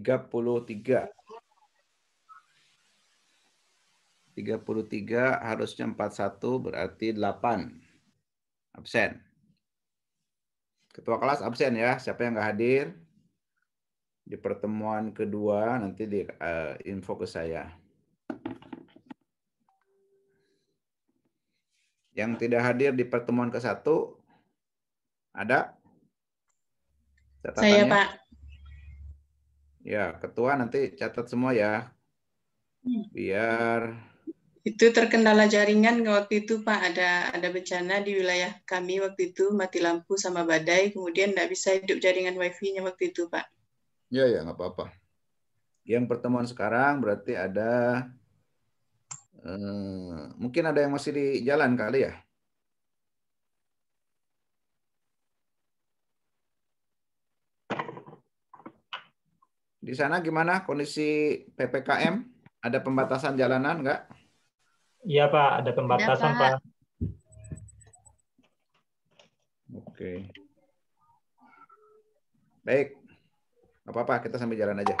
33. 33 harusnya 41 berarti 8 absen. Ketua kelas absen ya. Siapa yang nggak hadir di pertemuan kedua nanti di uh, info ke saya. Yang tidak hadir di pertemuan ke satu ada? Catatannya? Saya Pak. Ya, ketua nanti catat semua ya. Hmm. Biar itu terkendala jaringan waktu itu Pak ada ada bencana di wilayah kami waktu itu mati lampu sama badai kemudian tidak bisa hidup jaringan wifi-nya waktu itu Pak. Ya ya nggak apa-apa. Yang pertemuan sekarang berarti ada eh, mungkin ada yang masih di jalan kali ya. Di sana gimana kondisi PPKM? Ada pembatasan jalanan enggak? Iya Pak, ada pembatasan Pak. Pak. Oke. Baik. Apa-apa, kita sambil jalan aja.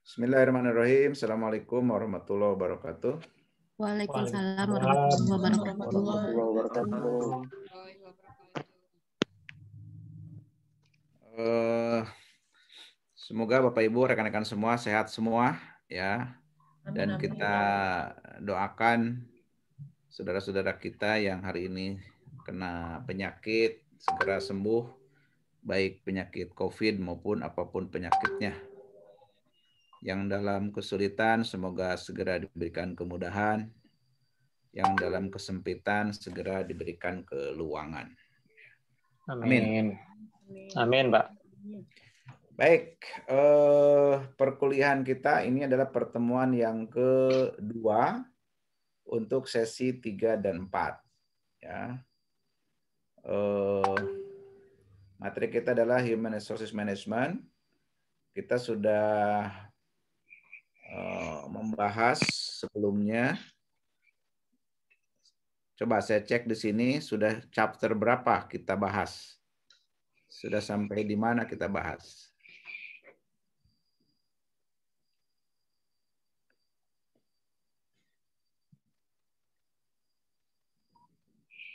Bismillahirrahmanirrahim. Assalamualaikum warahmatullahi wabarakatuh. Waalaikumsalam warahmatullahi wabarakatuh. Uh, semoga Bapak Ibu rekan-rekan semua sehat semua ya dan kita doakan saudara-saudara kita yang hari ini kena penyakit segera sembuh, baik penyakit COVID maupun apa pun penyakitnya. Yang dalam kesulitan semoga segera diberikan kemudahan, yang dalam kesempitan segera diberikan keluangan. Amin. Amin, Pak. Baik, eh, perkuliahan kita ini adalah pertemuan yang kedua untuk sesi 3 dan 4. Ya. Eh, materi kita adalah Human Resources Management. Kita sudah eh, membahas sebelumnya. Coba saya cek di sini sudah chapter berapa kita bahas. Sudah sampai di mana kita bahas.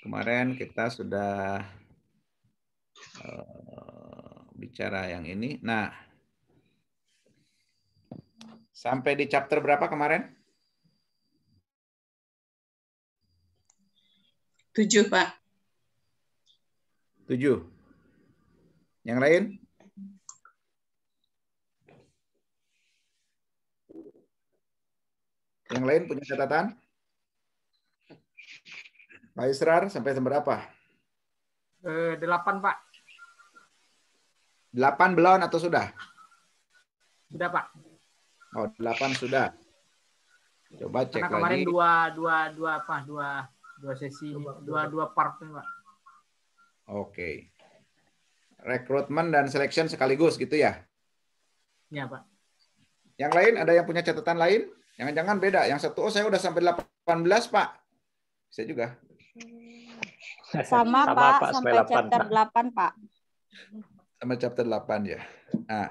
Kemarin kita sudah uh, bicara yang ini. Nah, sampai di chapter berapa kemarin? Tujuh, Pak. Tujuh. Yang lain? Yang lain punya catatan? Pak Israr sampai berapa? Eh, delapan Pak. Delapan belum atau sudah? Sudah Pak. Oh delapan sudah. Coba cek Karena kemarin lagi. dua dua dua apa dua dua sesi dua dua part Pak. Oke. Rekrutmen dan selection sekaligus gitu ya? Iya Pak. Yang lain ada yang punya catatan lain? Jangan-jangan beda. Yang satu, oh saya udah sampai 18 Pak. Bisa juga. Sama, Sama Pak, Pak sampai 8, chapter 8, Pak. Sama chapter 8 ya. Nah,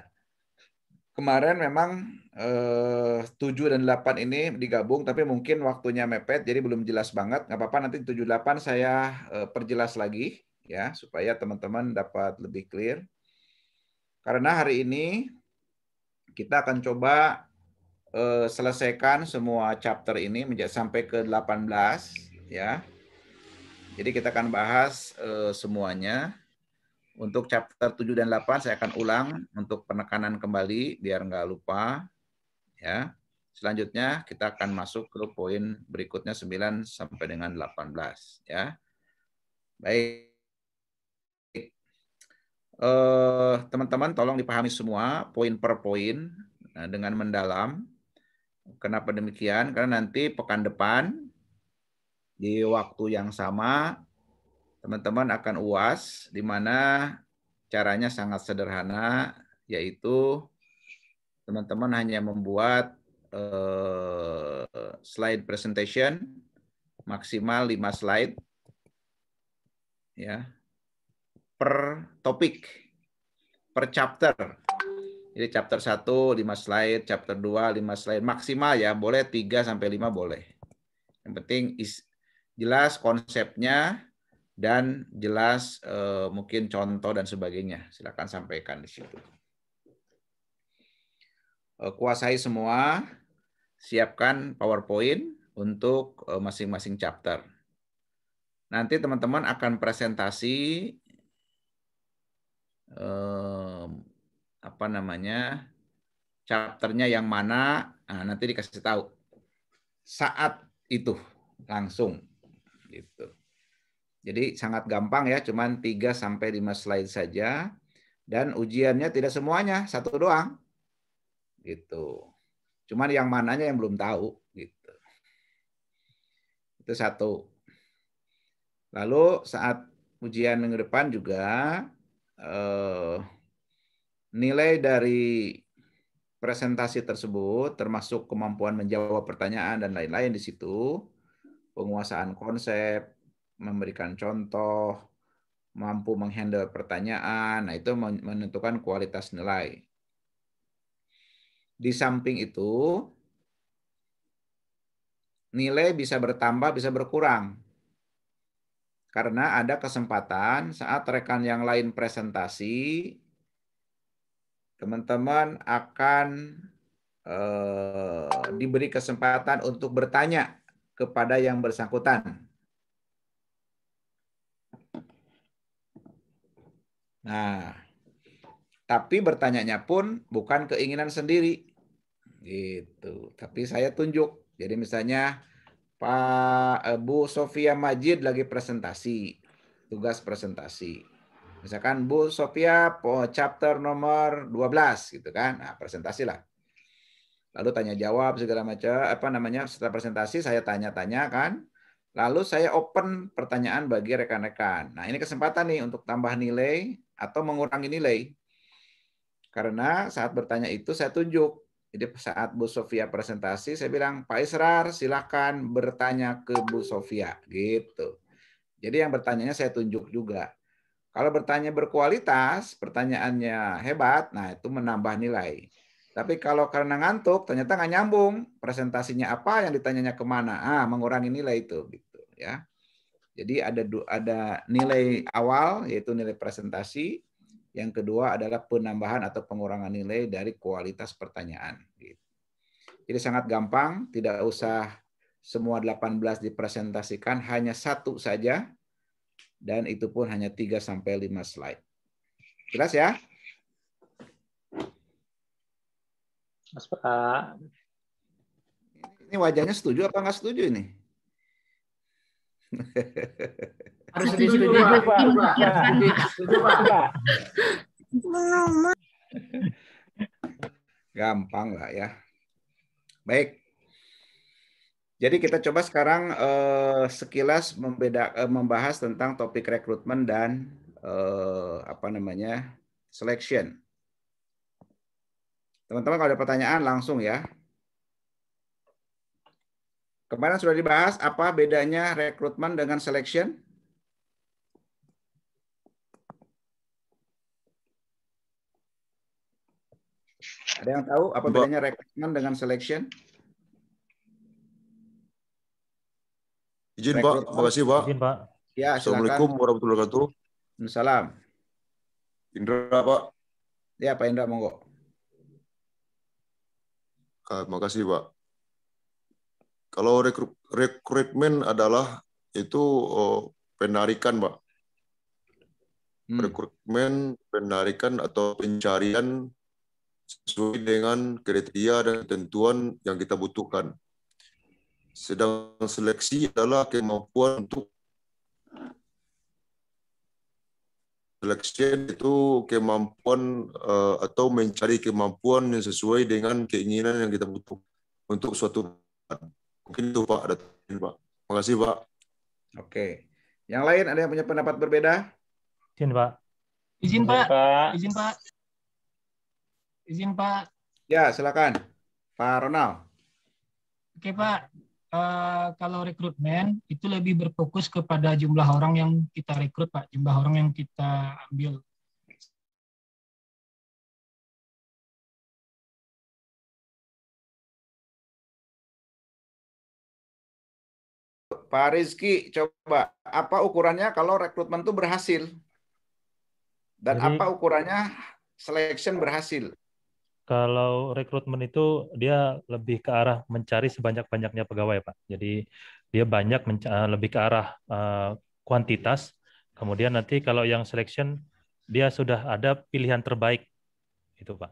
kemarin memang eh, 7 dan 8 ini digabung, tapi mungkin waktunya mepet, jadi belum jelas banget. Nggak apa-apa, nanti 7 8 saya eh, perjelas lagi, ya supaya teman-teman dapat lebih clear. Karena hari ini kita akan coba eh, selesaikan semua chapter ini menjadi sampai ke 18, ya jadi kita akan bahas uh, semuanya. Untuk chapter 7 dan 8 saya akan ulang untuk penekanan kembali biar nggak lupa. Ya. Selanjutnya kita akan masuk ke poin berikutnya 9 sampai dengan 18 ya. Baik. Eh, teman-teman tolong dipahami semua poin per poin nah, dengan mendalam. Kenapa demikian? Karena nanti pekan depan di waktu yang sama teman-teman akan UAS di mana caranya sangat sederhana yaitu teman-teman hanya membuat uh, slide presentation maksimal 5 slide ya per topik per chapter Jadi chapter 1 5 slide, chapter 2 5 slide maksimal ya, boleh 3 sampai 5 boleh. Yang penting is, jelas konsepnya dan jelas eh, mungkin contoh dan sebagainya. Silakan sampaikan di situ. Eh, kuasai semua, siapkan PowerPoint untuk eh, masing-masing chapter. Nanti teman-teman akan presentasi eh, apa namanya chapternya yang mana nah, nanti dikasih tahu saat itu langsung gitu. Jadi sangat gampang ya, cuman 3 sampai 5 slide saja dan ujiannya tidak semuanya, satu doang. Gitu. Cuman yang mananya yang belum tahu gitu. Itu satu. Lalu saat ujian minggu depan juga eh, nilai dari presentasi tersebut termasuk kemampuan menjawab pertanyaan dan lain-lain di situ, penguasaan konsep, memberikan contoh, mampu menghandle pertanyaan, nah itu menentukan kualitas nilai. Di samping itu, nilai bisa bertambah, bisa berkurang. Karena ada kesempatan saat rekan yang lain presentasi, teman-teman akan eh, diberi kesempatan untuk bertanya kepada yang bersangkutan. Nah, tapi bertanyanya pun bukan keinginan sendiri. Gitu. Tapi saya tunjuk. Jadi misalnya Pak Bu Sofia Majid lagi presentasi, tugas presentasi. Misalkan Bu Sofia chapter nomor 12 gitu kan. Nah, presentasi lah. Lalu tanya jawab segala macam apa namanya setelah presentasi saya tanya-tanya kan. Lalu saya open pertanyaan bagi rekan-rekan. Nah, ini kesempatan nih untuk tambah nilai atau mengurangi nilai. Karena saat bertanya itu saya tunjuk. Jadi saat Bu Sofia presentasi saya bilang Pak Israr silakan bertanya ke Bu Sofia gitu. Jadi yang bertanyanya saya tunjuk juga. Kalau bertanya berkualitas, pertanyaannya hebat, nah itu menambah nilai. Tapi kalau karena ngantuk, ternyata nggak nyambung, presentasinya apa, yang ditanyanya ke mana, ah mengurangi nilai itu, gitu ya. Jadi ada ada nilai awal yaitu nilai presentasi, yang kedua adalah penambahan atau pengurangan nilai dari kualitas pertanyaan. Gitu. Jadi sangat gampang, tidak usah semua 18 dipresentasikan, hanya satu saja dan itu pun hanya 3 sampai 5 slide. Jelas ya? Mas Pak. Ini wajahnya setuju apa enggak setuju ini? Harus setuju, Pak. Setuju, Pak. Gampang lah ya. Baik. Jadi kita coba sekarang uh, sekilas membeda, uh, membahas tentang topik rekrutmen dan uh, apa namanya selection. Teman-teman kalau ada pertanyaan langsung ya. Kemarin sudah dibahas apa bedanya rekrutmen dengan selection? Ada yang tahu apa bedanya rekrutmen dengan selection? Izin Pak, terima kasih Pak. Izin Pak. Ya, silakan. Assalamualaikum warahmatullahi wabarakatuh. Salam. Indra Pak. Ya Pak Indra, monggo. Terima kasih Pak. Kalau rekrut, rekrutmen adalah itu oh, penarikan Pak. Hmm. Rekrutmen penarikan atau pencarian sesuai dengan kriteria dan ketentuan yang kita butuhkan. Sedang seleksi adalah kemampuan untuk seleksi itu kemampuan uh, atau mencari kemampuan yang sesuai dengan keinginan yang kita butuh untuk suatu mungkin itu Pak ada Pak. Terima kasih Pak. Oke. Yang lain ada yang punya pendapat berbeda? Izin Pak. Izin Pak. Izin Pak. Izin Pak. Ya silakan Pak Ronald. Oke Pak, Eh, kalau rekrutmen itu lebih berfokus kepada jumlah orang yang kita rekrut, Pak, jumlah orang yang kita ambil. Pak Rizky, coba apa ukurannya kalau rekrutmen itu berhasil? Dan Jadi, apa ukurannya selection berhasil? Kalau rekrutmen itu dia lebih ke arah mencari sebanyak-banyaknya pegawai, Pak. Jadi dia banyak eh, lebih ke arah eh, kuantitas. Kemudian nanti kalau yang selection dia sudah ada pilihan terbaik. Itu, Pak.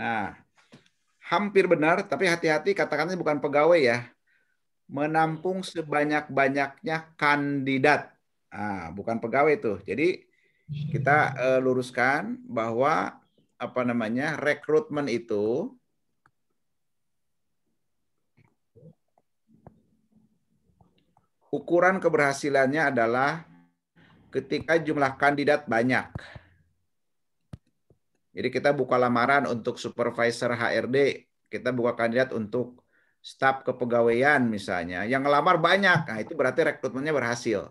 Nah, hampir benar, tapi hati-hati katakannya bukan pegawai ya. Menampung sebanyak-banyaknya kandidat. Ah, bukan pegawai tuh. Jadi kita eh, luruskan bahwa apa namanya rekrutmen itu ukuran keberhasilannya adalah ketika jumlah kandidat banyak. Jadi kita buka lamaran untuk supervisor HRD, kita buka kandidat untuk staf kepegawaian misalnya. Yang ngelamar banyak, nah itu berarti rekrutmennya berhasil.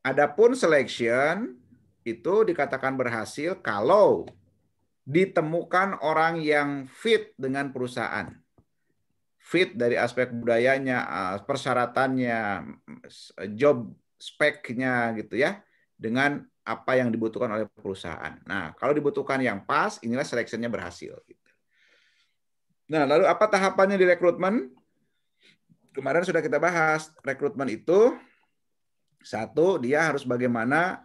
Adapun selection itu dikatakan berhasil kalau ditemukan orang yang fit dengan perusahaan. Fit dari aspek budayanya, eh, persyaratannya, job speknya gitu ya, dengan apa yang dibutuhkan oleh perusahaan. Nah, kalau dibutuhkan yang pas, inilah seleksinya berhasil. Gitu. Nah, lalu apa tahapannya di rekrutmen? Kemarin sudah kita bahas, rekrutmen itu satu dia harus bagaimana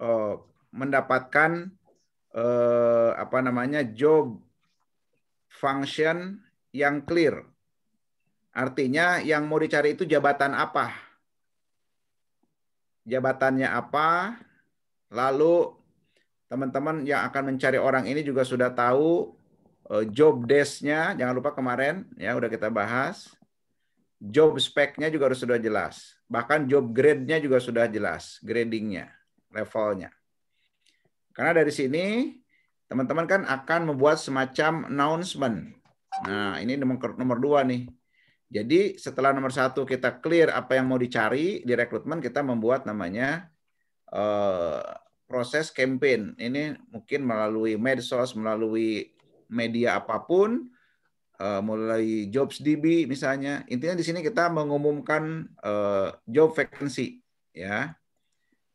eh, mendapatkan eh, apa namanya job function yang clear. Artinya yang mau dicari itu jabatan apa? Jabatannya apa? Lalu teman-teman yang akan mencari orang ini juga sudah tahu eh, job desk-nya. Jangan lupa kemarin ya udah kita bahas. Job spec-nya juga harus sudah jelas. Bahkan job grade-nya juga sudah jelas, grading-nya, levelnya. Karena dari sini teman-teman kan akan membuat semacam announcement. Nah, ini nomor nomor dua nih. Jadi setelah nomor satu kita clear apa yang mau dicari di rekrutmen, kita membuat namanya eh, proses campaign. Ini mungkin melalui medsos, melalui media apa pun, eh, melalui JobsDB misalnya. Intinya di sini kita mengumumkan eh, job vacancy, ya.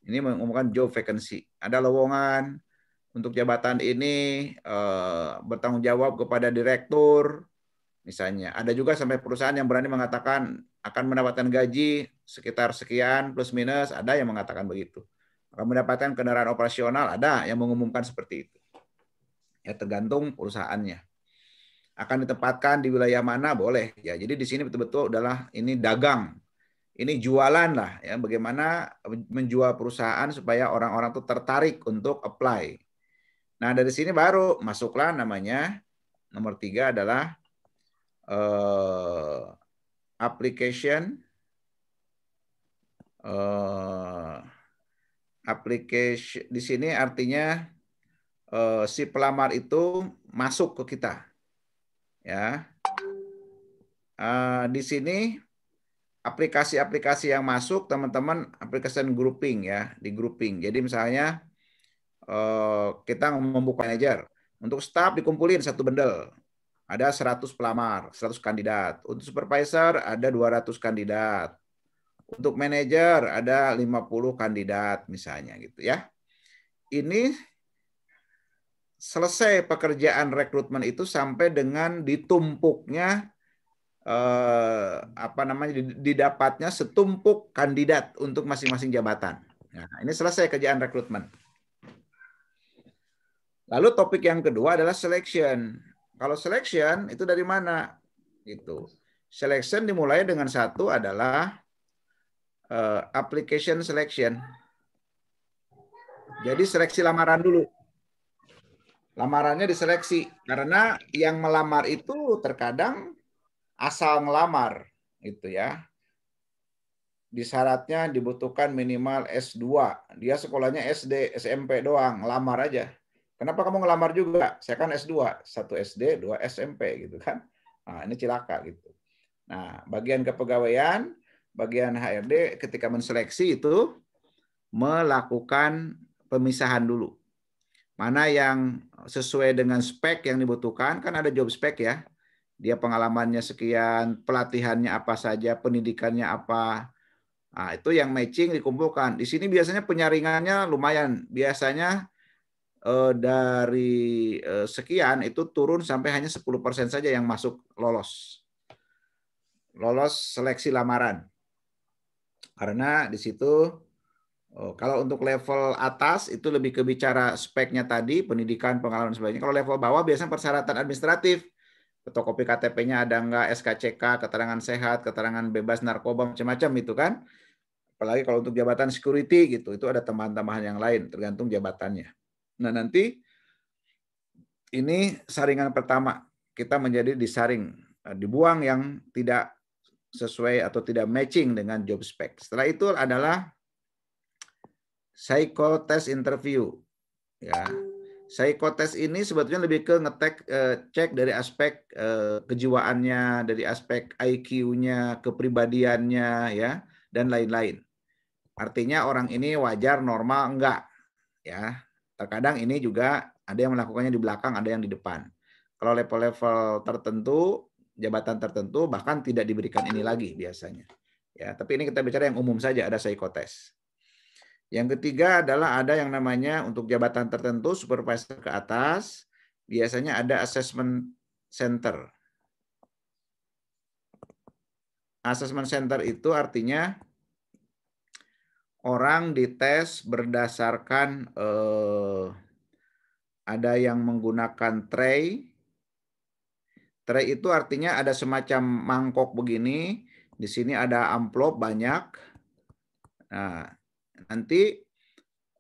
Ini mengumumkan job vacancy. Ada lowongan untuk jabatan ini eh, bertanggung jawab kepada direktur, misalnya. Ada juga sampai perusahaan yang berani mengatakan akan mendapatkan gaji sekitar sekian plus minus, ada yang mengatakan begitu. Akan mendapatkan kendaraan operasional, ada yang mengumumkan seperti itu. Ya tergantung perusahaannya. Akan ditempatkan di wilayah mana boleh. Ya, jadi di sini betul-betul adalah ini dagang. Ini jualan lah ya bagaimana menjual perusahaan supaya orang-orang tuh tertarik untuk apply. Nah, dari sini baru masuklah namanya nomor tiga adalah uh, application uh, application di sini artinya uh, si pelamar itu masuk ke kita ya uh, di sini aplikasi-aplikasi yang masuk teman-teman aplikasi grouping ya di grouping jadi misalnya uh, kita membuka manager untuk staff dikumpulin satu bundle ada 100 pelamar, 100 kandidat. Untuk supervisor ada 200 kandidat. Untuk manajer ada 50 kandidat misalnya gitu ya. Ini selesai pekerjaan rekrutmen itu sampai dengan ditumpuknya eh, apa namanya didapatnya setumpuk kandidat untuk masing-masing jabatan. Nah, ini selesai kerjaan rekrutmen. Lalu topik yang kedua adalah selection. Kalau selection itu dari mana? Gitu. Selection dimulai dengan satu adalah uh, application selection. Jadi seleksi lamaran dulu. Lamarannya diseleksi karena yang melamar itu terkadang asal ngelamar gitu ya. Di syaratnya dibutuhkan minimal S2. Dia sekolahnya SD, SMP doang, ngelamar aja. Kenapa kamu ngelamar juga? Saya kan S2, satu SD, dua SMP gitu kan. Nah, ini cilaka gitu. Nah, bagian kepegawaian, bagian HRD ketika menseleksi itu melakukan pemisahan dulu. Mana yang sesuai dengan spek yang dibutuhkan, kan ada job spek ya. dia pengalamannya sekian, pelatihannya apa saja, pendidikannya apa. Nah, itu yang matching dikumpulkan. Di sini biasanya penyaringannya lumayan. Biasanya eh, dari eh, sekian itu turun sampai hanya 10% saja yang masuk lolos. Lolos seleksi lamaran. Karena di situ oh, kalau untuk level atas itu lebih ke bicara speknya tadi, pendidikan, pengalaman sebagainya. Kalau level bawah biasanya persyaratan administratif fotokopi KTP-nya ada enggak, SKCK, keterangan sehat, keterangan bebas narkoba, macam-macam itu kan. Apalagi kalau untuk jabatan security gitu, itu ada tambahan-tambahan yang lain tergantung jabatannya. Nah, nanti ini saringan pertama kita menjadi disaring, eh, dibuang yang tidak sesuai atau tidak matching dengan job spec. Setelah itu adalah psychotest interview. Ya, Psikotes ini sebetulnya lebih ke ngetek uh, cek dari aspek uh, kejiwaannya, dari aspek IQ-nya, kepribadiannya ya dan lain-lain. Artinya orang ini wajar, normal, enggak ya. Terkadang ini juga ada yang melakukannya di belakang, ada yang di depan. Kalau level-level tertentu, jabatan tertentu bahkan tidak diberikan ini lagi biasanya. Ya, tapi ini kita bicara yang umum saja ada psikotes. Yang ketiga adalah ada yang namanya untuk jabatan tertentu supervisor ke atas, biasanya ada assessment center. Assessment center itu artinya orang dites berdasarkan eh, ada yang menggunakan tray. Tray itu artinya ada semacam mangkok begini. Di sini ada amplop banyak. Nah, nanti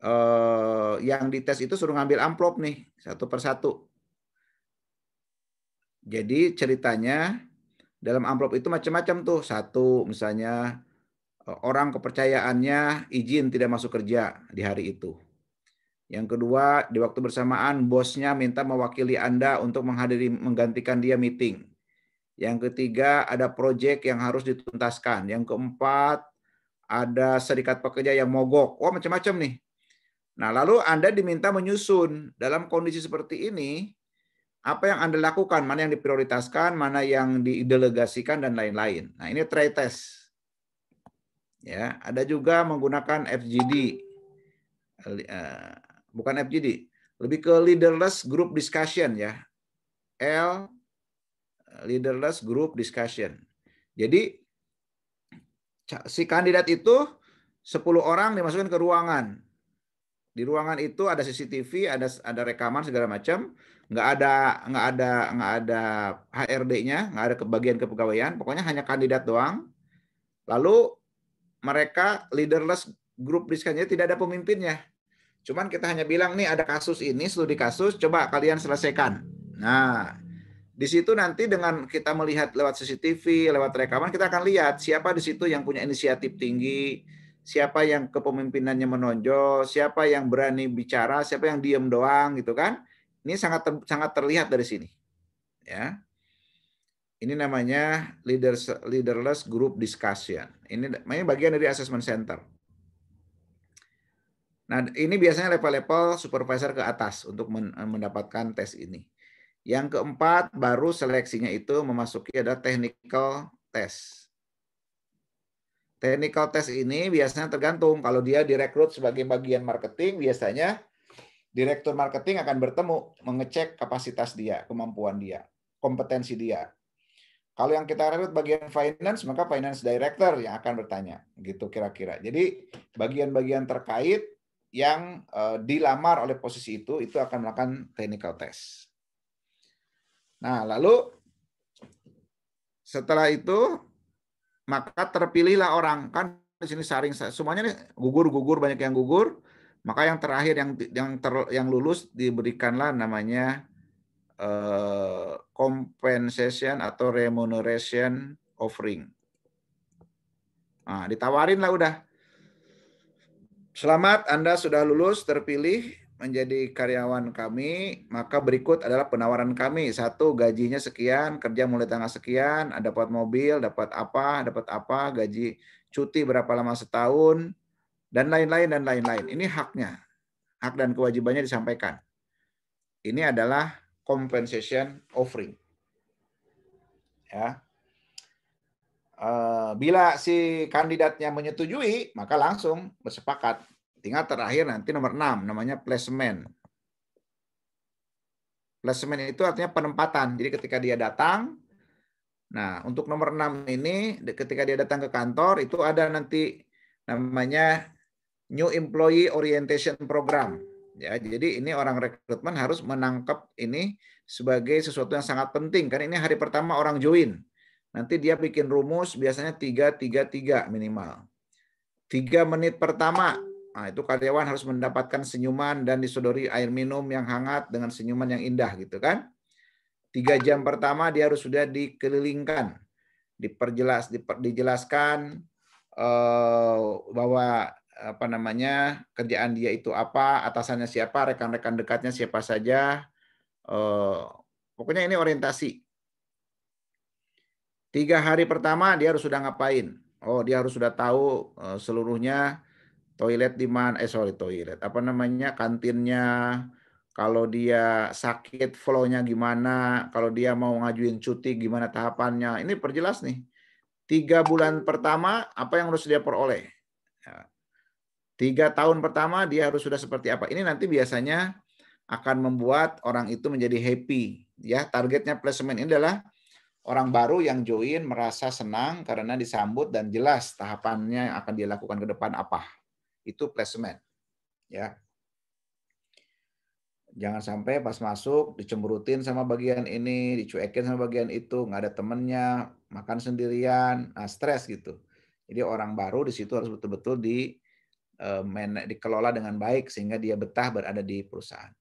eh, yang dites itu suruh ngambil amplop nih satu persatu. Jadi ceritanya dalam amplop itu macam-macam tuh. Satu misalnya eh, orang kepercayaannya izin tidak masuk kerja di hari itu. Yang kedua, di waktu bersamaan bosnya minta mewakili Anda untuk menghadiri menggantikan dia meeting. Yang ketiga, ada proyek yang harus dituntaskan. Yang keempat, ada serikat pekerja yang mogok. Oh, macam-macam nih. Nah, lalu Anda diminta menyusun dalam kondisi seperti ini apa yang Anda lakukan, mana yang diprioritaskan, mana yang didelegasikan dan lain-lain. Nah, ini try test. Ya, ada juga menggunakan FGD. Eh, bukan FGD, lebih ke leaderless group discussion ya. L leaderless group discussion. Jadi si kandidat itu 10 orang dimasukkan ke ruangan. Di ruangan itu ada CCTV, ada ada rekaman segala macam, nggak ada nggak ada nggak ada HRD-nya, nggak ada kebagian kepegawaian, pokoknya hanya kandidat doang. Lalu mereka leaderless grup diskannya tidak ada pemimpinnya. Cuman kita hanya bilang nih ada kasus ini, studi kasus, coba kalian selesaikan. Nah, di situ nanti dengan kita melihat lewat CCTV, lewat rekaman, kita akan lihat siapa di situ yang punya inisiatif tinggi, siapa yang kepemimpinannya menonjol, siapa yang berani bicara, siapa yang diem doang gitu kan. Ini sangat ter, sangat terlihat dari sini. Ya. Ini namanya leaders leaderless group discussion. Ini ini bagian dari assessment center. Nah, ini biasanya level-level supervisor ke atas untuk mendapatkan tes ini. Yang keempat, baru seleksinya itu memasuki ada technical test. Technical test ini biasanya tergantung. Kalau dia direkrut sebagai bagian marketing, biasanya direktur marketing akan bertemu, mengecek kapasitas dia, kemampuan dia, kompetensi dia. Kalau yang kita rekrut bagian finance, maka finance director yang akan bertanya, gitu kira-kira. Jadi bagian-bagian terkait yang uh, dilamar oleh posisi itu, itu akan melakukan technical test. Nah, lalu setelah itu maka terpilihlah orang kan di sini saring semuanya nih gugur-gugur banyak yang gugur, maka yang terakhir yang yang ter, yang lulus diberikanlah namanya uh, compensation atau remuneration offering. Nah, ditawarin lah udah. Selamat Anda sudah lulus terpilih menjadi karyawan kami, maka berikut adalah penawaran kami. Satu, gajinya sekian, kerja mulai tanggal sekian, dapat mobil, dapat apa, dapat apa, gaji cuti berapa lama setahun, dan lain-lain, dan lain-lain. Ini haknya. Hak dan kewajibannya disampaikan. Ini adalah compensation offering. Ya. Eh, bila si kandidatnya menyetujui, maka langsung bersepakat. Tinggal terakhir nanti nomor 6, namanya placement. Placement itu artinya penempatan. Jadi ketika dia datang, nah untuk nomor 6 ini, ketika dia datang ke kantor, itu ada nanti namanya New Employee Orientation Program. Ya, jadi ini orang rekrutmen harus menangkap ini sebagai sesuatu yang sangat penting. Karena ini hari pertama orang join. Nanti dia bikin rumus biasanya 3-3-3 minimal. Tiga menit pertama Nah, itu karyawan harus mendapatkan senyuman dan disodori air minum yang hangat dengan senyuman yang indah gitu kan. Tiga jam pertama dia harus sudah dikelilingkan, diperjelas, diper, dijelaskan uh, bahwa apa namanya kerjaan dia itu apa, atasannya siapa, rekan-rekan dekatnya siapa saja. Uh, pokoknya ini orientasi. Tiga hari pertama dia harus sudah ngapain? Oh, dia harus sudah tahu uh, seluruhnya toilet di mana eh sorry toilet. Apa namanya kantinnya kalau dia sakit flow-nya gimana kalau dia mau ngajuin cuti gimana tahapannya. Ini perjelas nih. Tiga bulan pertama apa yang harus dia peroleh? Ya. tiga tahun pertama dia harus sudah seperti apa? Ini nanti biasanya akan membuat orang itu menjadi happy. Ya targetnya placement ini adalah orang baru yang join merasa senang karena disambut dan jelas tahapannya yang akan dia lakukan ke depan apa itu placement. Ya. Jangan sampai pas masuk dicemberutin sama bagian ini, dicuekin sama bagian itu, nggak ada temennya, makan sendirian, nah stres gitu. Jadi orang baru di situ harus betul-betul di eh, dikelola dengan baik sehingga dia betah berada di perusahaan.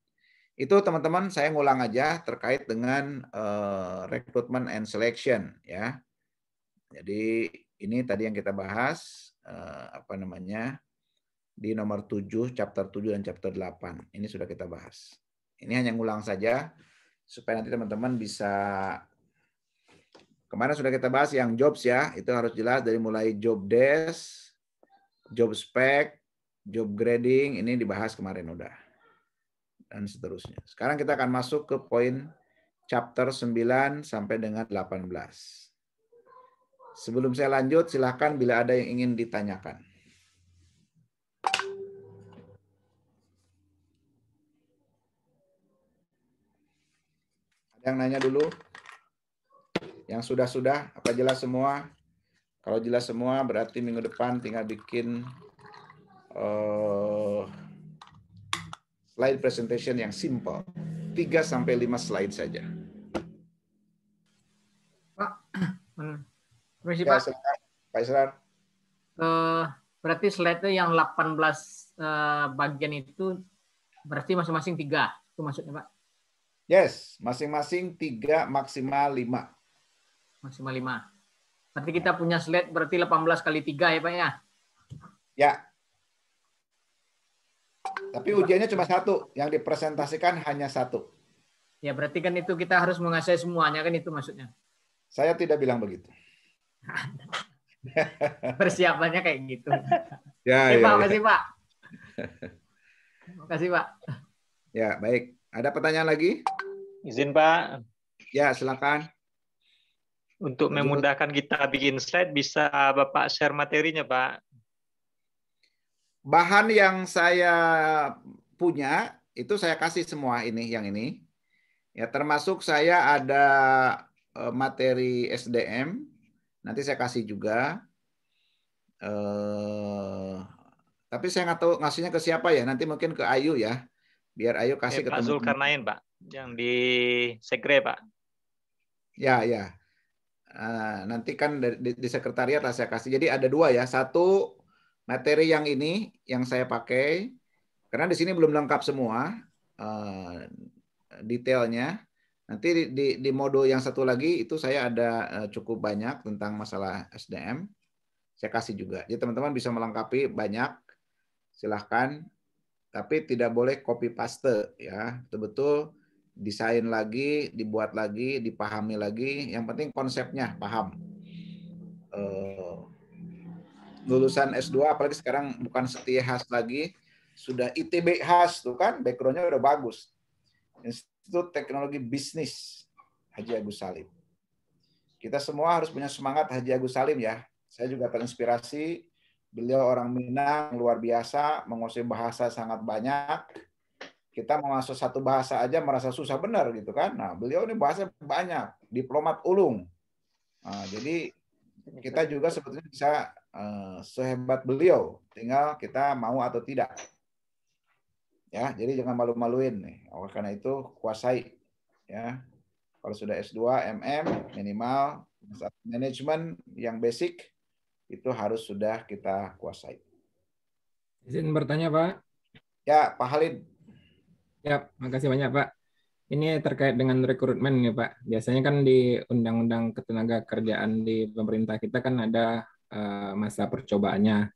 Itu teman-teman saya ngulang aja terkait dengan uh, recruitment and selection ya. Jadi ini tadi yang kita bahas uh, apa namanya di nomor 7, chapter 7 dan chapter 8. Ini sudah kita bahas. Ini hanya ngulang saja supaya nanti teman-teman bisa kemarin sudah kita bahas yang jobs ya, itu harus jelas dari mulai job desk, job spec, job grading, ini dibahas kemarin udah. Dan seterusnya. Sekarang kita akan masuk ke poin chapter 9 sampai dengan 18. Sebelum saya lanjut, silahkan bila ada yang ingin ditanyakan. Yang nanya dulu? Yang sudah-sudah, apa jelas semua? Kalau jelas semua, berarti minggu depan tinggal bikin uh, slide presentation yang simple. 3 sampai 5 slide saja. Pak, permisi ya, Pak. Silakan. Pak Israr. Uh, berarti slide yang 18 uh, eh, bagian itu berarti masing-masing tiga. Itu maksudnya Pak? Yes, masing-masing tiga maksimal lima. Maksimal lima. Berarti kita punya slide berarti 18 kali tiga ya Pak ya? Ya. Tapi ujiannya cuma satu, yang dipresentasikan hanya satu. Ya berarti kan itu kita harus menguasai semuanya kan itu maksudnya. Saya tidak bilang begitu. Persiapannya kayak gitu. Ya, ya, Pak, ya. kasih Pak. Makasih Pak. Ya, baik. Ada pertanyaan lagi? Izin Pak. Ya, silakan. Untuk memudahkan kita bikin slide, bisa Bapak share materinya, Pak? Bahan yang saya punya, itu saya kasih semua ini, yang ini. Ya, termasuk saya ada eh, materi SDM, nanti saya kasih juga. Eh, tapi saya nggak tahu ngasihnya ke siapa ya, nanti mungkin ke Ayu ya. Biar Ayo kasih eh, Pak Zulkarnain, Pak. Yang di Sekre, Pak. Ya, ya. Uh, nanti kan di, di sekretariat lah saya kasih. Jadi ada dua ya. Satu materi yang ini yang saya pakai karena di sini belum lengkap semua uh, detailnya. Nanti di, di, di mode yang satu lagi itu saya ada uh, cukup banyak tentang masalah SDM. Saya kasih juga. Jadi teman-teman bisa melengkapi banyak. Silahkan tapi tidak boleh copy paste ya. Betul-betul desain lagi dibuat lagi dipahami lagi. Yang penting konsepnya paham. Uh, lulusan S2 apalagi sekarang bukan setia khas lagi sudah ITB khas tuh kan backgroundnya udah bagus. Institut Teknologi Bisnis Haji Agus Salim. Kita semua harus punya semangat Haji Agus Salim ya. Saya juga terinspirasi. Beliau orang Minang luar biasa, menguasai bahasa sangat banyak. Kita mau satu bahasa aja merasa susah benar gitu kan. Nah, beliau ini bahasa banyak, diplomat ulung. Nah, jadi kita juga sebetulnya bisa uh, sehebat beliau, tinggal kita mau atau tidak. Ya, jadi jangan malu-maluin nih. Oleh karena itu kuasai ya kalau sudah S2, MM, minimal manajemen yang basic itu harus sudah kita kuasai. Izin bertanya, Pak. Ya, Pak Halid. Ya, makasih banyak, Pak. Ini terkait dengan rekrutmen nih, Pak. Biasanya kan di Undang-Undang Ketenaga Kerjaan di pemerintah kita kan ada uh, masa percobaannya.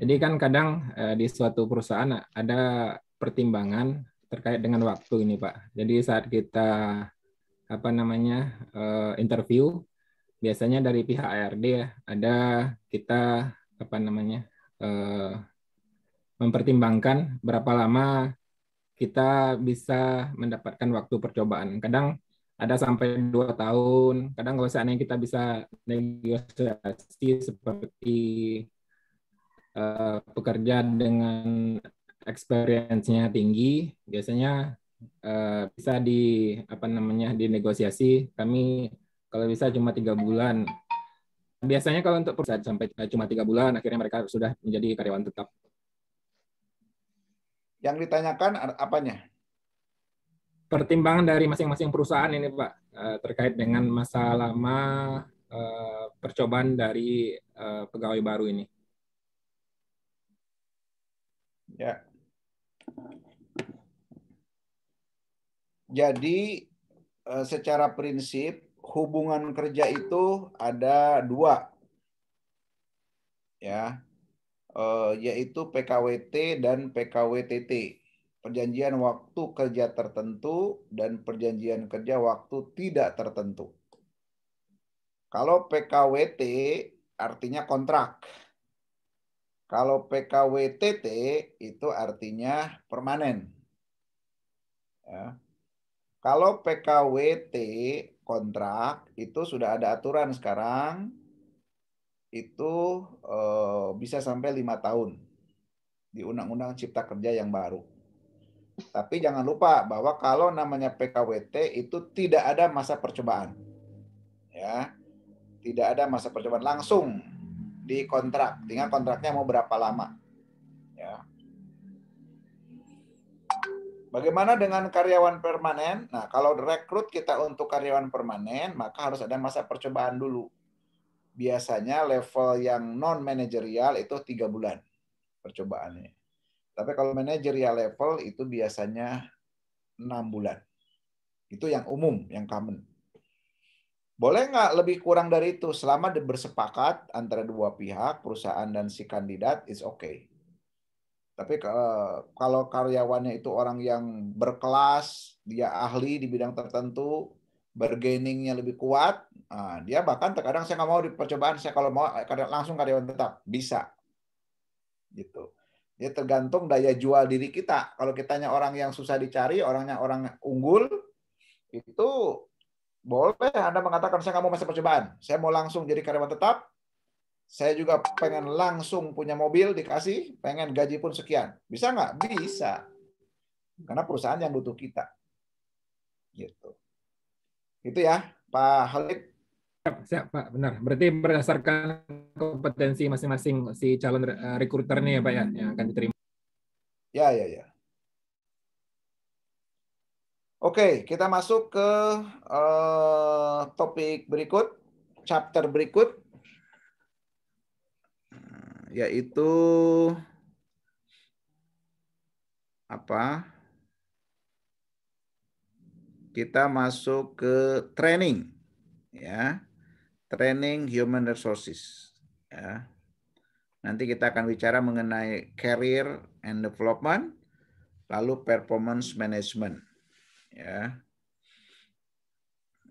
Jadi kan kadang uh, di suatu perusahaan ada pertimbangan terkait dengan waktu ini, Pak. Jadi saat kita apa namanya uh, interview biasanya dari pihak ARD ya ada kita apa namanya uh, mempertimbangkan berapa lama kita bisa mendapatkan waktu percobaan. Kadang ada sampai dua tahun. Kadang kalau seandainya kita bisa negosiasi seperti uh, pekerja dengan experience-nya tinggi, biasanya uh, bisa di apa namanya dinegosiasi kami kalau bisa cuma tiga bulan. Biasanya kalau untuk perusahaan sampai cuma tiga bulan akhirnya mereka sudah menjadi karyawan tetap. Yang ditanyakan apanya? Pertimbangan dari masing-masing perusahaan ini pak uh, terkait dengan masa lama uh, percobaan dari pegawai baru ini. Ya. Jadi eh, secara prinsip hubungan kerja itu ada dua, ya, eh, yaitu PKWT dan PKWTT, perjanjian waktu kerja tertentu dan perjanjian kerja waktu tidak tertentu. Kalau PKWT artinya kontrak. Kalau PKWTT itu artinya permanen. Ya. Kalau PKWT kontrak itu sudah ada aturan sekarang itu eh, bisa sampai lima tahun di Undang-Undang Cipta Kerja yang baru. Tapi jangan lupa bahwa kalau namanya PKWT itu tidak ada masa percobaan. Ya. Tidak ada masa percobaan langsung di kontrak. Tinggal kontraknya mau berapa lama. Ya. Bagaimana dengan karyawan permanen? Nah, kalau rekrut kita untuk karyawan permanen, maka harus ada masa percobaan dulu. Biasanya level yang non manajerial itu tiga bulan percobaannya. Tapi kalau manajerial level itu biasanya enam bulan. Itu yang umum, yang common. Boleh nggak lebih kurang dari itu selama bersepakat antara dua pihak, perusahaan dan si kandidat, is okay. Tapi kalau karyawannya itu orang yang berkelas, dia ahli di bidang tertentu, bargainingnya lebih kuat, nah, dia bahkan terkadang saya nggak mau di percobaan, saya kalau mau langsung karyawan tetap bisa, gitu. Dia tergantung daya jual diri kita. Kalau kitanya orang yang susah dicari, orangnya orang unggul, itu boleh Anda mengatakan saya nggak mau masa percobaan, saya mau langsung jadi karyawan tetap, saya juga pengen langsung punya mobil dikasih, pengen gaji pun sekian. Bisa nggak? Bisa. Karena perusahaan yang butuh kita. Gitu. Itu ya, Pak Halid. Siap, siap Pak, benar. Berarti berdasarkan kompetensi masing-masing si calon eh, rekruter nih ya Pak ya, yang akan diterima. Ya, ya, ya. Oke, kita masuk ke uh, topik berikut, chapter berikut yaitu apa? Kita masuk ke training ya. Training human resources ya. Nanti kita akan bicara mengenai career and development lalu performance management ya.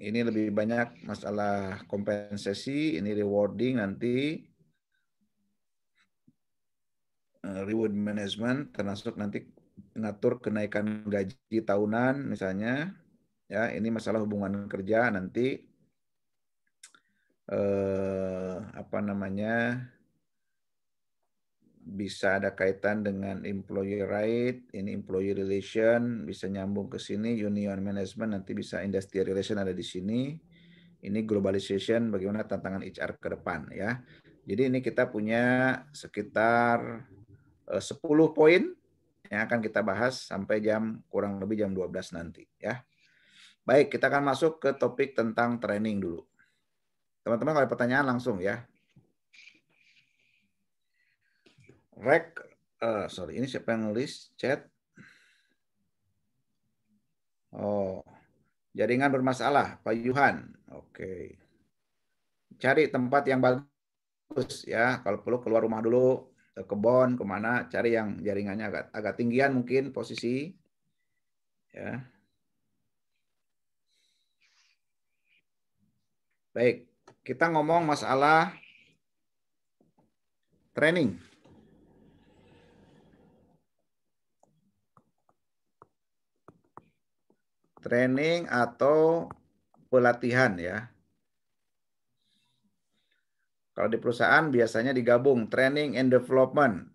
Ini lebih banyak masalah kompensasi, ini rewarding nanti reward management termasuk nanti ngatur kenaikan gaji tahunan misalnya ya ini masalah hubungan kerja nanti eh, apa namanya bisa ada kaitan dengan employee right, ini employee relation, bisa nyambung ke sini, union management, nanti bisa industry relation ada di sini. Ini globalization, bagaimana tantangan HR ke depan ya. Jadi ini kita punya sekitar 10 eh, poin yang akan kita bahas sampai jam kurang lebih jam 12 nanti ya. Baik, kita akan masuk ke topik tentang training dulu. Teman-teman kalau ada pertanyaan langsung ya. Rek, uh, sorry, ini siapa yang nulis chat? Oh, jaringan bermasalah, Pak Yuhan. Oke. Cari tempat yang bagus ya. Kalau perlu keluar rumah dulu, kebon, ke mana, cari yang jaringannya agak agak tinggian mungkin posisi. Ya. Baik, kita ngomong masalah training. training atau pelatihan ya. Kalau di perusahaan biasanya digabung training and development.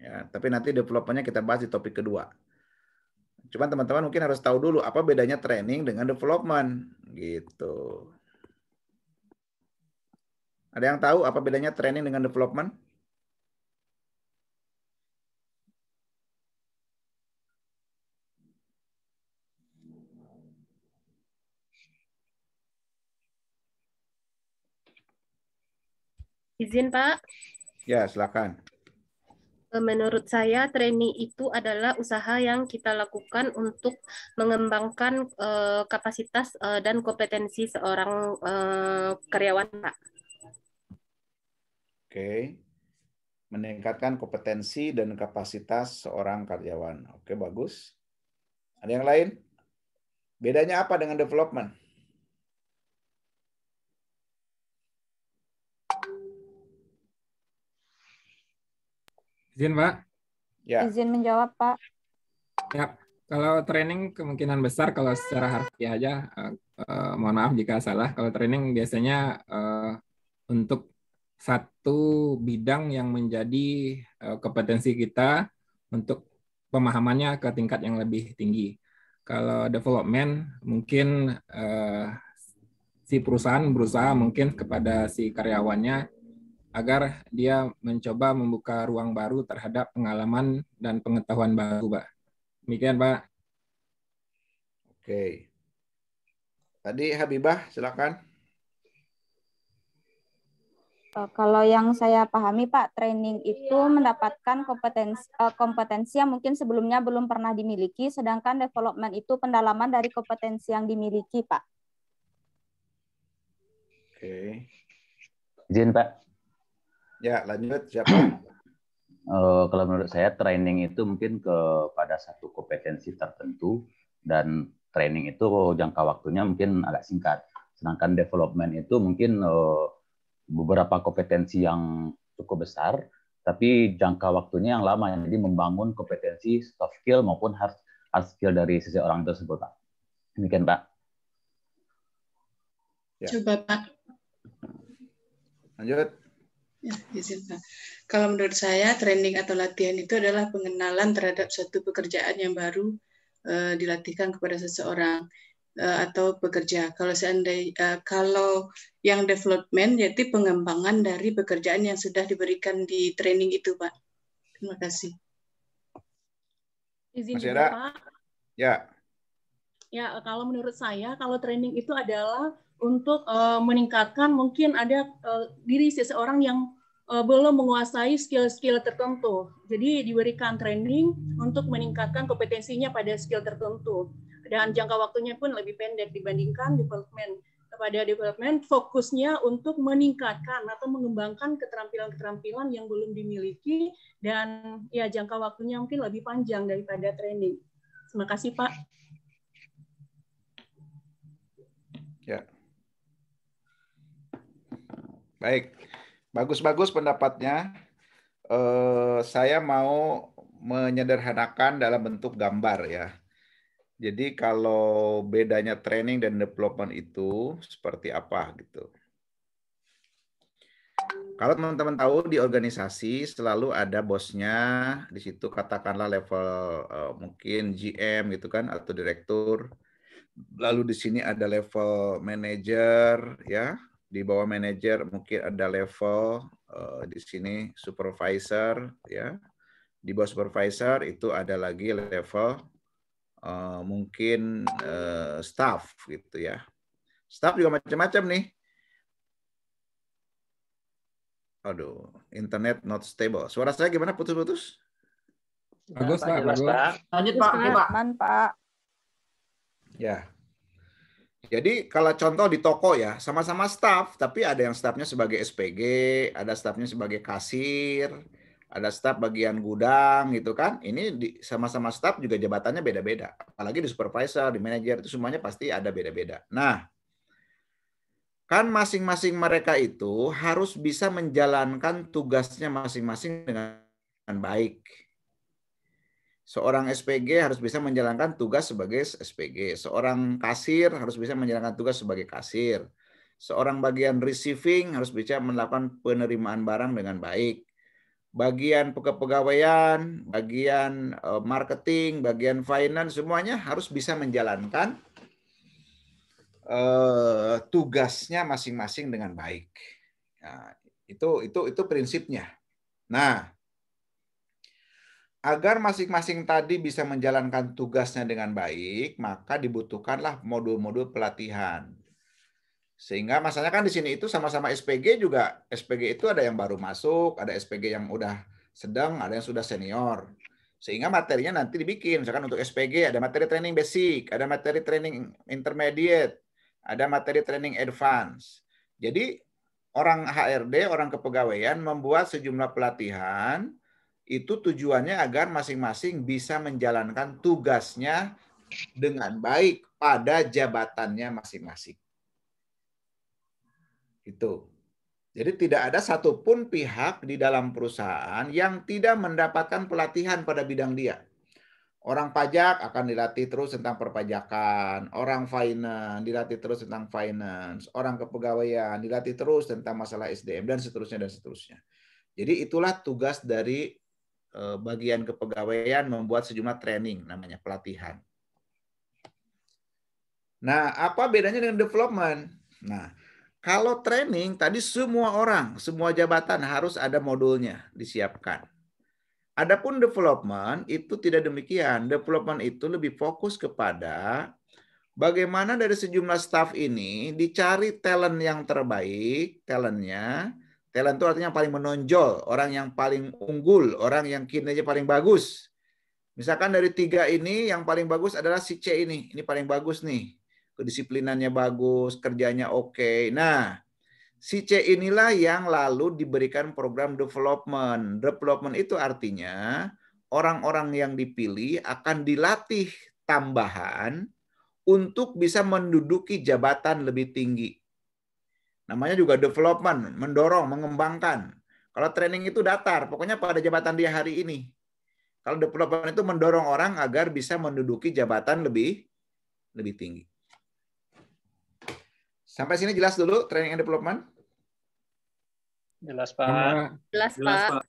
Ya, tapi nanti developmentnya kita bahas di topik kedua. Cuman teman-teman mungkin harus tahu dulu apa bedanya training dengan development gitu. Ada yang tahu apa bedanya training dengan development? Izin Pak. Ya, silakan. E, menurut saya training itu adalah usaha yang kita lakukan untuk mengembangkan uh, kapasitas uh, dan kompetensi seorang uh, karyawan, Pak. Oke. Meningkatkan kompetensi dan kapasitas seorang karyawan. Oke, bagus. Ada yang lain? Bedanya apa dengan development? Izin, Pak. Ya. Izin menjawab, Pak. Ya, kalau training kemungkinan besar kalau secara harfiah aja, uh, uh, mohon maaf jika salah. Kalau training biasanya uh, untuk satu bidang yang menjadi uh, kompetensi kita untuk pemahamannya ke tingkat yang lebih tinggi. Kalau development mungkin uh, si perusahaan berusaha mungkin kepada si karyawannya agar dia mencoba membuka ruang baru terhadap pengalaman dan pengetahuan baru, Pak. Demikian, Pak. Oke. Tadi Habibah, silakan. Eh, kalau yang saya pahami Pak, training itu mendapatkan kompetensi, eh, kompetensi yang mungkin sebelumnya belum pernah dimiliki, sedangkan development itu pendalaman dari kompetensi yang dimiliki Pak. Oke. Izin Pak. Ya, lanjut siapa? Uh, kalau menurut saya training itu mungkin kepada satu kompetensi tertentu dan training itu jangka waktunya mungkin agak singkat. Sedangkan development itu mungkin uh, beberapa kompetensi yang cukup besar, tapi jangka waktunya yang lama. Jadi membangun kompetensi soft skill maupun hard, hard skill dari seseorang tersebut, Pak. Demikian, Pak. Ya. Coba, Pak. Lanjut. Ya, izin Pak. Kalau menurut saya, training atau latihan itu adalah pengenalan terhadap suatu pekerjaan yang baru uh, dilatihkan kepada seseorang uh, atau pekerja. Kalau seandainya uh, kalau yang development yaitu pengembangan dari pekerjaan yang sudah diberikan di training itu, Pak. Terima kasih. Izin Pak. Ya. Ya, kalau menurut saya, kalau training itu adalah untuk uh, meningkatkan mungkin ada uh, diri seseorang yang uh, belum menguasai skill-skill tertentu. Jadi diberikan training untuk meningkatkan kompetensinya pada skill tertentu. Dan jangka waktunya pun lebih pendek dibandingkan development. Pada development fokusnya untuk meningkatkan atau mengembangkan keterampilan-keterampilan yang belum dimiliki dan ya jangka waktunya mungkin lebih panjang daripada training. Terima kasih Pak. Ya, Baik, bagus-bagus pendapatnya. Eh, saya mau menyederhanakan dalam bentuk gambar ya. Jadi kalau bedanya training dan development itu seperti apa gitu. Kalau teman-teman tahu di organisasi selalu ada bosnya di situ katakanlah level uh, mungkin GM gitu kan atau direktur. Lalu di sini ada level manager ya. Di bawah manager mungkin ada level uh, di sini supervisor ya. Di bawah supervisor itu ada lagi level uh, mungkin uh, staff gitu ya. Staff juga macam-macam nih Aduh, internet not stable. Suara saya gimana? Putus-putus? Bagus, Pak. Bagus. Lanjut, Pak. Pak. Ya. Jadi kalau contoh di toko ya, sama-sama staff, tapi ada yang staffnya sebagai SPG, ada staffnya sebagai kasir, ada staff bagian gudang gitu kan. Ini sama-sama staff juga jabatannya beda-beda. Apalagi di supervisor, di manajer itu semuanya pasti ada beda-beda. Nah, Kan masing-masing mereka itu harus bisa menjalankan tugasnya masing-masing dengan baik. Seorang SPG harus bisa menjalankan tugas sebagai SPG. Seorang kasir harus bisa menjalankan tugas sebagai kasir. Seorang bagian receiving harus bisa melakukan penerimaan barang dengan baik. Bagian kepegawaian, bagian eh, marketing, bagian finance, semuanya harus bisa menjalankan uh, tugasnya masing-masing dengan baik. Nah, itu itu itu prinsipnya. Nah, agar masing-masing tadi bisa menjalankan tugasnya dengan baik, maka dibutuhkanlah modul-modul pelatihan. Sehingga masalahnya kan di sini itu sama-sama SPG juga. SPG itu ada yang baru masuk, ada SPG yang udah sedang, ada yang sudah senior. Sehingga materinya nanti dibikin. Misalkan untuk SPG ada materi training basic, ada materi training intermediate, ada materi training advance. Jadi orang HRD, orang kepegawaian membuat sejumlah pelatihan itu tujuannya agar masing-masing bisa menjalankan tugasnya dengan baik pada jabatannya masing-masing. Itu. Jadi tidak ada satupun pihak di dalam perusahaan yang tidak mendapatkan pelatihan pada bidang dia. Orang pajak akan dilatih terus tentang perpajakan, orang finance dilatih terus tentang finance, orang kepegawaian dilatih terus tentang masalah SDM dan seterusnya dan seterusnya. Jadi itulah tugas dari bagian kepegawaian membuat sejumlah training namanya pelatihan. Nah, apa bedanya dengan development? Nah, kalau training tadi semua orang, semua jabatan harus ada modulnya disiapkan. Adapun development itu tidak demikian. Development itu lebih fokus kepada bagaimana dari sejumlah staff ini dicari talent yang terbaik, talentnya. Talent itu artinya paling menonjol, orang yang paling unggul, orang yang kinerja paling bagus. Misalkan dari tiga ini yang paling bagus adalah si C ini. Ini paling bagus nih. Kedisiplinannya bagus, kerjanya oke. Nah, si C inilah yang lalu diberikan program development. Development itu artinya orang-orang yang dipilih akan dilatih tambahan untuk bisa menduduki jabatan lebih tinggi. Namanya juga development, mendorong, mengembangkan. Kalau training itu datar, pokoknya pada jabatan dia hari ini. Kalau development itu mendorong orang agar bisa menduduki jabatan lebih lebih tinggi. Sampai sini jelas dulu training and development? Jelas, Pak. Jelas, Pak.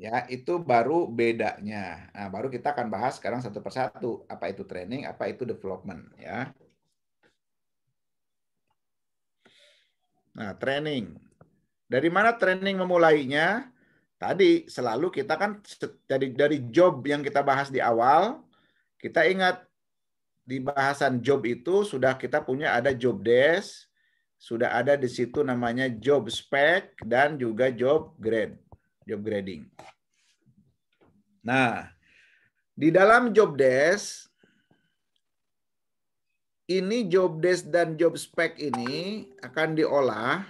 Ya, itu baru bedanya. Nah, baru kita akan bahas sekarang satu persatu. Apa itu training, apa itu development. ya. Nah, training. Dari mana training memulainya? Tadi selalu kita kan dari dari job yang kita bahas di awal, kita ingat di bahasan job itu sudah kita punya ada job desk, sudah ada di situ namanya job spec dan juga job grade, job grading. Nah, di dalam job desk ini job desk dan job spec ini akan diolah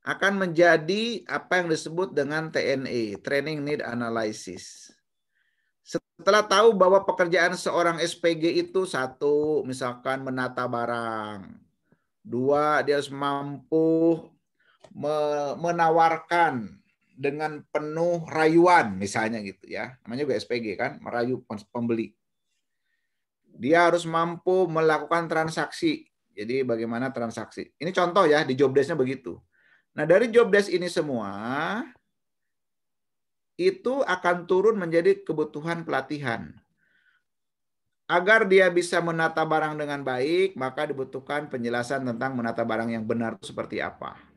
akan menjadi apa yang disebut dengan TNA, Training Need Analysis. Setelah tahu bahwa pekerjaan seorang SPG itu satu, misalkan menata barang, Dua, dia harus mampu menawarkan dengan penuh rayuan misalnya gitu ya. Namanya juga SPG kan, merayu pembeli. Dia harus mampu melakukan transaksi. Jadi bagaimana transaksi? Ini contoh ya di job desk-nya begitu. Nah, dari job desk ini semua itu akan turun menjadi kebutuhan pelatihan. Agar dia bisa menata barang dengan baik, maka dibutuhkan penjelasan tentang menata barang yang benar seperti apa.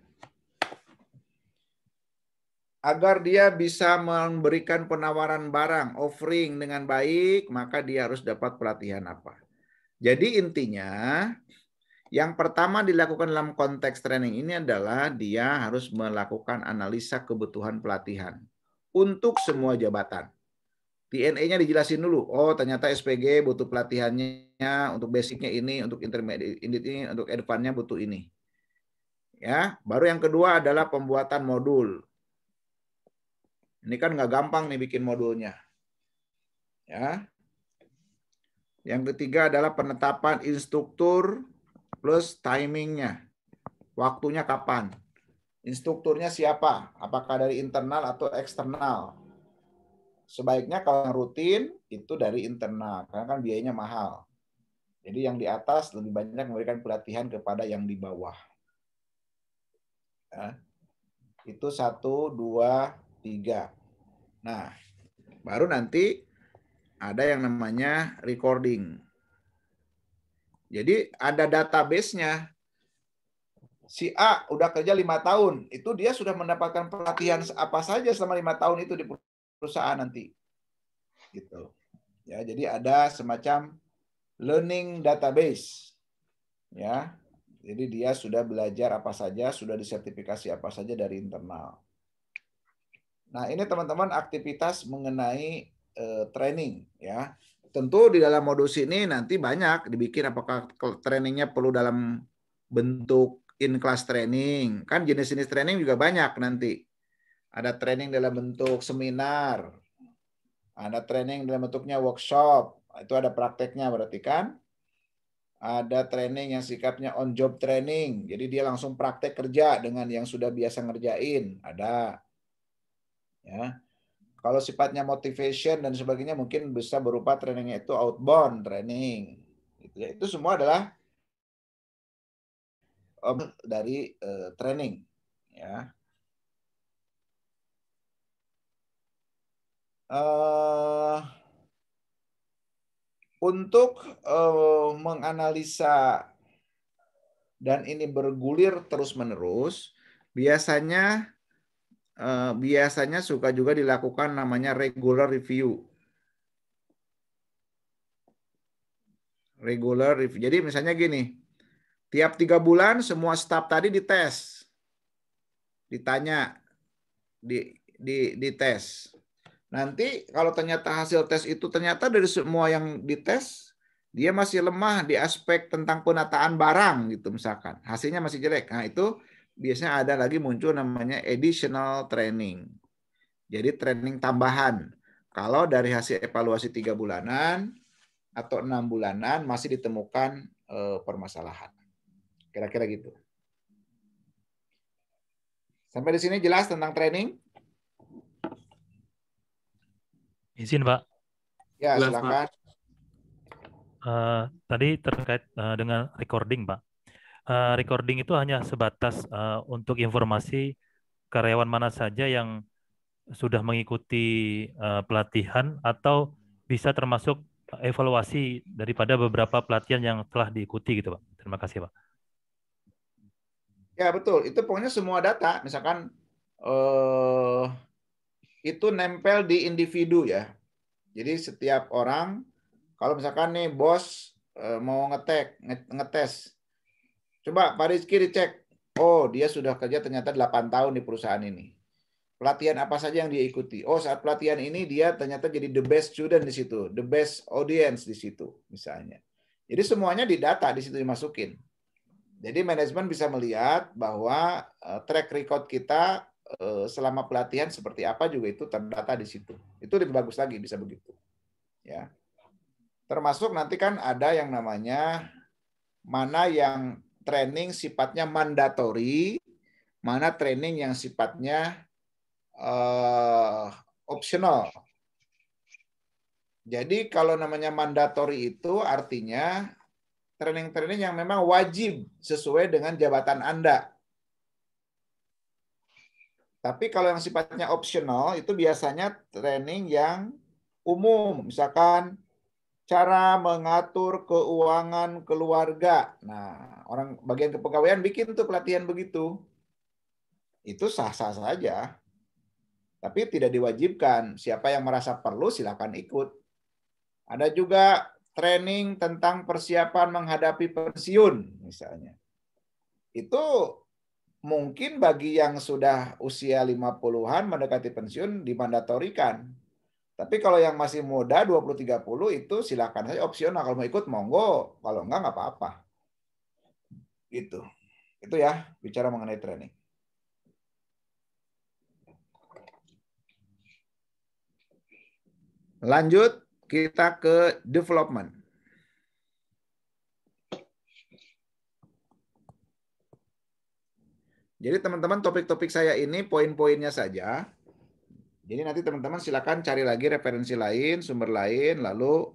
Agar dia bisa memberikan penawaran barang, offering dengan baik, maka dia harus dapat pelatihan apa. Jadi intinya, yang pertama dilakukan dalam konteks training ini adalah dia harus melakukan analisa kebutuhan pelatihan untuk semua jabatan. DNA-nya dijelasin dulu. Oh, ternyata SPG butuh pelatihannya untuk basicnya ini, untuk intermediate ini, untuk advance-nya butuh ini. Ya, baru yang kedua adalah pembuatan modul. Ini kan nggak gampang nih bikin modulnya. Ya. Yang ketiga adalah penetapan instruktur plus timingnya. Waktunya kapan? Instrukturnya siapa? Apakah dari internal atau eksternal? Sebaiknya kalau yang rutin itu dari internal, karena kan biayanya mahal. Jadi yang di atas lebih banyak memberikan pelatihan kepada yang di bawah. Ya. Itu satu, dua, tiga. Nah, baru nanti ada yang namanya recording. Jadi ada database-nya si A udah kerja lima tahun, itu dia sudah mendapatkan pelatihan apa saja selama lima tahun itu di perusahaan nanti. Gitu. Ya, jadi ada semacam learning database. Ya. Jadi dia sudah belajar apa saja, sudah disertifikasi apa saja dari internal. Nah, ini teman-teman aktivitas mengenai uh, training ya. Tentu di dalam modus ini nanti banyak dibikin apakah trainingnya perlu dalam bentuk in class training. Kan jenis-jenis training juga banyak nanti. Ada training dalam bentuk seminar. Ada training dalam bentuknya workshop. Itu ada prakteknya berarti kan. Ada training yang sikapnya on job training. Jadi dia langsung praktek kerja dengan yang sudah biasa ngerjain. Ada. Ya. Kalau sifatnya motivation dan sebagainya mungkin bisa berupa trainingnya itu outbound training. Gitu ya. Itu semua adalah dari uh, training ya uh, untuk uh, menganalisa dan ini bergulir terus menerus biasanya uh, biasanya suka juga dilakukan namanya regular review regular review jadi misalnya gini Tiap tiga bulan semua staf tadi dites, ditanya, di, di, dites. Nanti kalau ternyata hasil tes itu ternyata dari semua yang dites dia masih lemah di aspek tentang penataan barang gitu misalkan hasilnya masih jelek. Nah itu biasanya ada lagi muncul namanya additional training. Jadi training tambahan. Kalau dari hasil evaluasi tiga bulanan atau enam bulanan masih ditemukan eh, permasalahan. Kira-kira gitu. Sampai di sini jelas tentang training? Izin, Pak. Ya, jelas, silakan. Uh, tadi terkait uh, dengan recording, Pak. Uh, recording itu hanya sebatas uh, untuk informasi karyawan mana saja yang sudah mengikuti uh, pelatihan atau bisa termasuk evaluasi daripada beberapa pelatihan yang telah diikuti gitu, Pak. Terima kasih, Pak. Ya betul, itu pokoknya semua data, misalkan eh, itu nempel di individu ya. Jadi setiap orang, kalau misalkan nih bos eh, mau ngetek, ngetes, coba Pak Rizky dicek, oh dia sudah kerja ternyata 8 tahun di perusahaan ini. Pelatihan apa saja yang dia ikuti? Oh saat pelatihan ini dia ternyata jadi the best student di situ, the best audience di situ misalnya. Jadi semuanya di data di situ dimasukin. Jadi manajemen bisa melihat bahwa uh, track record kita uh, selama pelatihan seperti apa juga itu terdata di situ. Itu lebih bagus lagi bisa begitu. Ya. Termasuk nanti kan ada yang namanya mana yang training sifatnya mandatory, mana training yang sifatnya uh, optional. Jadi kalau namanya mandatory itu artinya training-training yang memang wajib sesuai dengan jabatan Anda. Tapi kalau yang sifatnya optional itu biasanya training yang umum, misalkan cara mengatur keuangan keluarga. Nah, orang bagian kepegawaian bikin tuh pelatihan begitu. Itu sah-sah saja. Tapi tidak diwajibkan. Siapa yang merasa perlu silakan ikut. Ada juga training tentang persiapan menghadapi pensiun misalnya. Itu mungkin bagi yang sudah usia 50-an mendekati pensiun dimandatorikan. Tapi kalau yang masih muda 20-30 itu silakan saja opsional. Kalau mau ikut monggo, kalau enggak nggak apa-apa. Gitu. Itu ya bicara mengenai training. Lanjut kita ke development. Jadi teman-teman topik-topik saya ini poin-poinnya saja. Jadi nanti teman-teman silakan cari lagi referensi lain, sumber lain, lalu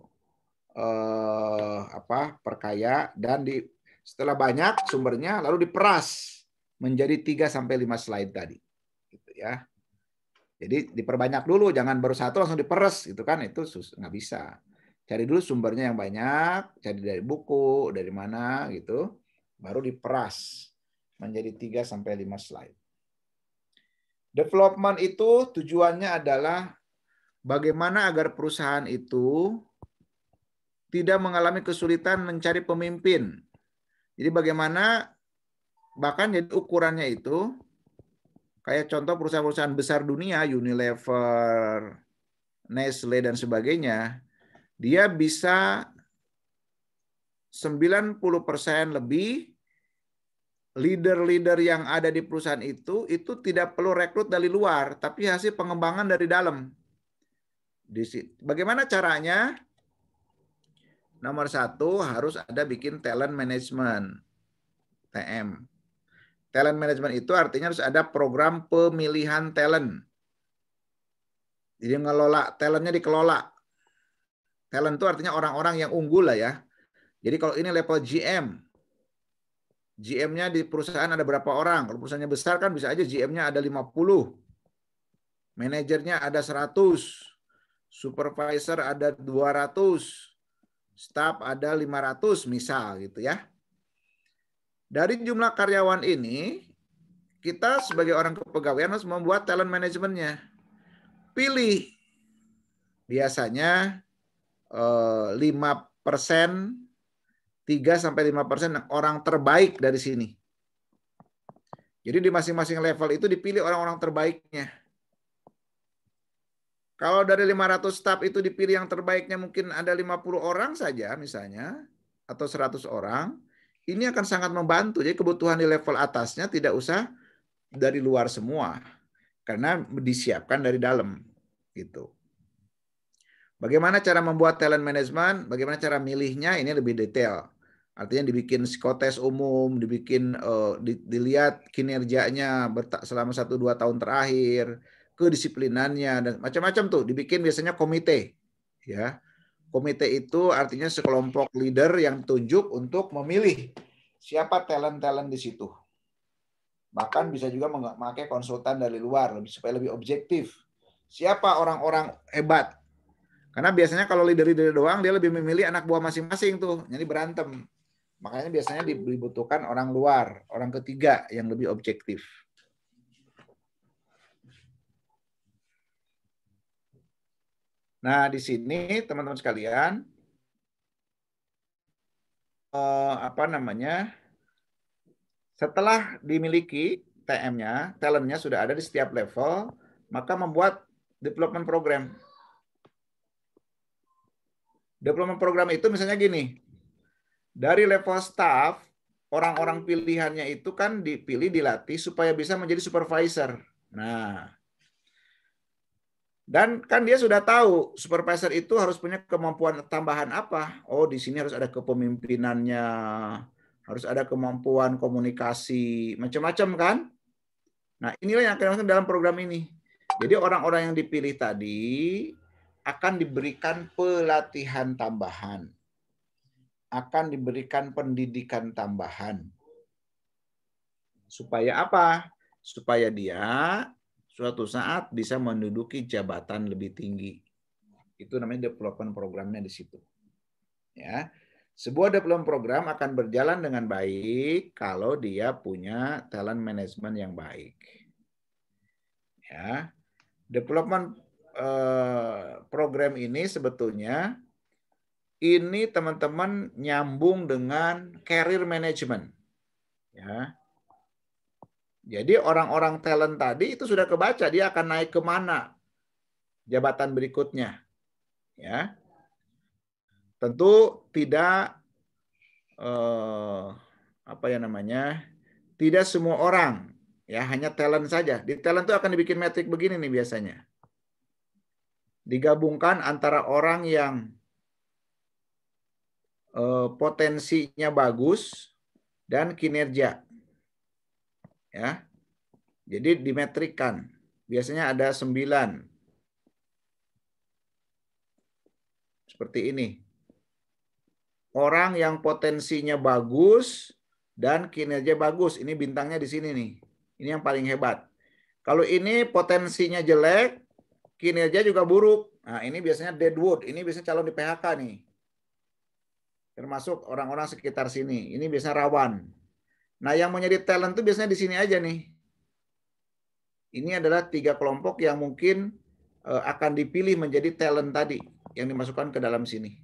eh, apa perkaya dan di setelah banyak sumbernya lalu diperas menjadi 3 sampai 5 slide tadi. Gitu ya. Jadi diperbanyak dulu, jangan baru satu langsung diperes gitu kan, itu nggak bisa. Cari dulu sumbernya yang banyak, cari dari buku, dari mana gitu, baru diperas menjadi 3 sampai 5 slide. Development itu tujuannya adalah bagaimana agar perusahaan itu tidak mengalami kesulitan mencari pemimpin. Jadi bagaimana bahkan jadi ukurannya itu kayak contoh perusahaan-perusahaan besar dunia Unilever, Nestle dan sebagainya, dia bisa 90% lebih leader-leader yang ada di perusahaan itu itu tidak perlu rekrut dari luar, tapi hasil pengembangan dari dalam. Bagaimana caranya? Nomor satu harus ada bikin talent management, TM. Talent management itu artinya harus ada program pemilihan talent. Jadi ngelola talentnya dikelola. Talent itu artinya orang-orang yang unggul lah ya. Jadi kalau ini level GM, GM-nya di perusahaan ada berapa orang? Kalau perusahaannya besar kan bisa aja GM-nya ada 50. Manajernya ada 100. Supervisor ada 200. Staff ada 500 misal gitu ya. Dari jumlah karyawan ini, kita sebagai orang kepegawaian harus membuat talent manajemennya. Pilih biasanya 5 eh, persen 3 sampai 5 persen orang terbaik dari sini. Jadi di masing-masing level itu dipilih orang-orang terbaiknya. Kalau dari 500 staff itu dipilih yang terbaiknya mungkin ada 50 orang saja misalnya atau 100 orang, ini akan sangat membantu. Jadi kebutuhan di level atasnya tidak usah dari luar semua karena disiapkan dari dalam gitu. Bagaimana cara membuat talent management, bagaimana cara milihnya ini lebih detail. Artinya dibikin psikotes umum, dibikin uh, di, dilihat kinerjanya selama satu dua tahun terakhir, kedisiplinannya dan macam-macam tuh dibikin biasanya komite, ya. Komite itu artinya sekelompok leader yang tunjuk untuk memilih siapa talent-talent di situ. Bahkan bisa juga memakai konsultan dari luar supaya lebih objektif. Siapa orang-orang hebat? Karena biasanya kalau leader-leader doang dia lebih memilih anak buah masing-masing tuh, jadi berantem. Makanya biasanya dibutuhkan orang luar, orang ketiga yang lebih objektif. Nah, di sini teman-teman sekalian, eh, apa namanya? Setelah dimiliki TM-nya, talentnya sudah ada di setiap level, maka membuat development program. Development program itu misalnya gini, dari level staff, orang-orang pilihannya itu kan dipilih, dilatih supaya bisa menjadi supervisor. Nah, dan kan dia sudah tahu supervisor itu harus punya kemampuan tambahan apa. Oh, di sini harus ada kepemimpinannya, harus ada kemampuan komunikasi, macam-macam kan. Nah, inilah yang akan dalam program ini. Jadi orang-orang yang dipilih tadi akan diberikan pelatihan tambahan akan diberikan pendidikan tambahan. Supaya apa? Supaya dia suatu saat bisa menduduki jabatan lebih tinggi. Itu namanya development programnya di situ. Ya. Sebuah development program akan berjalan dengan baik kalau dia punya talent management yang baik. Ya. Development eh, program ini sebetulnya ini teman-teman nyambung dengan career management. Ya. Jadi orang-orang talent tadi itu sudah kebaca dia akan naik ke mana jabatan berikutnya. Ya. Tentu tidak eh, apa ya namanya? Tidak semua orang ya hanya talent saja. Di talent itu akan dibikin metrik begini nih biasanya. Digabungkan antara orang yang eh, potensinya bagus dan kinerja ya. Jadi dimetrikan. Biasanya ada sembilan. Seperti ini. Orang yang potensinya bagus dan kinerja bagus. Ini bintangnya di sini nih. Ini yang paling hebat. Kalau ini potensinya jelek, kinerja juga buruk. Nah, ini biasanya deadwood. Ini biasanya calon di PHK nih. Termasuk orang-orang sekitar sini. Ini biasanya rawan. Nah, yang menjadi talent itu biasanya di sini aja nih. Ini adalah tiga kelompok yang mungkin eh, akan dipilih menjadi talent tadi yang dimasukkan ke dalam sini.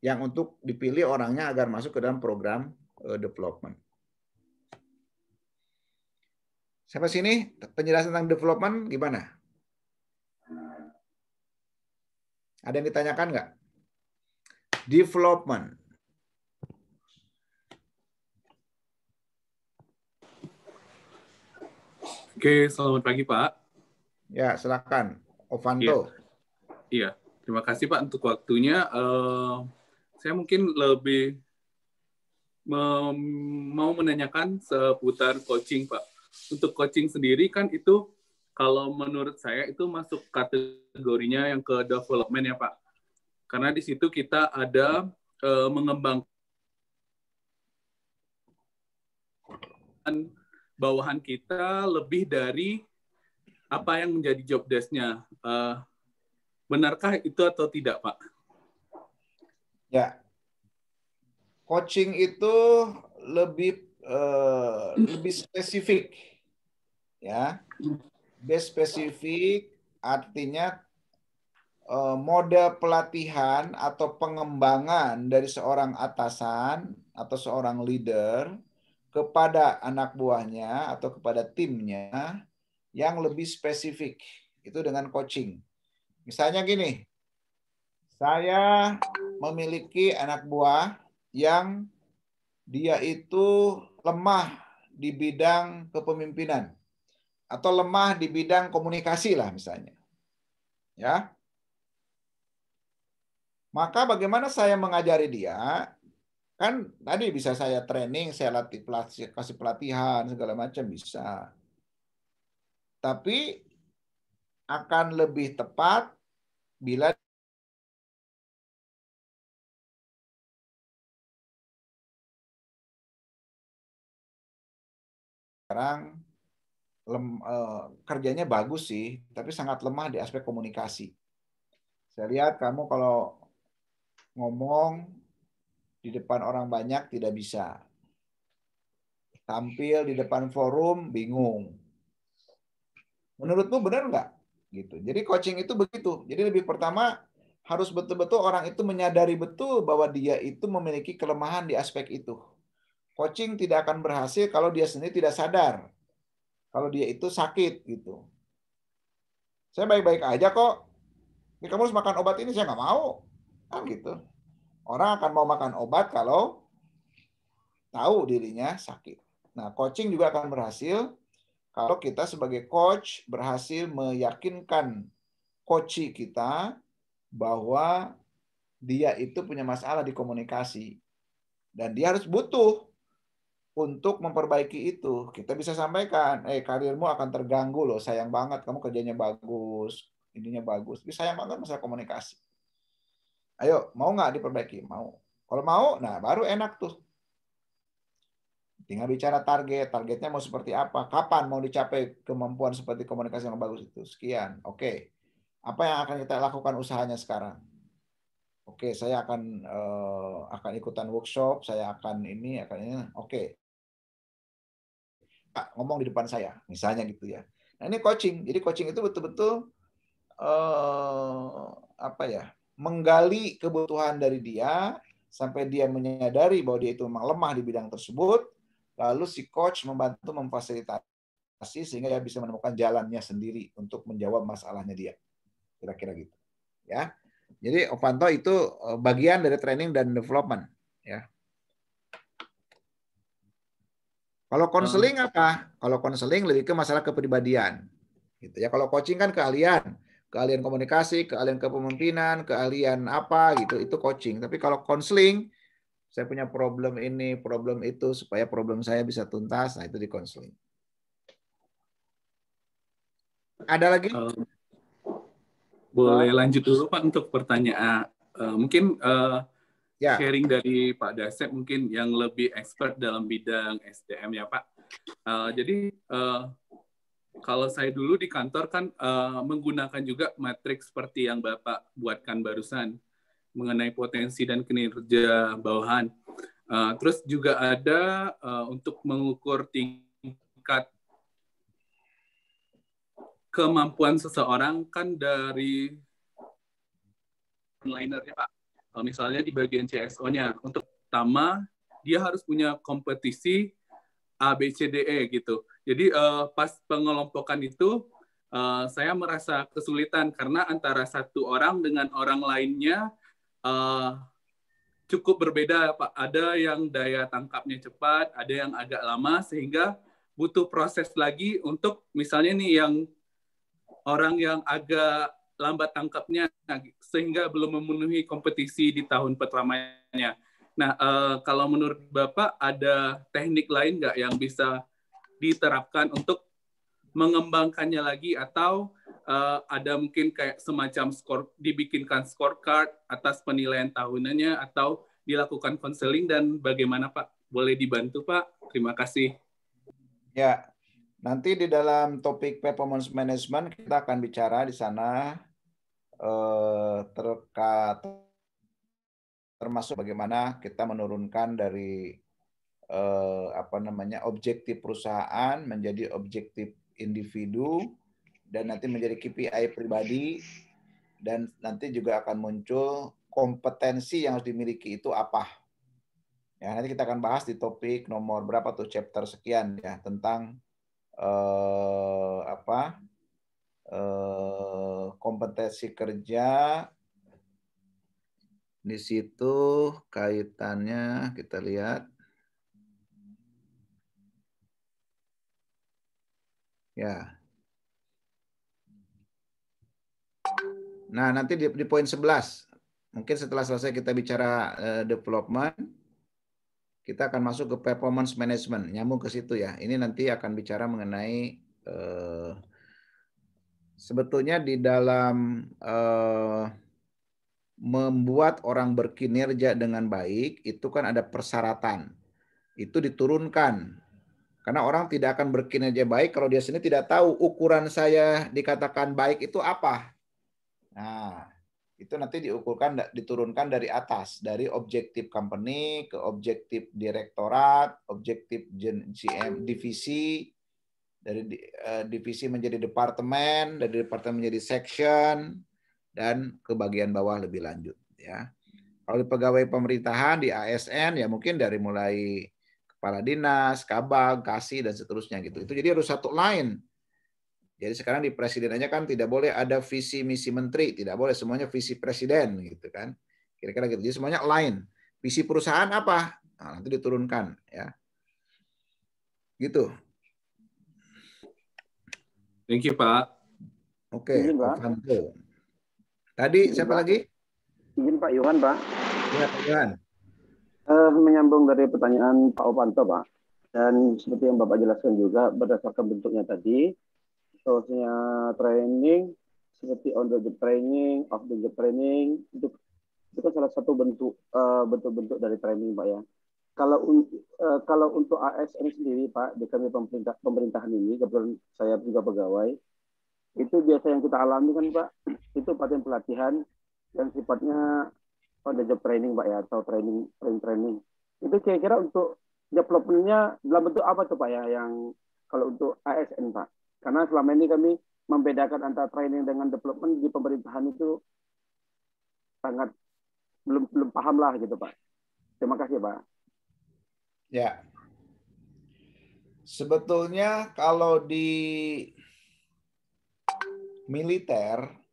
Yang untuk dipilih orangnya agar masuk ke dalam program eh, development. Sampai sini penjelasan tentang development gimana? Ada yang ditanyakan nggak? Development. Oke, selamat pagi Pak. Ya, silakan. Ovanto. Iya, iya. terima kasih Pak untuk waktunya. Uh, saya mungkin lebih mau menanyakan seputar coaching Pak. Untuk coaching sendiri kan itu kalau menurut saya itu masuk kategorinya yang ke development ya Pak. Karena di situ kita ada uh, mengembangkan bawahan kita lebih dari apa yang menjadi job desk-nya. Uh, benarkah itu atau tidak, Pak? Ya, coaching itu lebih uh, lebih spesifik, ya, lebih spesifik artinya uh, mode pelatihan atau pengembangan dari seorang atasan atau seorang leader kepada anak buahnya atau kepada timnya yang lebih spesifik. Itu dengan coaching. Misalnya gini, saya memiliki anak buah yang dia itu lemah di bidang kepemimpinan atau lemah di bidang komunikasi lah misalnya. Ya. Maka bagaimana saya mengajari dia? Kan tadi bisa saya training, saya latih pelatih, kasih pelatihan segala macam bisa. Tapi akan lebih tepat bila sekarang lem, eh, kerjanya bagus sih, tapi sangat lemah di aspek komunikasi. Saya lihat kamu kalau ngomong di depan orang banyak tidak bisa. Tampil di depan forum bingung. Menurutmu benar nggak? Gitu. Jadi coaching itu begitu. Jadi lebih pertama harus betul-betul orang itu menyadari betul bahwa dia itu memiliki kelemahan di aspek itu. Coaching tidak akan berhasil kalau dia sendiri tidak sadar. Kalau dia itu sakit gitu. Saya baik-baik aja kok. Ini kamu harus makan obat ini, saya nggak mau. Kan gitu. Orang akan mau makan obat kalau tahu dirinya sakit. Nah, coaching juga akan berhasil kalau kita sebagai coach berhasil meyakinkan coach kita bahwa dia itu punya masalah di komunikasi dan dia harus butuh untuk memperbaiki itu. Kita bisa sampaikan, eh karirmu akan terganggu loh, sayang banget kamu kerjanya bagus, ininya bagus, tapi sayang banget masalah komunikasi. Ayo, mau nggak diperbaiki? Mau. Kalau mau, nah baru enak tuh. Tinggal bicara target, targetnya mau seperti apa, kapan mau dicapai kemampuan seperti komunikasi yang bagus itu. Sekian, oke. Apa yang akan kita lakukan usahanya sekarang? Oke, saya akan uh, akan ikutan workshop, saya akan ini, akan ini. Oke. Pak, ngomong di depan saya, misalnya gitu ya. Nah, ini coaching. Jadi coaching itu betul-betul uh, apa ya? Menggali kebutuhan dari dia sampai dia menyadari bahwa dia itu memang lemah di bidang tersebut Lalu si coach membantu memfasilitasi sehingga dia bisa menemukan jalannya sendiri untuk menjawab masalahnya dia. Kira-kira gitu. Ya. Jadi Ovanto itu eh, bagian dari training dan development, ya. Kalau konseling apa? Kalau konseling lebih ke masalah kepribadian. Gitu ya. Kalau coaching kan keahlian, keahlian komunikasi, keahlian kepemimpinan, keahlian apa gitu, itu coaching. Tapi kalau konseling saya punya problem ini, problem itu, supaya problem saya bisa tuntas, nah itu di konseling. Ada lagi? Uh, boleh lanjut dulu Pak untuk pertanyaan. Uh, mungkin uh, ya. sharing dari Pak Dasep mungkin yang lebih expert dalam bidang SDM ya Pak. Uh, jadi uh, kalau saya dulu di kantor kan uh, menggunakan juga matriks seperti yang Bapak buatkan barusan mengenai potensi dan kinerja bawahan. Uh, terus juga ada uh, untuk mengukur tingkat kemampuan seseorang kan dari onlinernya Pak. Uh, misalnya di bagian CSO-nya, untuk pertama dia harus punya kompetisi A, B, C, D, E gitu. Jadi uh, pas pengelompokan itu uh, saya merasa kesulitan karena antara satu orang dengan orang lainnya uh, cukup berbeda Pak. Ada yang daya tangkapnya cepat, ada yang agak lama sehingga butuh proses lagi untuk misalnya nih yang orang yang agak lambat tangkapnya sehingga belum memenuhi kompetisi di tahun pertamanya. Nah, uh, kalau menurut Bapak ada teknik lain nggak yang bisa diterapkan untuk mengembangkannya lagi atau uh, ada mungkin kayak semacam skor dibikinkan scorecard atas penilaian tahunannya atau dilakukan konseling dan bagaimana Pak? Boleh dibantu Pak? Terima kasih. Ya, nanti di dalam topik performance management kita akan bicara di sana eh, terkait termasuk bagaimana kita menurunkan dari eh, apa namanya objektif perusahaan menjadi objektif individu dan nanti menjadi KPI pribadi dan nanti juga akan muncul kompetensi yang harus dimiliki itu apa. Ya, nanti kita akan bahas di topik nomor berapa tuh chapter sekian ya tentang eh, apa eh, kompetensi kerja di situ kaitannya kita lihat ya Nah, nanti di, di poin 11, mungkin setelah selesai kita bicara uh, development, kita akan masuk ke performance management, nyambung ke situ ya. Ini nanti akan bicara mengenai uh, sebetulnya di dalam uh, membuat orang berkinerja dengan baik itu kan ada persyaratan. Itu diturunkan. Karena orang tidak akan berkinerja baik kalau dia sendiri tidak tahu ukuran saya dikatakan baik itu apa. Nah, itu nanti diukurkan diturunkan dari atas dari objektif company ke objektif direktorat, objektif GM divisi dari uh, divisi menjadi departemen, dari departemen menjadi section dan ke bagian bawah lebih lanjut ya. Kalau di pegawai pemerintahan di ASN ya mungkin dari mulai kepala dinas, kabag, kasih dan seterusnya gitu. Itu jadi harus satu line jadi sekarang di presiden aja kan tidak boleh ada visi misi menteri, tidak boleh semuanya visi presiden gitu kan. Kira-kira gitu. Jadi semuanya lain. Visi perusahaan apa? Nah, nanti diturunkan ya. Gitu. Thank you, Pak. Oke, okay, Pak. Tadi siapa lagi? Izin Pak Yohan, Pak. Ya, Pak Yohan. Uh, menyambung dari pertanyaan Pak Opanto, Pak. Dan seperti yang Bapak jelaskan juga, berdasarkan bentuknya tadi, source-nya training seperti on the job training, off the job training itu itu kan salah satu bentuk uh, bentuk-bentuk dari training pak ya. kalau uh, kalau untuk ASN sendiri Pak di kami pemerintah pemerintahan ini kebetulan saya juga pegawai itu biasa yang kita alami kan Pak itu pelatihan pelatihan yang sifatnya on the job training Pak ya atau training training training. Itu kira-kira untuk developmentnya dalam bentuk apa tuh Pak ya yang kalau untuk ASN Pak? Karena selama ini kami membedakan antara training dengan development di pemerintahan itu sangat belum belum paham lah gitu Pak. Terima kasih Pak. Ya. Sebetulnya kalau di militer,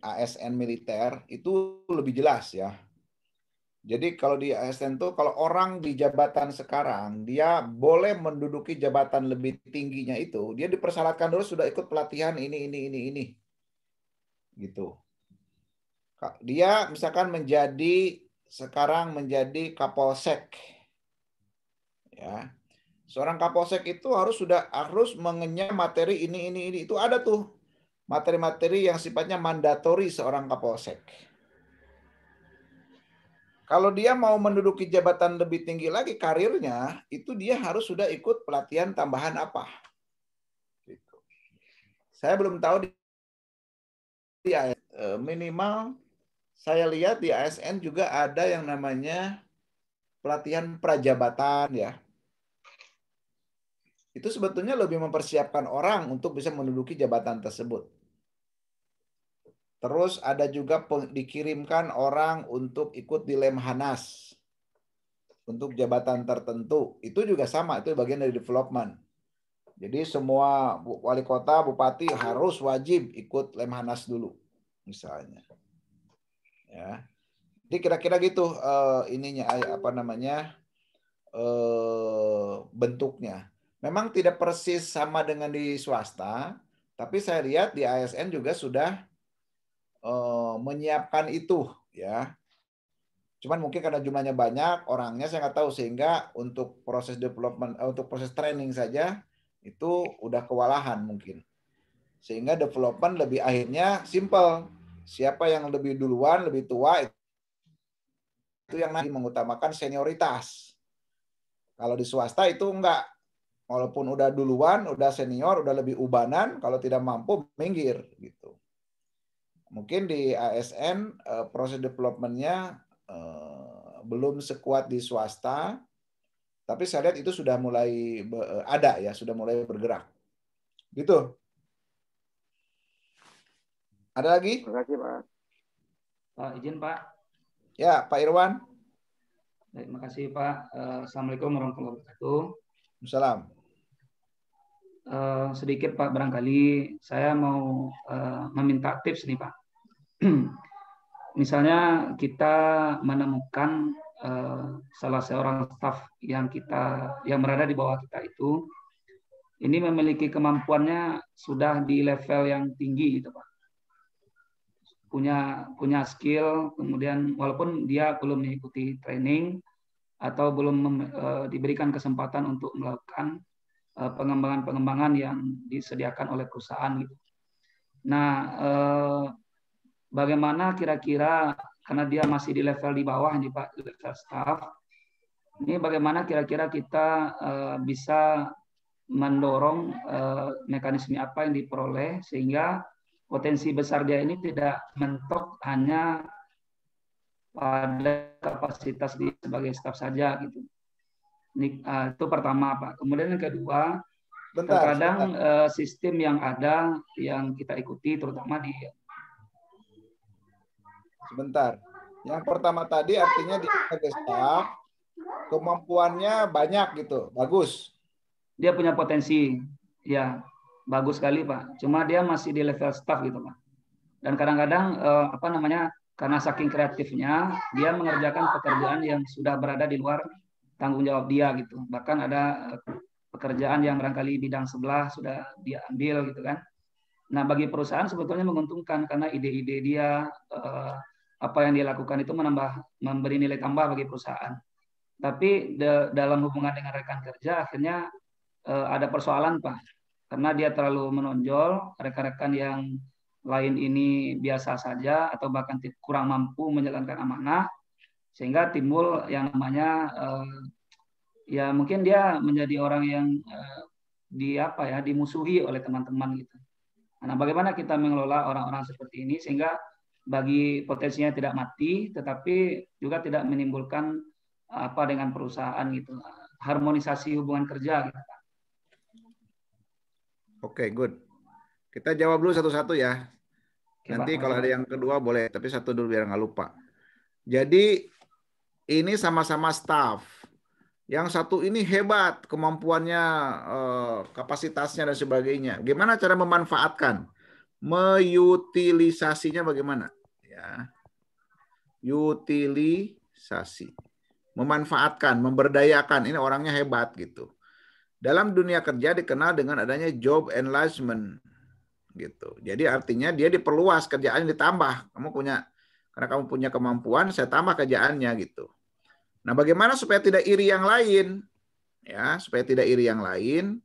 ASN militer itu lebih jelas ya. Jadi kalau di ASN itu kalau orang di jabatan sekarang dia boleh menduduki jabatan lebih tingginya itu, dia dipersyaratkan dulu sudah ikut pelatihan ini ini ini ini. Gitu. Dia misalkan menjadi sekarang menjadi kapolsek ya seorang kapolsek itu harus sudah harus mengenyam materi ini ini ini itu ada tuh materi-materi yang sifatnya mandatori seorang kapolsek. Kalau dia mau menduduki jabatan lebih tinggi lagi karirnya, itu dia harus sudah ikut pelatihan tambahan apa. Gitu. Saya belum tahu di. Eh, minimal saya lihat di ASN juga ada yang namanya pelatihan prajabatan ya itu sebetulnya lebih mempersiapkan orang untuk bisa menduduki jabatan tersebut. Terus ada juga dikirimkan orang untuk ikut di Lemhanas untuk jabatan tertentu. Itu juga sama, itu bagian dari development. Jadi semua wali kota, bupati harus wajib ikut Lemhanas dulu, misalnya. Ya. Jadi kira-kira gitu uh, ininya apa namanya uh, bentuknya. Memang tidak persis sama dengan di swasta, tapi saya lihat di ASN juga sudah uh, menyiapkan itu ya. Cuman mungkin karena jumlahnya banyak, orangnya saya nggak tahu sehingga untuk proses development, uh, untuk proses training saja itu udah kewalahan mungkin. Sehingga development lebih akhirnya simple. Siapa yang lebih duluan, lebih tua itu yang nanti mengutamakan senioritas. Kalau di swasta itu enggak walaupun udah duluan, udah senior, udah lebih ubanan, kalau tidak mampu minggir gitu. Mungkin di ASN eh, proses developmentnya eh, belum sekuat di swasta, tapi saya lihat itu sudah mulai eh, ada ya, sudah mulai bergerak. Gitu. Ada lagi? Terima kasih Pak. Pak izin Pak. Ya Pak Irwan. Terima kasih Pak. Assalamualaikum warahmatullahi wabarakatuh. Salam. Uh, sedikit Pak barangkali saya mau uh, meminta tips nih Pak. Misalnya kita menemukan uh, salah seorang staf yang kita yang berada di bawah kita itu ini memiliki kemampuannya sudah di level yang tinggi gitu Pak. Punya punya skill kemudian walaupun dia belum mengikuti training atau belum uh, diberikan kesempatan untuk melakukan pengembangan-pengembangan yang disediakan oleh perusahaan gitu. Nah, uh, bagaimana kira-kira karena dia masih di level di bawah nih Pak, level staff. Ini bagaimana kira-kira kita uh, bisa mendorong mekanisme apa yang diperoleh sehingga potensi besar dia ini tidak mentok hanya pada kapasitas di sebagai staf saja gitu. Uh, itu pertama Pak. Kemudian yang kedua, bentar, terkadang Uh, sistem yang ada yang kita ikuti terutama di sebentar. Yang pertama tadi artinya di staf kemampuannya banyak gitu, bagus. Dia punya potensi, ya bagus sekali Pak. Cuma dia masih di level staff gitu Pak. Dan kadang-kadang uh, apa namanya karena saking kreatifnya dia mengerjakan pekerjaan yang sudah berada di luar tanggung jawab dia gitu. Bahkan ada eh, pekerjaan yang barangkali bidang sebelah sudah dia ambil gitu kan. Nah bagi perusahaan sebetulnya menguntungkan karena ide-ide dia eh, apa yang dia lakukan itu menambah memberi nilai tambah bagi perusahaan. Tapi de, dalam hubungan dengan rekan kerja akhirnya eh, ada persoalan pak. Karena dia terlalu menonjol rekan-rekan yang lain ini biasa saja atau bahkan kurang mampu menjalankan amanah sehingga timbul yang namanya uh, ya mungkin dia menjadi orang yang uh, di apa ya dimusuhi oleh teman-teman gitu. Nah, bagaimana kita mengelola orang-orang seperti ini sehingga bagi potensinya tidak mati, tetapi juga tidak menimbulkan apa dengan perusahaan gitu, harmonisasi hubungan kerja gitu. Oke, okay, good. Kita jawab dulu satu-satu ya. Nanti kalau ada yang kedua boleh, tapi satu dulu biar nggak lupa. Jadi ini sama-sama staff. Yang satu ini hebat kemampuannya, eh, kapasitasnya dan sebagainya. Gimana cara memanfaatkan? Mengutilisasinya bagaimana? Ya. Utilisasi. Memanfaatkan, memberdayakan. Ini orangnya hebat gitu. Dalam dunia kerja dikenal dengan adanya job enlargement gitu. Jadi artinya dia diperluas kerjaan ditambah. Kamu punya karena kamu punya kemampuan, saya tambah kerjaannya gitu. Nah, bagaimana supaya tidak iri yang lain? Ya, supaya tidak iri yang lain,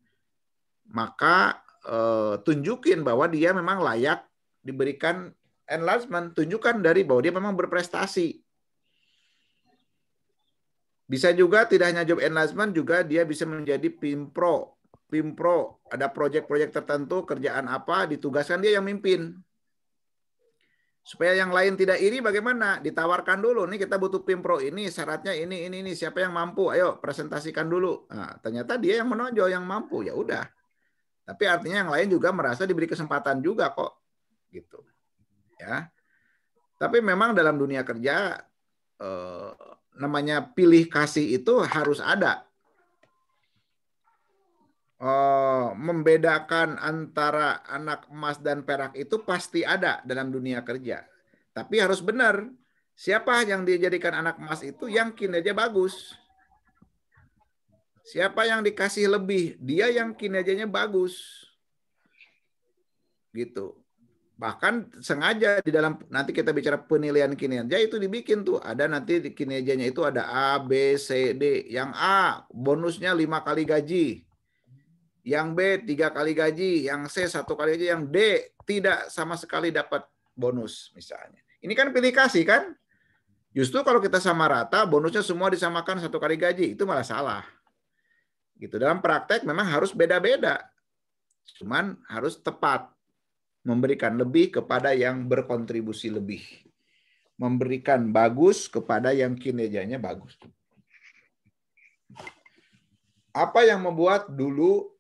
maka eh, tunjukin bahwa dia memang layak diberikan enlargement, tunjukkan dari bahwa dia memang berprestasi. Bisa juga tidak hanya job enlargement, juga dia bisa menjadi pimpro. Pimpro, ada proyek-proyek tertentu, kerjaan apa, ditugaskan dia yang mimpin. Supaya yang lain tidak iri bagaimana? Ditawarkan dulu. Nih kita butuh PIM Pro ini, syaratnya ini, ini, ini. Siapa yang mampu? Ayo presentasikan dulu. Nah, ternyata dia yang menonjol, yang mampu. Ya udah. Tapi artinya yang lain juga merasa diberi kesempatan juga kok. Gitu. Ya. Tapi memang dalam dunia kerja eh, namanya pilih kasih itu harus ada. Oh, membedakan antara anak emas dan perak itu pasti ada dalam dunia kerja. Tapi harus benar. Siapa yang dijadikan anak emas itu yang kinerja bagus. Siapa yang dikasih lebih, dia yang kinerjanya bagus. Gitu. Bahkan sengaja di dalam nanti kita bicara penilaian kinerja itu dibikin tuh ada nanti kinerjanya itu ada A, B, C, D. Yang A bonusnya lima kali gaji yang B tiga kali gaji, yang C satu kali gaji, yang D tidak sama sekali dapat bonus misalnya. Ini kan pilih kasih kan? Justru kalau kita sama rata, bonusnya semua disamakan satu kali gaji, itu malah salah. Gitu dalam praktek memang harus beda-beda. Cuman harus tepat memberikan lebih kepada yang berkontribusi lebih. Memberikan bagus kepada yang kinerjanya bagus. Apa yang membuat dulu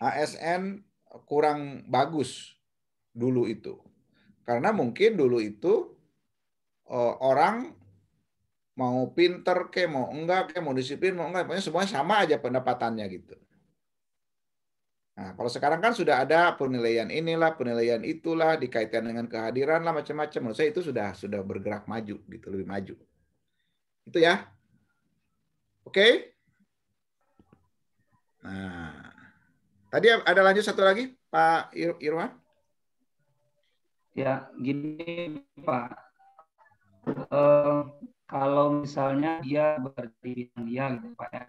ASN kurang bagus dulu itu. Karena mungkin dulu itu eh, orang mau pinter ke mau enggak ke mau disiplin mau enggak pokoknya semua sama aja pendapatannya gitu. Nah, kalau sekarang kan sudah ada penilaian inilah, penilaian itulah dikaitkan dengan kehadiran lah macam-macam. Menurut saya itu sudah sudah bergerak maju gitu, lebih maju. Itu ya. Oke? Okay? Nah, Tadi ada lanjut satu lagi, Pak Irwan? Ya, gini Pak. Uh, kalau misalnya dia bekerja di bidang dia gitu Pak ya.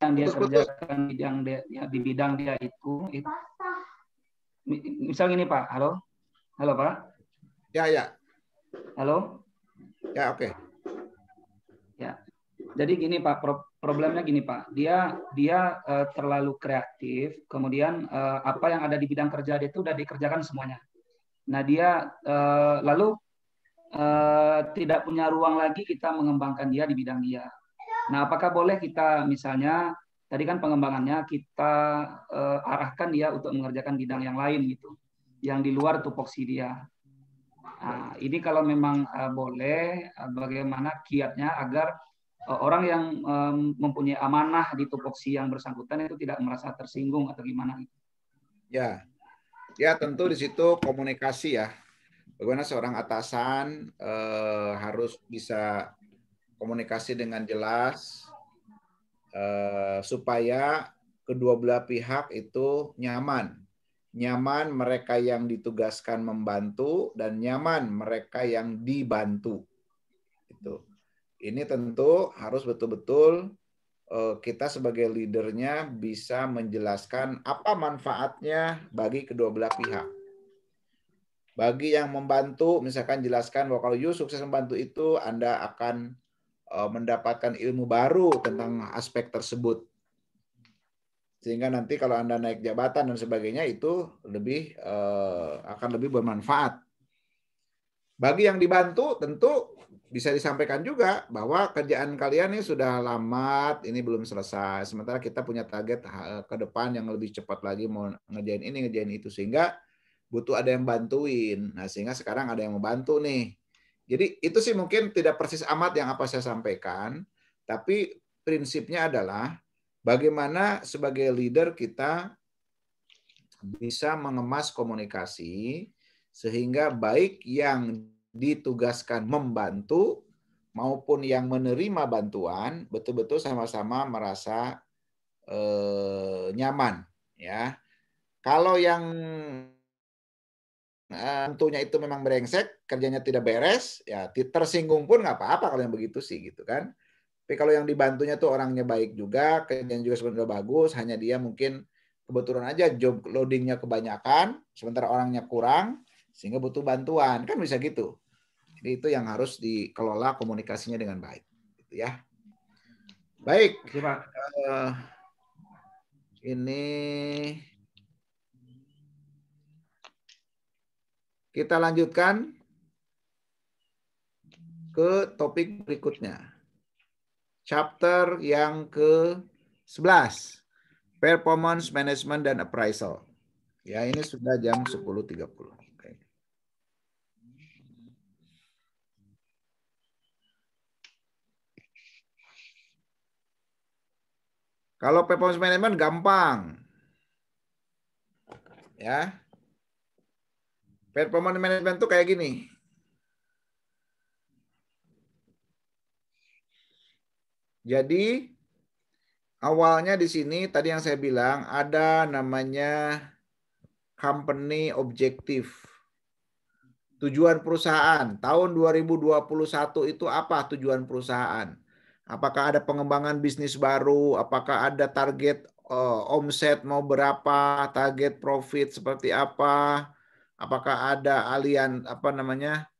Yang dia putus, kerjakan bidang dia, ya, di bidang dia itu, itu misal gini Pak, halo? Halo Pak? Ya, ya. Halo? Ya, oke. Okay. Ya. Jadi gini Pak, problemnya gini Pak, dia dia uh, terlalu kreatif, kemudian uh, apa yang ada di bidang kerja dia itu udah dikerjakan semuanya. Nah dia uh, lalu uh, tidak punya ruang lagi kita mengembangkan dia di bidang dia. Nah apakah boleh kita misalnya tadi kan pengembangannya kita uh, arahkan dia untuk mengerjakan bidang yang lain gitu, yang di luar tupoksi dia. Nah, ini kalau memang uh, boleh, uh, bagaimana kiatnya agar orang yang mempunyai amanah di tupoksi yang bersangkutan itu tidak merasa tersinggung atau gimana. Ya. Ya, tentu di situ komunikasi ya. Bagaimana seorang atasan eh, harus bisa komunikasi dengan jelas eh, supaya kedua belah pihak itu nyaman. Nyaman mereka yang ditugaskan membantu dan nyaman mereka yang dibantu. Itu ini tentu harus betul-betul eh, kita sebagai leadernya bisa menjelaskan apa manfaatnya bagi kedua belah pihak. Bagi yang membantu, misalkan jelaskan bahwa kalau you sukses membantu itu, Anda akan eh, mendapatkan ilmu baru tentang aspek tersebut. Sehingga nanti kalau Anda naik jabatan dan sebagainya itu lebih eh, akan lebih bermanfaat. Bagi yang dibantu tentu bisa disampaikan juga bahwa kerjaan kalian ini sudah lama, ini belum selesai. Sementara kita punya target eh, ke depan yang lebih cepat lagi mau ngerjain ini, ngerjain itu sehingga butuh ada yang bantuin. Nah, sehingga sekarang ada yang membantu nih. Jadi itu sih mungkin tidak persis amat yang apa saya sampaikan, tapi prinsipnya adalah bagaimana sebagai leader kita bisa mengemas komunikasi sehingga baik yang ditugaskan membantu maupun yang menerima bantuan betul-betul sama-sama merasa eh, nyaman ya. Kalau yang tentunya itu memang brengsek, kerjanya tidak beres, ya tersinggung pun nggak apa-apa kalau yang begitu sih gitu kan. Tapi kalau yang dibantunya tuh orangnya baik juga, kerjanya juga sebenarnya bagus, hanya dia mungkin kebetulan aja job loadingnya kebanyakan, sementara orangnya kurang, sehingga butuh bantuan, kan bisa gitu. Jadi itu yang harus dikelola komunikasinya dengan baik, gitu ya. Baik, uh, ini Kita lanjutkan ke topik berikutnya. Chapter yang ke-11. Performance Management dan Appraisal. Ya, ini sudah jam 10.30. Oke. Kalau performance management gampang. Ya, Performance management tuh kayak gini. Jadi awalnya di sini tadi yang saya bilang ada namanya company objective. Tujuan perusahaan tahun 2021 itu apa tujuan perusahaan? Apakah ada pengembangan bisnis baru? Apakah ada target uh, omset mau berapa? Target profit seperti apa? apakah ada alian apa namanya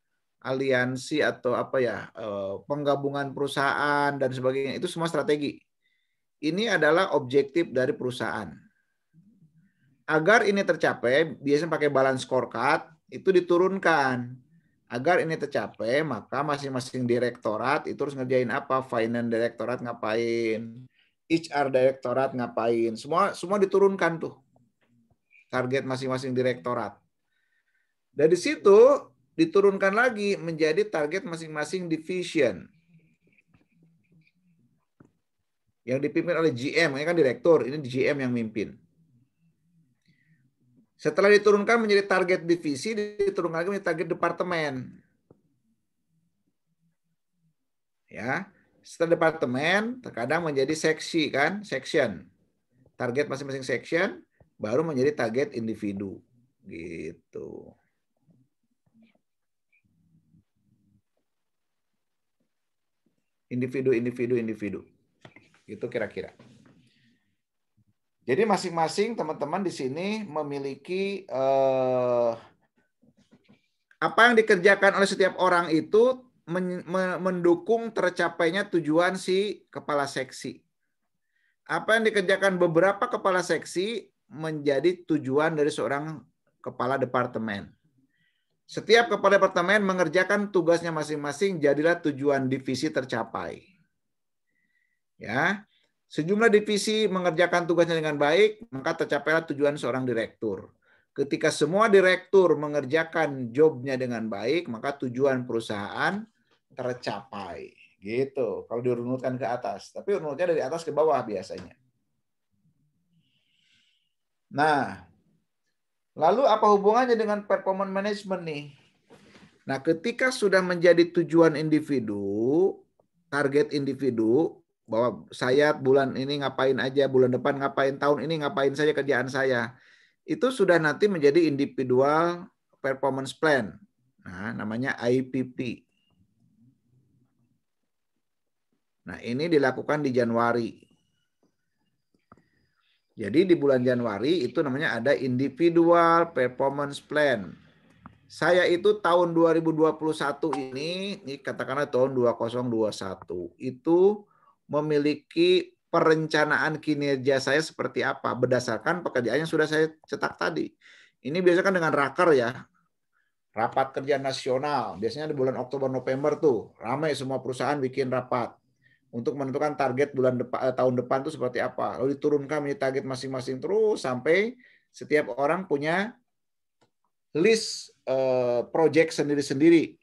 aliansi atau apa ya eh, penggabungan perusahaan dan sebagainya itu semua strategi. Ini adalah objektif dari perusahaan. Agar ini tercapai, biasanya pakai balance scorecard itu diturunkan. Agar ini tercapai, maka masing-masing direktorat itu harus ngerjain apa? Finance direktorat ngapain? HR direktorat ngapain? Semua semua diturunkan tuh. Target masing-masing direktorat. Dari situ diturunkan lagi menjadi target masing-masing division. Yang dipimpin oleh GM, ini kan direktur, ini GM yang mimpin. Setelah diturunkan menjadi target divisi, diturunkan lagi menjadi target departemen. Ya, setelah departemen terkadang menjadi seksi kan, section. Target masing-masing section baru menjadi target individu. Gitu. individu individu individu itu kira-kira jadi masing-masing teman-teman di sini memiliki eh, apa yang dikerjakan oleh setiap orang itu mendukung tercapainya tujuan si kepala seksi. Apa yang dikerjakan beberapa kepala seksi menjadi tujuan dari seorang kepala departemen. Setiap kepala departemen mengerjakan tugasnya masing-masing, jadilah tujuan divisi tercapai. Ya, sejumlah divisi mengerjakan tugasnya dengan baik, maka tercapailah tujuan seorang direktur. Ketika semua direktur mengerjakan jobnya dengan baik, maka tujuan perusahaan tercapai. Gitu. Kalau dirunutkan ke atas, tapi runutnya dari atas ke bawah biasanya. Nah, Lalu apa hubungannya dengan performance management nih? Nah, ketika sudah menjadi tujuan individu, target individu, bahwa saya bulan ini ngapain aja, bulan depan ngapain, tahun ini ngapain saja kerjaan saya, itu sudah nanti menjadi individual performance plan. Nah, namanya IPP. Nah, ini dilakukan di Januari. Jadi di bulan Januari itu namanya ada individual performance plan. saya itu tahun 2021 ini, ini katakanlah tahun 2021, itu memiliki perencanaan kinerja saya seperti apa berdasarkan pekerjaan yang sudah saya cetak tadi. Ini biasanya kan dengan raker ya, rapat kerja nasional. Biasanya di bulan Oktober November tuh ramai semua perusahaan bikin rapat untuk menentukan target bulan depan eh, tahun depan itu seperti apa. Lalu diturunkan menjadi target masing-masing terus sampai setiap orang punya list uh, project sendiri-sendiri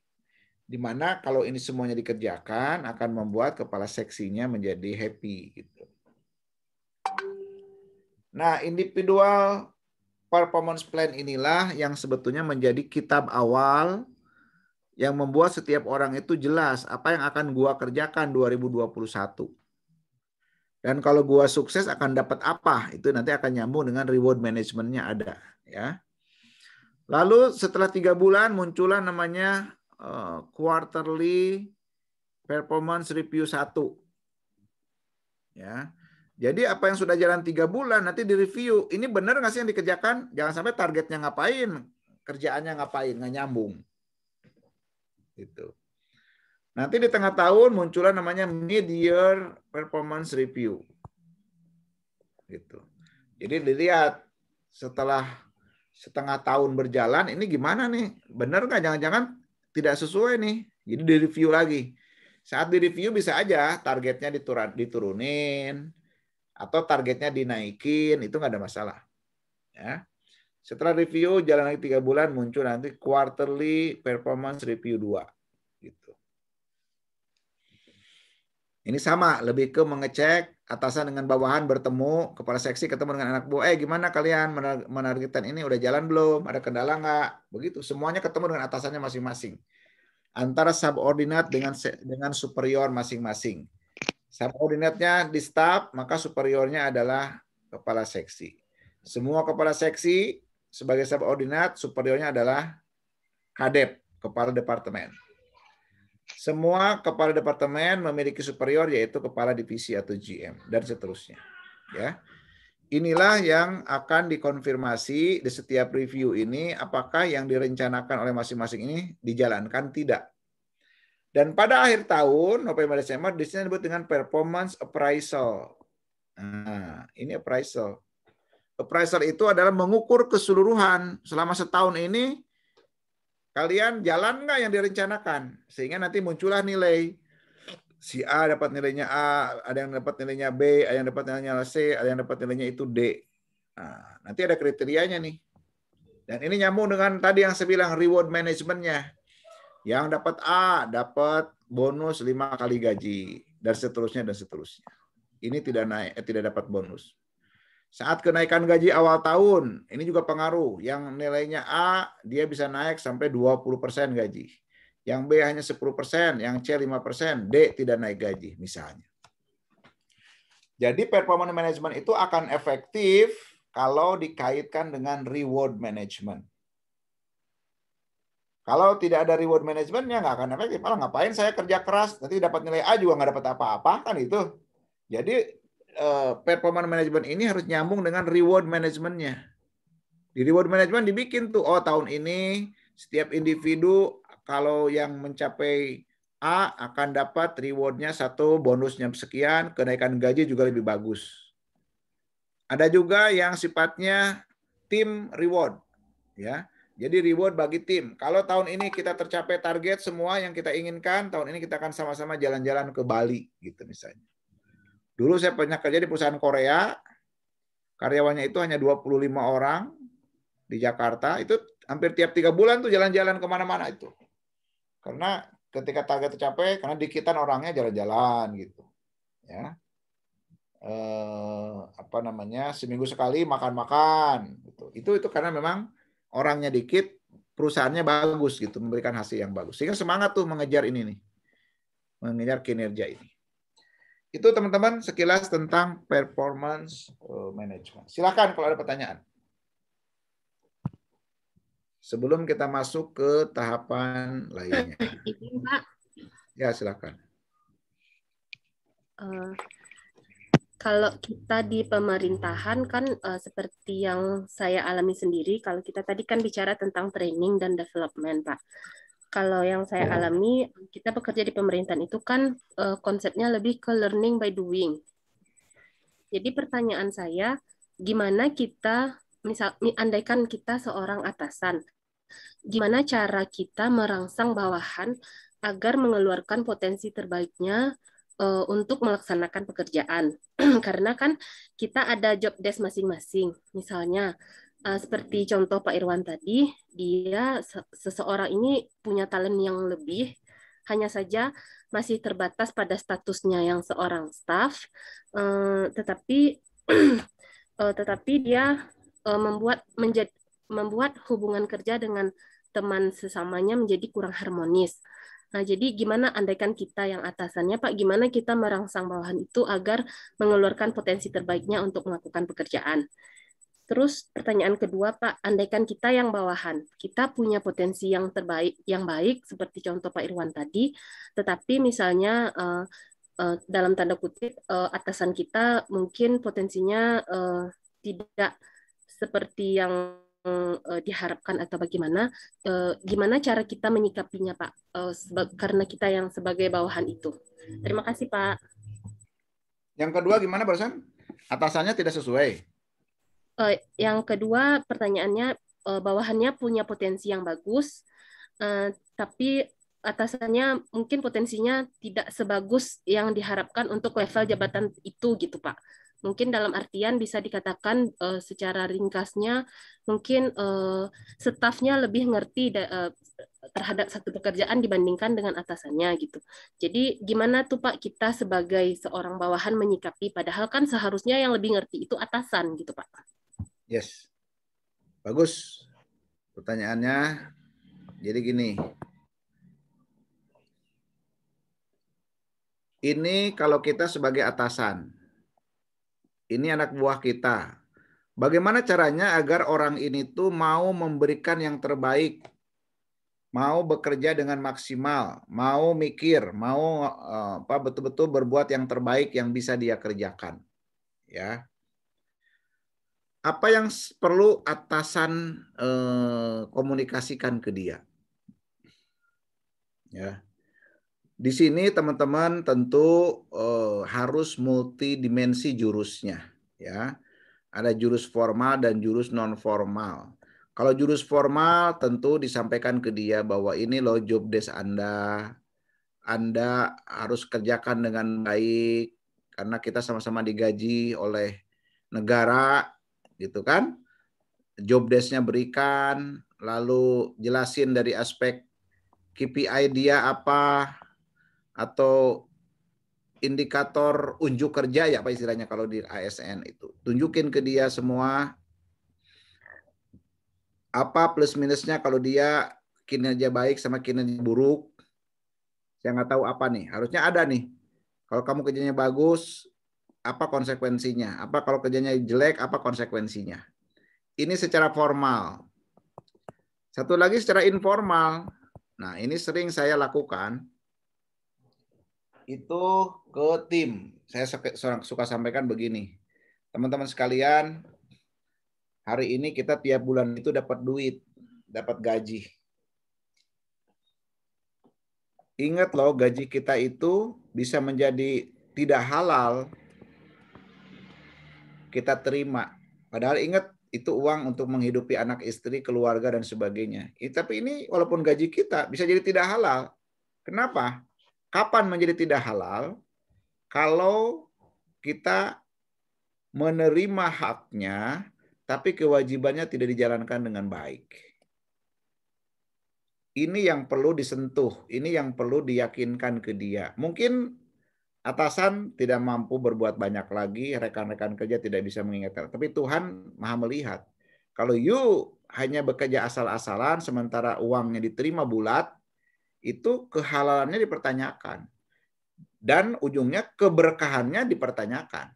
di mana kalau ini semuanya dikerjakan akan membuat kepala seksinya menjadi happy gitu. Nah, individual performance plan inilah yang sebetulnya menjadi kitab awal yang membuat setiap orang itu jelas apa yang akan gua kerjakan 2021. Dan kalau gua sukses akan dapat apa? Itu nanti akan nyambung dengan reward managementnya ada, ya. Lalu setelah tiga bulan muncullah namanya uh, quarterly performance review satu. Ya. Jadi apa yang sudah jalan tiga bulan nanti direview. Ini benar nggak sih yang dikerjakan? Jangan sampai targetnya ngapain, kerjaannya ngapain, nggak nyambung. Gitu. Nanti di tengah tahun muncullah namanya mid-year performance review. Gitu. Jadi dilihat setelah setengah tahun berjalan ini gimana nih? Bener nggak? Jangan-jangan tidak sesuai nih. Jadi di review lagi. Saat di review bisa aja targetnya diturunin atau targetnya dinaikin itu nggak ada masalah. Ya. Setelah review jalan lagi tiga bulan muncul nanti quarterly performance review 2. Ini sama, lebih ke mengecek atasan dengan bawahan bertemu, kepala seksi ketemu dengan anak buah, eh gimana kalian menargetkan ini udah jalan belum? Ada kendala nggak? Begitu, semuanya ketemu dengan atasannya masing-masing. Antara subordinat dengan dengan superior masing-masing. Subordinatnya di staff, maka superiornya adalah kepala seksi. Semua kepala seksi sebagai subordinat, superiornya adalah kadep, kepala departemen. Semua kepala departemen memiliki superior yaitu kepala divisi atau GM dan seterusnya. Ya. Inilah yang akan dikonfirmasi di setiap review ini apakah yang direncanakan oleh masing-masing ini dijalankan tidak. Dan pada akhir tahun November Desember di sini disebut dengan performance appraisal. Nah, ini appraisal. Appraisal itu adalah mengukur keseluruhan selama setahun ini Kalian jalan nggak yang direncanakan? Sehingga nanti muncullah nilai. Si A dapat nilainya A, ada yang dapat nilainya B, ada yang dapat nilainya C, ada yang dapat nilainya itu D. Nah, nanti ada kriterianya nih. Dan ini nyambung dengan tadi yang saya bilang reward manajemennya. Yang dapat A dapat bonus lima kali gaji dan seterusnya dan seterusnya. Ini tidak naik, eh, tidak dapat bonus. Saat kenaikan gaji awal tahun, ini juga pengaruh. Yang nilainya A, dia bisa naik sampai 20% gaji. Yang B hanya 10%, yang C 5%, D tidak naik gaji misalnya. Jadi performance management itu akan efektif kalau dikaitkan dengan reward management. Kalau tidak ada reward managementnya nggak akan efektif. Malah ngapain saya kerja keras, nanti dapat nilai A juga nggak dapat apa-apa kan itu. Jadi Eh, performance management ini harus nyambung dengan reward manajemennya. Di reward management dibikin tuh, oh tahun ini setiap individu kalau yang mencapai A akan dapat rewardnya satu, bonusnya sekian, kenaikan gaji juga lebih bagus. Ada juga yang sifatnya tim reward, ya. Jadi reward bagi tim. Kalau tahun ini kita tercapai target semua yang kita inginkan, tahun ini kita akan sama-sama jalan-jalan ke Bali, gitu misalnya. Dulu saya pernah kerja di perusahaan Korea, karyawannya itu hanya 25 orang di Jakarta, itu hampir tiap tiga bulan tuh jalan-jalan ke mana-mana itu. Karena ketika target tercapai, karena dikitan orangnya jalan-jalan gitu. Ya. Eh, apa namanya seminggu sekali makan-makan gitu. Itu itu karena memang orangnya dikit, perusahaannya bagus gitu, memberikan hasil yang bagus. Sehingga semangat tuh mengejar ini nih. Mengejar kinerja ini. Itu teman-teman sekilas tentang performance eh, management. Silakan kalau ada pertanyaan. Sebelum kita masuk ke tahapan lainnya. Ya, silakan. Uh, kalau kita di pemerintahan kan uh, seperti yang saya alami sendiri, kalau kita tadi kan bicara tentang training dan development, Pak. Kalau yang saya alami, kita bekerja di pemerintahan itu kan uh, konsepnya lebih ke learning by doing. Jadi pertanyaan saya, gimana kita, misal, andaikan kita seorang atasan, gimana cara kita merangsang bawahan agar mengeluarkan potensi terbaiknya uh, untuk melaksanakan pekerjaan. Karena kan kita ada job desk masing-masing. Misalnya uh, seperti contoh Pak Irwan tadi, dia seseorang ini punya talent yang lebih, hanya saja masih terbatas pada statusnya yang seorang staff, uh, tetapi uh, tetapi dia uh, membuat menjadi membuat hubungan kerja dengan teman sesamanya menjadi kurang harmonis. Nah, jadi gimana andaikan kita yang atasannya, Pak, gimana kita merangsang bawahan itu agar mengeluarkan potensi terbaiknya untuk melakukan pekerjaan. Terus pertanyaan kedua, Pak, andaikan kita yang bawahan, kita punya potensi yang terbaik, yang baik, seperti contoh Pak Irwan tadi, tetapi misalnya uh, uh, dalam tanda kutip uh, atasan kita mungkin potensinya uh, tidak seperti yang uh, diharapkan atau bagaimana uh, gimana cara kita menyikapinya Pak uh, karena kita yang sebagai bawahan itu? Terima kasih Pak. Yang kedua gimana barusan? Atasannya tidak sesuai uh, yang kedua pertanyaannya uh, bawahannya punya potensi yang bagus uh, tapi atasannya mungkin potensinya tidak sebagus yang diharapkan untuk level jabatan itu gitu Pak Mungkin dalam artian bisa dikatakan uh, secara ringkasnya mungkin uh, stafnya lebih ngerti uh, terhadap satu pekerjaan dibandingkan dengan atasannya gitu. Jadi gimana tuh Pak kita sebagai seorang bawahan menyikapi padahal kan seharusnya yang lebih ngerti itu atasan gitu Pak. Yes. Bagus. Pertanyaannya jadi gini. Ini kalau kita sebagai atasan, ini anak buah kita. Bagaimana caranya agar orang ini tuh mau memberikan yang terbaik, mau bekerja dengan maksimal, mau mikir, mau eh, apa betul-betul berbuat yang terbaik yang bisa dia kerjakan. Ya. Apa yang perlu atasan eh, komunikasikan ke dia? Ya. Di sini teman-teman tentu uh, harus multidimensi jurusnya, ya. Ada jurus formal dan jurus non formal. Kalau jurus formal tentu disampaikan ke dia bahwa ini loh job desk Anda. Anda harus kerjakan dengan baik karena kita sama-sama digaji oleh negara gitu kan. Job desk-nya berikan, lalu jelasin dari aspek KPI dia apa, atau indikator unjuk kerja ya apa istilahnya kalau di ASN itu. Tunjukin ke dia semua apa plus minusnya kalau dia kinerja baik sama kinerja buruk. Saya nggak tahu apa nih. Harusnya ada nih. Kalau kamu kerjanya bagus, apa konsekuensinya? Apa kalau kerjanya jelek, apa konsekuensinya? Ini secara formal. Satu lagi secara informal. Nah, ini sering saya lakukan itu ke tim. Saya suka sampaikan begini. Teman-teman sekalian, hari ini kita tiap bulan itu dapat duit, dapat gaji. Ingat loh, gaji kita itu bisa menjadi tidak halal kita terima. Padahal ingat itu uang untuk menghidupi anak istri, keluarga dan sebagainya. Tapi ini walaupun gaji kita bisa jadi tidak halal. Kenapa? Kapan menjadi tidak halal? Kalau kita menerima haknya, tapi kewajibannya tidak dijalankan dengan baik. Ini yang perlu disentuh, ini yang perlu diyakinkan ke dia. Mungkin atasan tidak mampu berbuat banyak lagi, rekan-rekan kerja tidak bisa mengingatkan. Tapi Tuhan maha melihat. Kalau you hanya bekerja asal-asalan, sementara uangnya diterima bulat, itu kehalalannya dipertanyakan. Dan ujungnya keberkahannya dipertanyakan.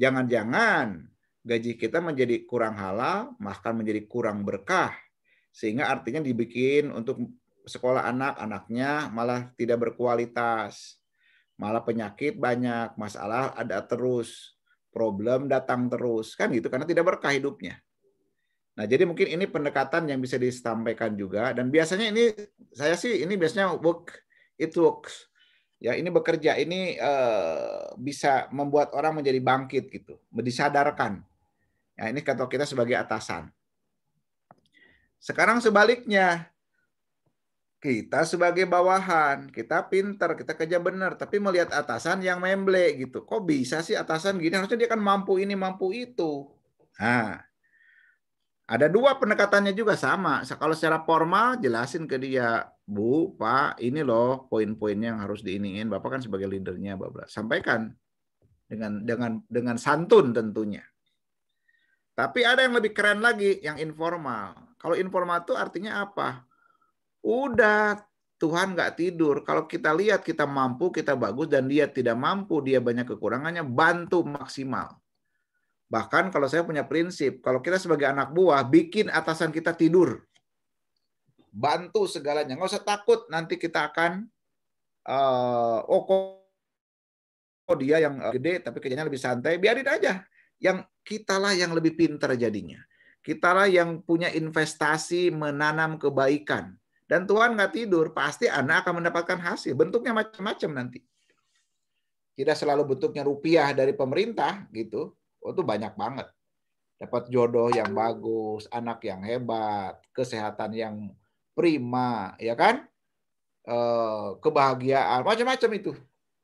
Jangan-jangan gaji kita menjadi kurang halal, bahkan menjadi kurang berkah. Sehingga artinya dibikin untuk sekolah anak, anaknya malah tidak berkualitas. Malah penyakit banyak, masalah ada terus. problem datang terus kan gitu karena tidak berkah hidupnya. Nah, jadi mungkin ini pendekatan yang bisa disampaikan juga dan biasanya ini saya sih ini biasanya work it works. Ya, ini bekerja ini uh, bisa membuat orang menjadi bangkit gitu, disadarkan. Ya, ini kata kita sebagai atasan. Sekarang sebaliknya, kita sebagai bawahan, kita pinter, kita kerja benar, tapi melihat atasan yang memble gitu. Kok bisa sih atasan gini? Harusnya dia kan mampu ini, mampu itu. Nah, ada dua pendekatannya juga sama. Kalau secara formal jelasin ke dia, Bu, Pak, ini loh poin-poinnya yang harus diiniin. Bapak kan sebagai leadernya, Bapak. Sampaikan dengan dengan dengan santun tentunya. Tapi ada yang lebih keren lagi, yang informal. Kalau informal itu artinya apa? Udah Tuhan nggak tidur. Kalau kita lihat kita mampu, kita bagus, dan dia tidak mampu, dia banyak kekurangannya, bantu maksimal. Bahkan kalau saya punya prinsip, kalau kita sebagai anak buah, bikin atasan kita tidur. Bantu segalanya. Nggak usah takut, nanti kita akan, uh, oh kok dia yang gede, tapi kerjanya lebih santai, biarin aja. Yang kitalah yang lebih pintar jadinya. Kitalah yang punya investasi menanam kebaikan dan Tuhan nggak tidur, pasti Anda akan mendapatkan hasil. Bentuknya macam-macam nanti. Tidak selalu bentuknya rupiah dari pemerintah gitu. Oh, itu banyak banget. Dapat jodoh yang bagus, anak yang hebat, kesehatan yang prima, ya kan? Eh, kebahagiaan, macam-macam itu.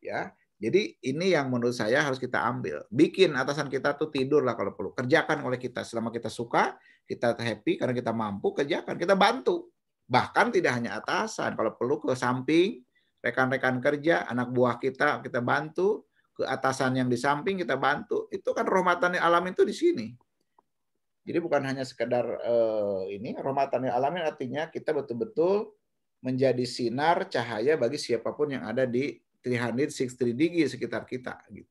Ya, jadi ini yang menurut saya harus kita ambil. Bikin atasan kita tuh tidur lah kalau perlu. Kerjakan oleh kita selama kita suka, kita happy karena kita mampu kerjakan, kita bantu. Bahkan tidak hanya atasan, kalau perlu ke samping, rekan-rekan kerja, anak buah kita, kita bantu, ke atasan yang di samping kita bantu. Itu kan rahmatan alam itu di sini. Jadi bukan hanya sekedar uh, ini, rahmatan alamin artinya kita betul-betul menjadi sinar cahaya bagi siapa pun yang ada di 360 degree sekitar kita. Gitu.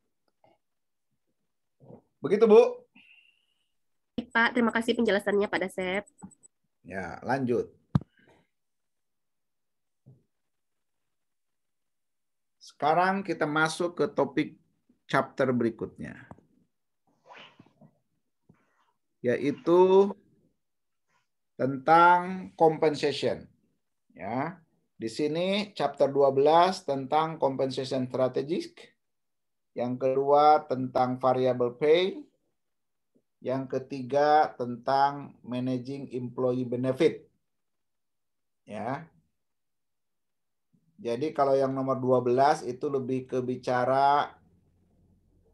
Begitu Bu. Pak, terima kasih penjelasannya Pak Dasep. Ya, lanjut. Sekarang kita masuk ke topik chapter berikutnya. Yaitu tentang compensation. Ya. Di sini chapter 12 tentang compensation strategic. Yang kedua tentang variable pay. Yang ketiga tentang managing employee benefit. Ya. Jadi kalau yang nomor 12 itu lebih ke bicara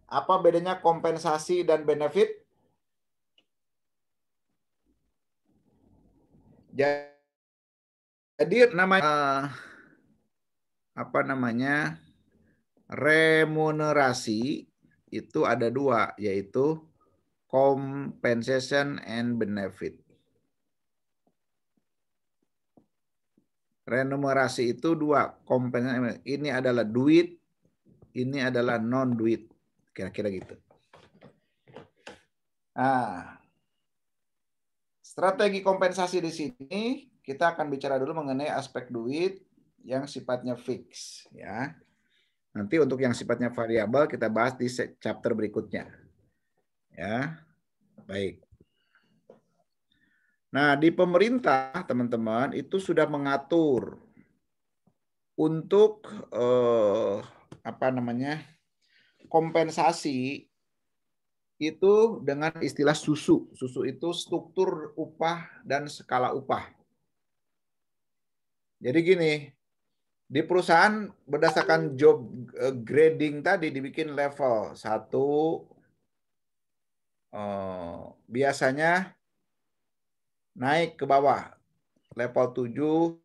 apa bedanya kompensasi dan benefit? Jadi namanya uh, apa namanya? remunerasi itu ada dua yaitu compensation and benefit. Renumerasi itu dua komponen. Ini adalah duit, ini adalah non duit. Kira-kira gitu. Nah, strategi kompensasi di sini kita akan bicara dulu mengenai aspek duit yang sifatnya fix ya. Nanti untuk yang sifatnya variabel kita bahas di chapter berikutnya. Ya. Baik. Nah, di pemerintah, teman-teman, itu sudah mengatur untuk eh, apa namanya kompensasi itu dengan istilah susu. Susu itu struktur upah dan skala upah. Jadi gini, di perusahaan berdasarkan job eh, grading tadi dibikin level satu, eh, biasanya naik ke bawah. Level 7,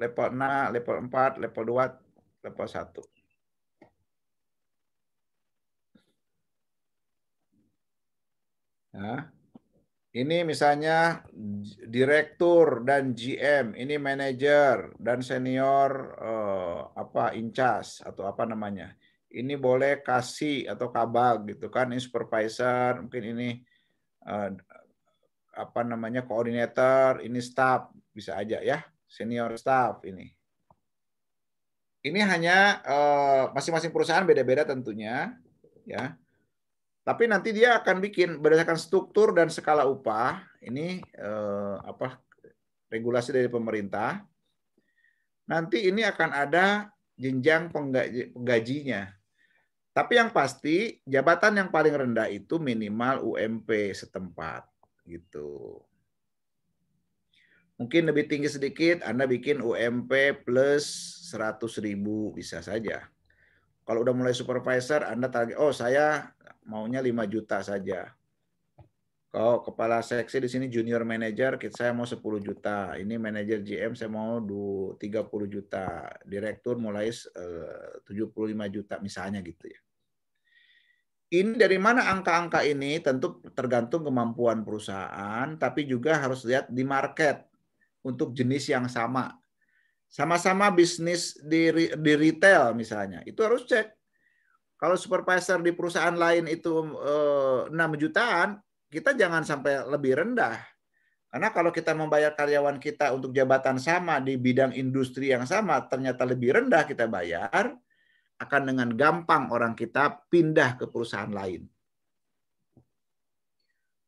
level 6, level 4, level 2, level 1. Nah, ini misalnya direktur dan GM, ini manajer dan senior eh, apa incas atau apa namanya. Ini boleh kasih atau kabag gitu kan, ini supervisor, mungkin ini eh, apa namanya koordinator, ini staff bisa aja ya, senior staff ini. Ini hanya eh, masing-masing perusahaan beda-beda tentunya. Ya. Tapi nanti dia akan bikin berdasarkan struktur dan skala upah ini eh, apa regulasi dari pemerintah. Nanti ini akan ada jenjang penggajinya. Tapi yang pasti jabatan yang paling rendah itu minimal UMP setempat gitu. Mungkin lebih tinggi sedikit, Anda bikin UMP plus 100 ribu bisa saja. Kalau udah mulai supervisor, Anda target, oh saya maunya 5 juta saja. Kalau kepala seksi di sini junior manager, saya mau 10 juta. Ini manajer GM saya mau 30 juta. Direktur mulai 75 eh, juta misalnya gitu ya. Ini dari mana angka-angka ini tentu tergantung kemampuan perusahaan, tapi juga harus lihat di market untuk jenis yang sama. Sama-sama bisnis di, di retail misalnya, itu harus cek. Kalau supervisor di perusahaan lain itu eh, 6 jutaan, kita jangan sampai lebih rendah. Karena kalau kita membayar karyawan kita untuk jabatan sama di bidang industri yang sama, ternyata lebih rendah kita bayar, akan dengan gampang orang kita pindah ke perusahaan lain.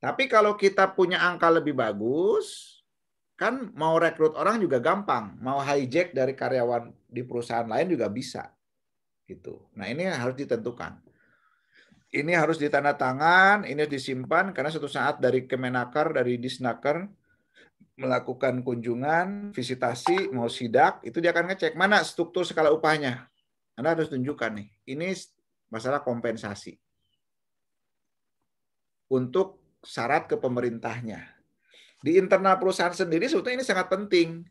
Tapi kalau kita punya angka lebih bagus, kan mau rekrut orang juga gampang, mau hijack dari karyawan di perusahaan lain juga bisa. Gitu. Nah, ini harus ditentukan ini harus ditandatangan, ini disimpan karena suatu saat dari Kemenaker, dari Disnaker melakukan kunjungan, visitasi, mau sidak, itu dia akan ngecek mana struktur skala upahnya. Anda harus tunjukkan nih, ini masalah kompensasi. Untuk syarat ke pemerintahnya. Di internal perusahaan sendiri sebetulnya ini sangat penting.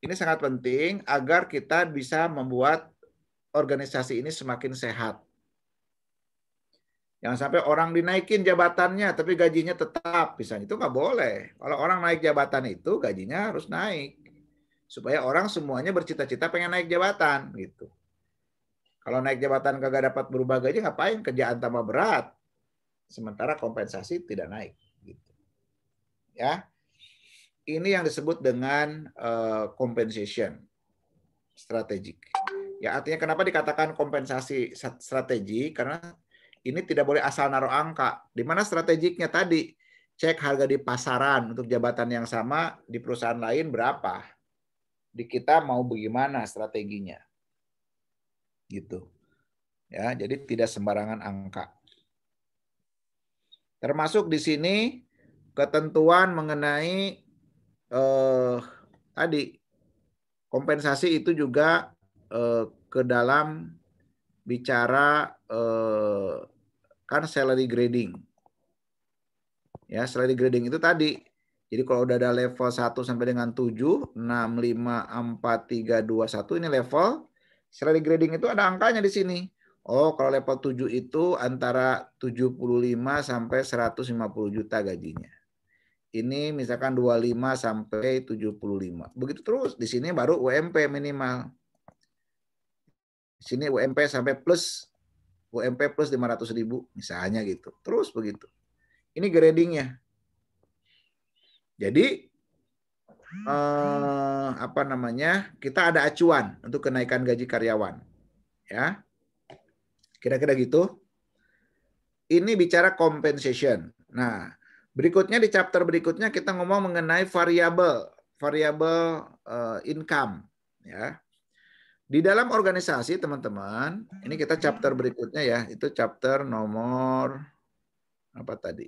Ini sangat penting agar kita bisa membuat organisasi ini semakin sehat Jangan sampai orang dinaikin jabatannya tapi gajinya tetap. Misalnya itu nggak boleh. Kalau orang naik jabatan itu gajinya harus naik. Supaya orang semuanya bercita-cita pengen naik jabatan gitu. Kalau naik jabatan kagak dapat berubah gaji ngapain kerjaan tambah berat. Sementara kompensasi tidak naik gitu. Ya. Ini yang disebut dengan uh, compensation strategik. Ya artinya kenapa dikatakan kompensasi strategi karena ini tidak boleh asal naruh angka. Di mana strategiknya tadi? Cek harga di pasaran untuk jabatan yang sama di perusahaan lain berapa. Di kita mau bagaimana strateginya. Gitu. Ya, jadi tidak sembarangan angka. Termasuk di sini ketentuan mengenai eh, tadi kompensasi itu juga eh, ke dalam bicara eh, kan salary grading. Ya, salary grading itu tadi. Jadi kalau udah ada level 1 sampai dengan 7, 6, 5, 4, 3, 2, 1 ini level. Salary grading itu ada angkanya di sini. Oh, kalau level 7 itu antara 75 sampai 150 juta gajinya. Ini misalkan 25 sampai 75. Begitu terus. Di sini baru UMP minimal. Di sini UMP sampai plus UMP plus 500 ribu misalnya gitu. Terus begitu. Ini gradingnya. Jadi eh, apa namanya? Kita ada acuan untuk kenaikan gaji karyawan. Ya. Kira-kira gitu. Ini bicara compensation. Nah, berikutnya di chapter berikutnya kita ngomong mengenai variabel, variabel uh, income, ya. Di dalam organisasi, teman-teman, ini kita chapter berikutnya ya, itu chapter nomor apa tadi?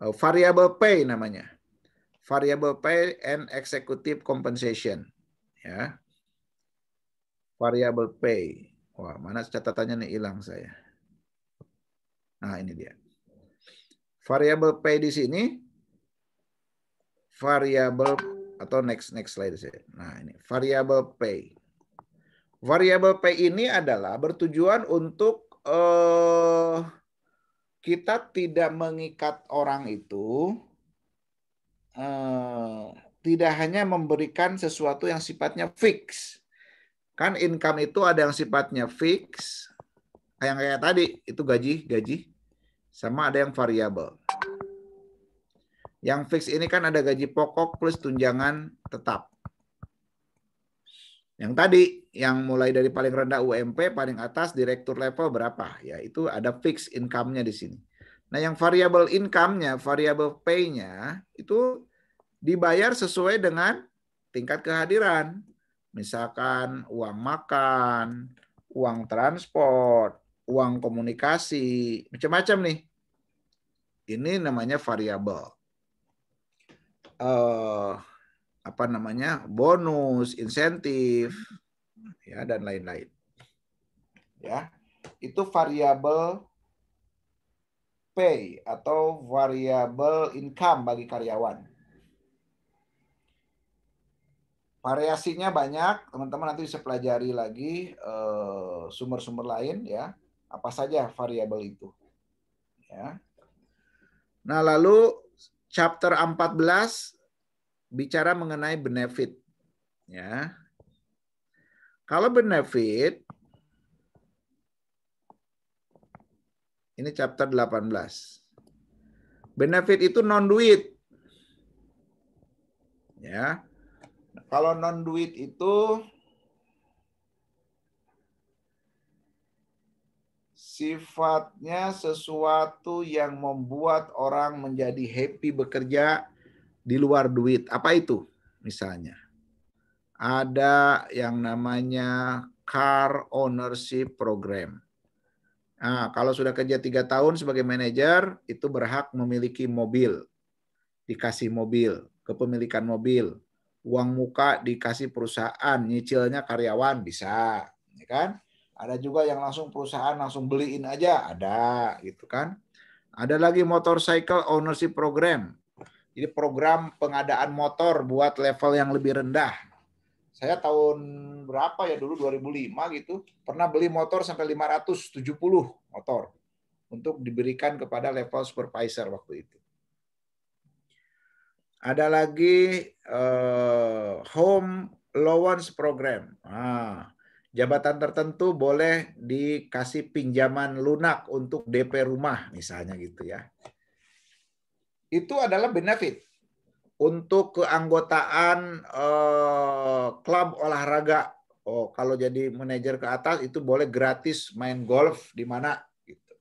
Uh, variable pay namanya. Variable pay and executive compensation. Ya. Variable pay. Wah, mana catatannya nih hilang saya. Nah, ini dia. Variable pay di sini variable atau next next slide saya. Nah, ini variable pay. Variable pay ini adalah bertujuan untuk uh, kita tidak mengikat orang itu uh, tidak hanya memberikan sesuatu yang sifatnya fix. Kan income itu ada yang sifatnya fix, yang kayak tadi itu gaji, gaji, sama ada yang variabel. Yang fix ini kan ada gaji pokok plus tunjangan tetap. Yang tadi yang mulai dari paling rendah UMP, paling atas direktur level berapa? Ya, itu ada fix income-nya di sini. Nah, yang variable income-nya, variable pay-nya itu dibayar sesuai dengan tingkat kehadiran. Misalkan uang makan, uang transport, uang komunikasi, macam-macam nih. Ini namanya variabel. Uh, apa namanya bonus, insentif, ya dan lain-lain. Ya, itu variabel pay atau variabel income bagi karyawan. Variasinya banyak, teman-teman nanti bisa pelajari lagi eh, sumber-sumber lain ya. Apa saja variabel itu. Ya. Nah, lalu chapter 14 bicara mengenai benefit. Ya. Kalau benefit, ini chapter 18. Benefit itu non duit. Ya. Kalau non duit itu sifatnya sesuatu yang membuat orang menjadi happy bekerja di luar duit. Apa itu? Misalnya, ada yang namanya car ownership program. Nah, kalau sudah kerja tiga tahun sebagai manajer, itu berhak memiliki mobil, dikasih mobil, kepemilikan mobil, uang muka dikasih perusahaan, nyicilnya karyawan bisa, ya kan? Ada juga yang langsung perusahaan langsung beliin aja, ada gitu kan? Ada lagi motorcycle ownership program. Jadi program pengadaan motor buat level yang lebih rendah. Saya tahun berapa ya dulu 2005 gitu, pernah beli motor sampai 570 motor untuk diberikan kepada level supervisor waktu itu. Ada lagi uh, home allowance program. Nah, jabatan tertentu boleh dikasih pinjaman lunak untuk DP rumah misalnya gitu ya itu adalah benefit untuk keanggotaan eh, klub olahraga. Oh, kalau jadi manajer ke atas itu boleh gratis main golf di mana gitu.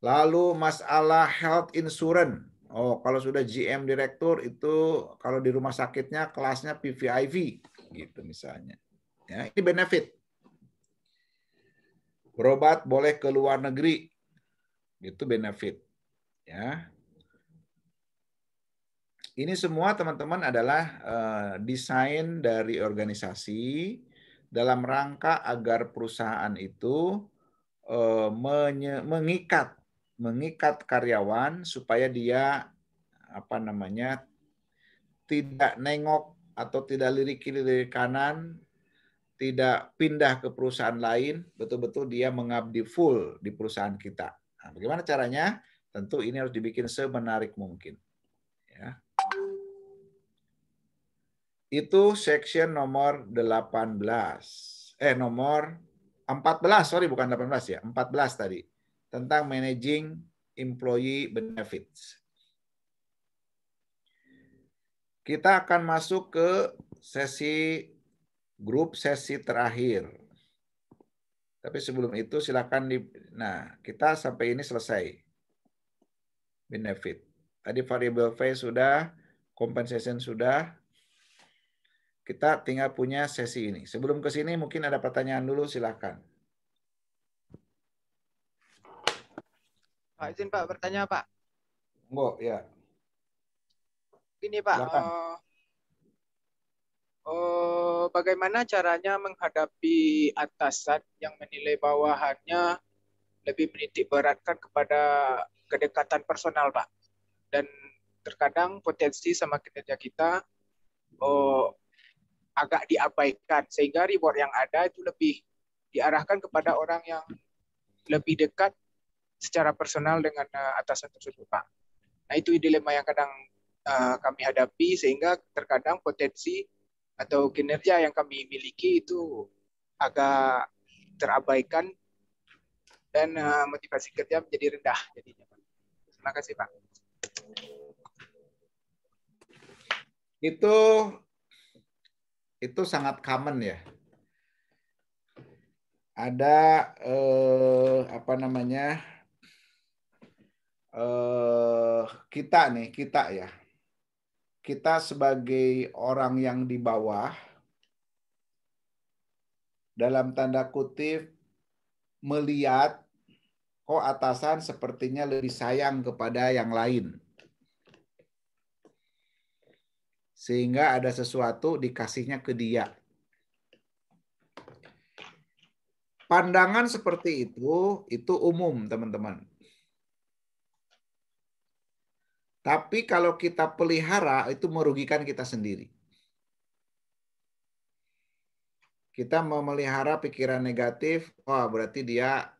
Lalu masalah health insurance. Oh, kalau sudah GM direktur itu kalau di rumah sakitnya kelasnya PVIV gitu misalnya. Ya, ini benefit. Berobat boleh ke luar negeri. Itu benefit. Ya. Ini semua teman-teman adalah uh, desain dari organisasi dalam rangka agar perusahaan itu uh, mengikat mengikat karyawan supaya dia apa namanya tidak nengok atau tidak lirik kiri lirik kanan, tidak pindah ke perusahaan lain, betul-betul dia mengabdi full di perusahaan kita. Nah, bagaimana caranya? Tentu ini harus dibikin semenarik mungkin. Ya. Itu section nomor 18. Eh nomor 14, sorry bukan 18 ya, 14 tadi. Tentang managing employee benefits. Kita akan masuk ke sesi grup sesi terakhir. Tapi sebelum itu silakan di nah, kita sampai ini selesai. Benefit. Tadi variable pay sudah, compensation sudah. Kita tinggal punya sesi ini. Sebelum ke sini mungkin ada pertanyaan dulu, silakan. Pak izin Pak bertanya Pak. Enggak, ya. Ini Pak, uh, uh, bagaimana caranya menghadapi atasan yang menilai bawahannya lebih menitik beratkan kepada kedekatan personal Pak? Dan terkadang potensi sama kinerja kita oh, agak diabaikan sehingga reward yang ada itu lebih diarahkan kepada orang yang lebih dekat secara personal dengan uh, atasan tersebut Pak. Nah itu dilema yang kadang uh, kami hadapi sehingga terkadang potensi atau kinerja yang kami miliki itu agak terabaikan dan uh, motivasi kerja menjadi rendah jadinya. Terima kasih Pak. Itu itu sangat common ya. Ada eh, apa namanya eh, kita nih kita ya kita sebagai orang yang di bawah dalam tanda kutip melihat kok atasan sepertinya lebih sayang kepada yang lain. Sehingga ada sesuatu dikasihnya ke dia. Pandangan seperti itu itu umum, teman-teman. Tapi kalau kita pelihara itu merugikan kita sendiri. Kita memelihara pikiran negatif, oh berarti dia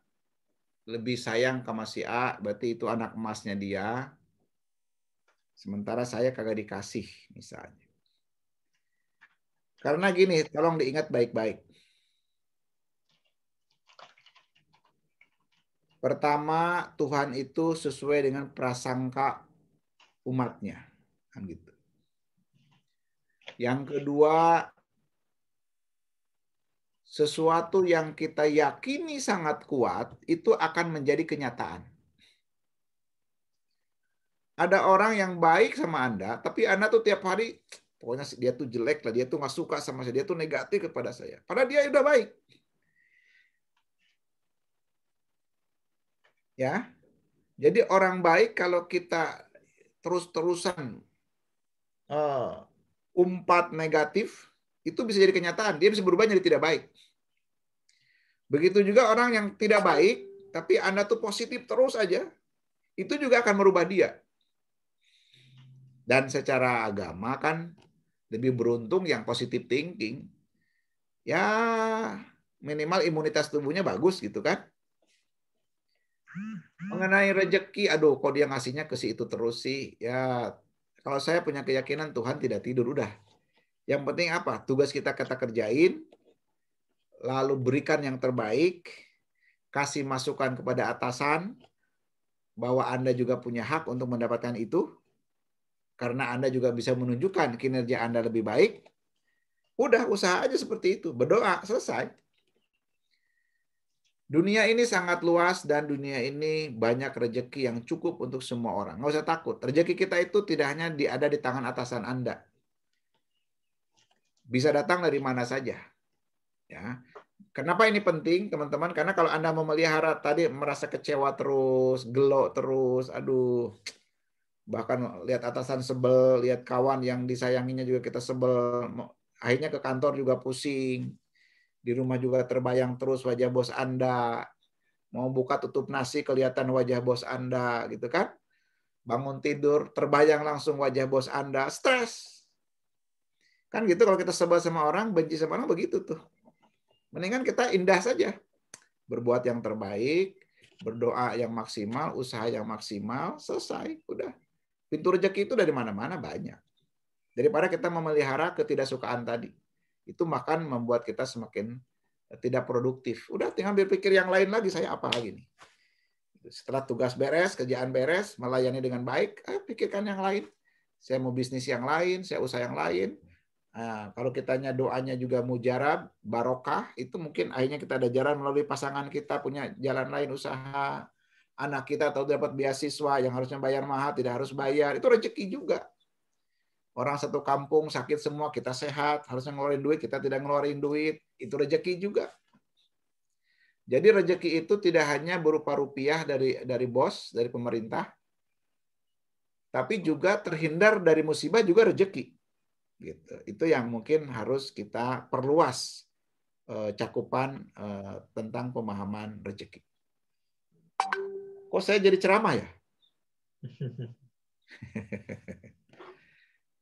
lebih sayang sama si A, berarti itu anak emasnya dia. Sementara saya kagak dikasih misalnya. Karena gini, tolong diingat baik-baik. Pertama, Tuhan itu sesuai dengan prasangka umatnya. Kan gitu. Yang kedua, sesuatu yang kita yakini sangat kuat itu akan menjadi kenyataan. Ada orang yang baik sama Anda, tapi Anda tuh tiap hari, pokoknya dia tuh jelek lah, dia tuh nggak suka sama saya, dia tuh negatif kepada saya. Padahal dia udah baik. Ya. Jadi orang baik kalau kita terus-terusan uh, umpat negatif, itu bisa jadi kenyataan. Dia bisa berubah jadi tidak baik. Begitu juga orang yang tidak baik, tapi Anda tuh positif terus aja, itu juga akan merubah dia. Dan secara agama kan lebih beruntung yang positif thinking. Ya minimal imunitas tubuhnya bagus gitu kan. Mengenai rejeki, aduh kok dia ngasihnya ke si itu terus sih. Ya kalau saya punya keyakinan Tuhan tidak tidur udah. Yang penting apa? Tugas kita kita kerjain, lalu berikan yang terbaik, kasih masukan kepada atasan bahwa Anda juga punya hak untuk mendapatkan itu, karena Anda juga bisa menunjukkan kinerja Anda lebih baik. Udah usaha aja seperti itu, berdoa selesai. Dunia ini sangat luas dan dunia ini banyak rejeki yang cukup untuk semua orang. Nggak usah takut. Rejeki kita itu tidak hanya ada di tangan atasan Anda. Bisa datang dari mana saja. Ya. Kenapa ini penting, teman-teman? Karena kalau Anda memelihara tadi merasa kecewa terus, gelo terus, aduh, bahkan lihat atasan sebel, lihat kawan yang disayanginya juga kita sebel, akhirnya ke kantor juga pusing di rumah juga terbayang terus wajah bos Anda. Mau buka tutup nasi kelihatan wajah bos Anda gitu kan. Bangun tidur terbayang langsung wajah bos Anda. Stres. Kan gitu kalau kita sebel sama orang, benci sama orang begitu tuh. Mendingan kita indah saja. Berbuat yang terbaik, berdoa yang maksimal, usaha yang maksimal, selesai. Udah. Pintu rezeki itu dari mana-mana banyak. Daripada kita memelihara ketidaksukaan tadi itu makan membuat kita semakin eh, tidak produktif. Udah tinggal berpikir yang lain lagi, saya apa lagi nih. Setelah tugas beres, kerjaan beres, melayani dengan baik, ayo pikirkan yang lain. Saya mau bisnis yang lain, saya usaha yang lain. Nah, kalau kitanya doanya juga mujarab, barokah, itu mungkin akhirnya kita ada jalan melalui pasangan kita, punya jalan lain usaha. Anak kita tahu dapat beasiswa yang harusnya bayar mahal, tidak harus bayar. Itu rezeki juga. Orang satu kampung sakit semua, kita sehat, harusnya ngeluarin duit, kita tidak ngeluarin duit. Itu rezeki juga. Jadi rezeki itu tidak hanya berupa rupiah dari dari bos, dari pemerintah, tapi juga terhindar dari musibah juga rezeki. Gitu. Itu yang mungkin harus kita perluas eh, cakupan eh, tentang pemahaman rezeki. Kok saya jadi ceramah ya?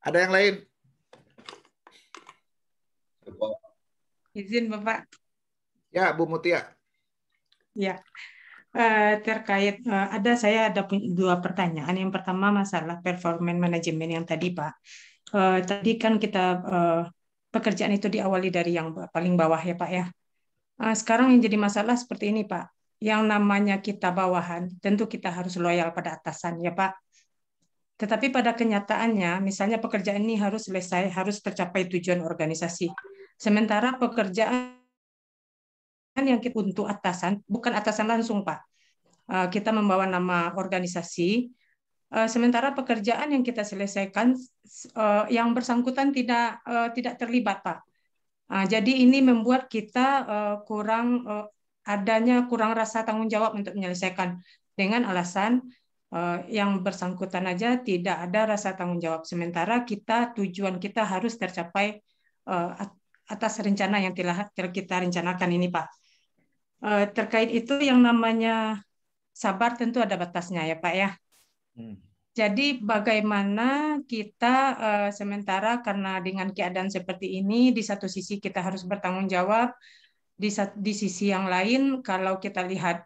Ada yang lain? Izin Bapak. Ya, Bu Mutia. Ya, uh, terkait uh, ada saya ada dua pertanyaan. Yang pertama masalah performance manajemen yang tadi Pak. Uh, tadi kan kita pekerjaan itu diawali dari yang paling bawah ya Pak ya. Sekarang yang jadi masalah seperti ini Pak. Yang namanya kita bawahan, tentu kita harus loyal pada atasan ya Pak. Tetapi pada kenyataannya, misalnya pekerjaan ini harus selesai, harus tercapai tujuan organisasi. Sementara pekerjaan yang kita untuk atasan, bukan atasan langsung Pak. Eh, kita membawa nama organisasi. Eh, sementara pekerjaan yang kita selesaikan, eh, yang bersangkutan tidak tidak terlibat Pak. Jadi ini membuat kita kurang adanya kurang rasa tanggung jawab untuk menyelesaikan dengan alasan yang bersangkutan aja tidak ada rasa tanggung jawab. Sementara kita tujuan kita harus tercapai atas rencana yang telah kita rencanakan ini, Pak. Eh, terkait itu yang namanya sabar tentu ada batasnya ya, Pak ya. Hmm. Jadi bagaimana kita sementara karena dengan keadaan seperti ini di satu sisi kita harus bertanggung jawab, di di sisi yang lain kalau kita lihat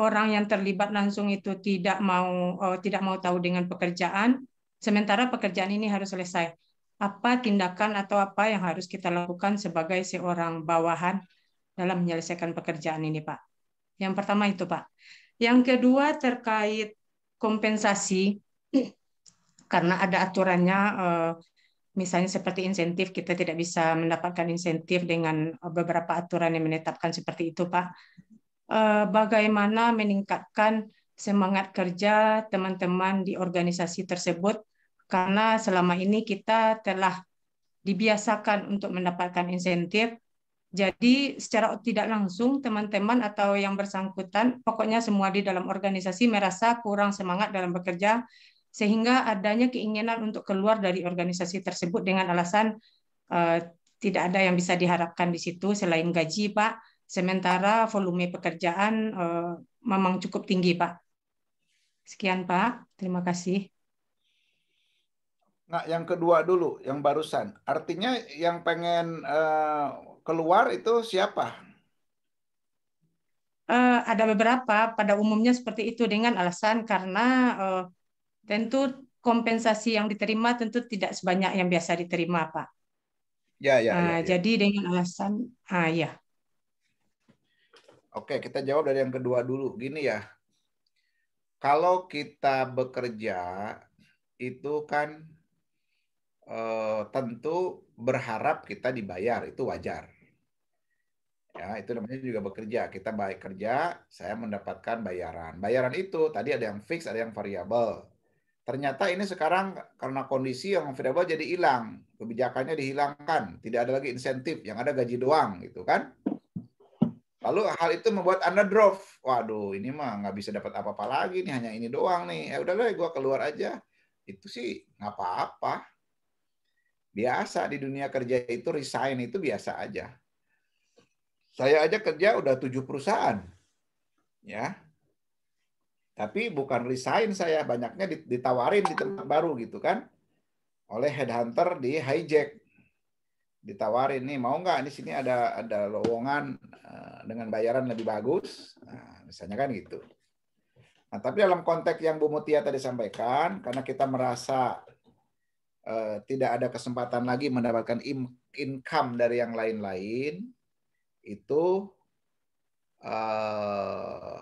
orang yang terlibat langsung itu tidak mau uh, tidak mau tahu dengan pekerjaan, sementara pekerjaan ini harus selesai apa tindakan atau apa yang harus kita lakukan sebagai seorang bawahan dalam menyelesaikan pekerjaan ini, Pak. Yang pertama itu, Pak. Yang kedua terkait kompensasi, karena ada aturannya, eh, misalnya seperti insentif, kita tidak bisa mendapatkan insentif dengan beberapa aturan yang menetapkan seperti itu, Pak. Eh, bagaimana meningkatkan semangat kerja teman-teman di organisasi tersebut karena selama ini kita telah dibiasakan untuk mendapatkan insentif. Jadi secara tidak langsung teman-teman atau yang bersangkutan, pokoknya semua di dalam organisasi merasa kurang semangat dalam bekerja, sehingga adanya keinginan untuk keluar dari organisasi tersebut dengan alasan uh, tidak ada yang bisa diharapkan di situ selain gaji, Pak. Sementara volume pekerjaan uh, memang cukup tinggi, Pak. Sekian, Pak. Terima kasih. Nggak, yang kedua dulu, yang barusan. Artinya yang pengen uh, keluar itu siapa? Uh, ada beberapa, pada umumnya seperti itu dengan alasan karena uh, tentu kompensasi yang diterima tentu tidak sebanyak yang biasa diterima, Pak. Ya, ya, uh, ya, ya. Jadi dengan alasan, ah ya. Oke, kita jawab dari yang kedua dulu. Gini ya, kalau kita bekerja itu kan eh, tentu berharap kita dibayar itu wajar. Ya, itu namanya juga bekerja. Kita baik kerja, saya mendapatkan bayaran. Bayaran itu tadi ada yang fix, ada yang variabel. Ternyata ini sekarang karena kondisi yang variabel jadi hilang, kebijakannya dihilangkan, tidak ada lagi insentif, yang ada gaji doang, gitu kan? Lalu hal itu membuat Anda drop. Waduh, ini mah nggak bisa dapat apa-apa lagi nih, hanya ini doang nih. Ya udahlah, gue keluar aja. Itu sih nggak apa-apa Biasa di dunia kerja itu resign itu biasa aja. Saya aja kerja udah tujuh perusahaan. Ya. Tapi bukan resign saya, banyaknya ditawarin di tempat baru gitu kan. Oleh headhunter di hijack. Ditawarin nih, mau nggak di sini ada ada lowongan eh, dengan bayaran lebih bagus. Nah, misalnya kan gitu. Nah, tapi dalam konteks yang Bu Mutia tadi sampaikan, karena kita merasa Eh, tidak ada kesempatan lagi mendapatkan income dari yang lain-lain, itu uh,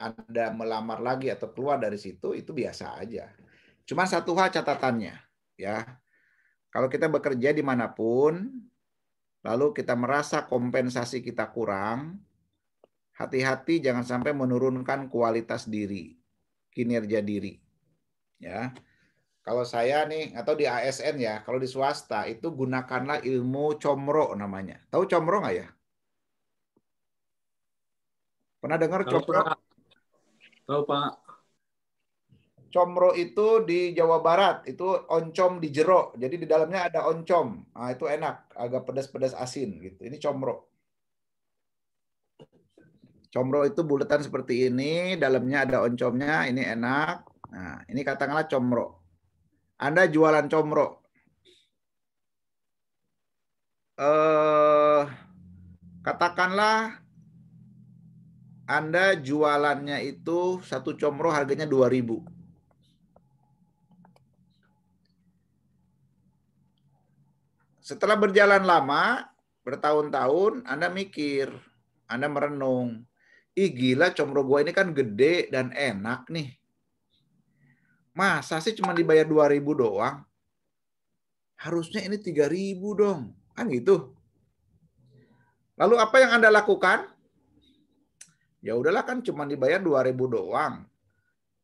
Anda melamar lagi atau keluar dari situ itu biasa aja. Cuma satu hal catatannya, ya. Kalau kita bekerja di mana pun, lalu kita merasa kompensasi kita kurang, hati-hati jangan sampai menurunkan kualitas diri, kinerja diri. Ya, kalau saya nih atau di ASN ya, kalau di swasta itu gunakanlah ilmu comro namanya. Tahu comro nggak ya? Pernah dengar comro? Tahu Pak. Comro itu di Jawa Barat itu oncom di jero. Jadi di dalamnya ada oncom. Nah, itu enak, agak pedas-pedas asin gitu. Ini comro. Comro itu bulatan seperti ini, dalamnya ada oncomnya, ini enak. Nah, ini katakanlah comro. Anda jualan comro. Eh, katakanlah Anda jualannya itu satu comro harganya 2000. Setelah berjalan lama, bertahun-tahun, Anda mikir, Anda merenung, ih gila comro gue ini kan gede dan enak nih. Masa sih cuma dibayar 2000 doang? Harusnya ini 3000 dong. Kan gitu. Lalu apa yang Anda lakukan? Ya udahlah kan cuma dibayar 2000 doang.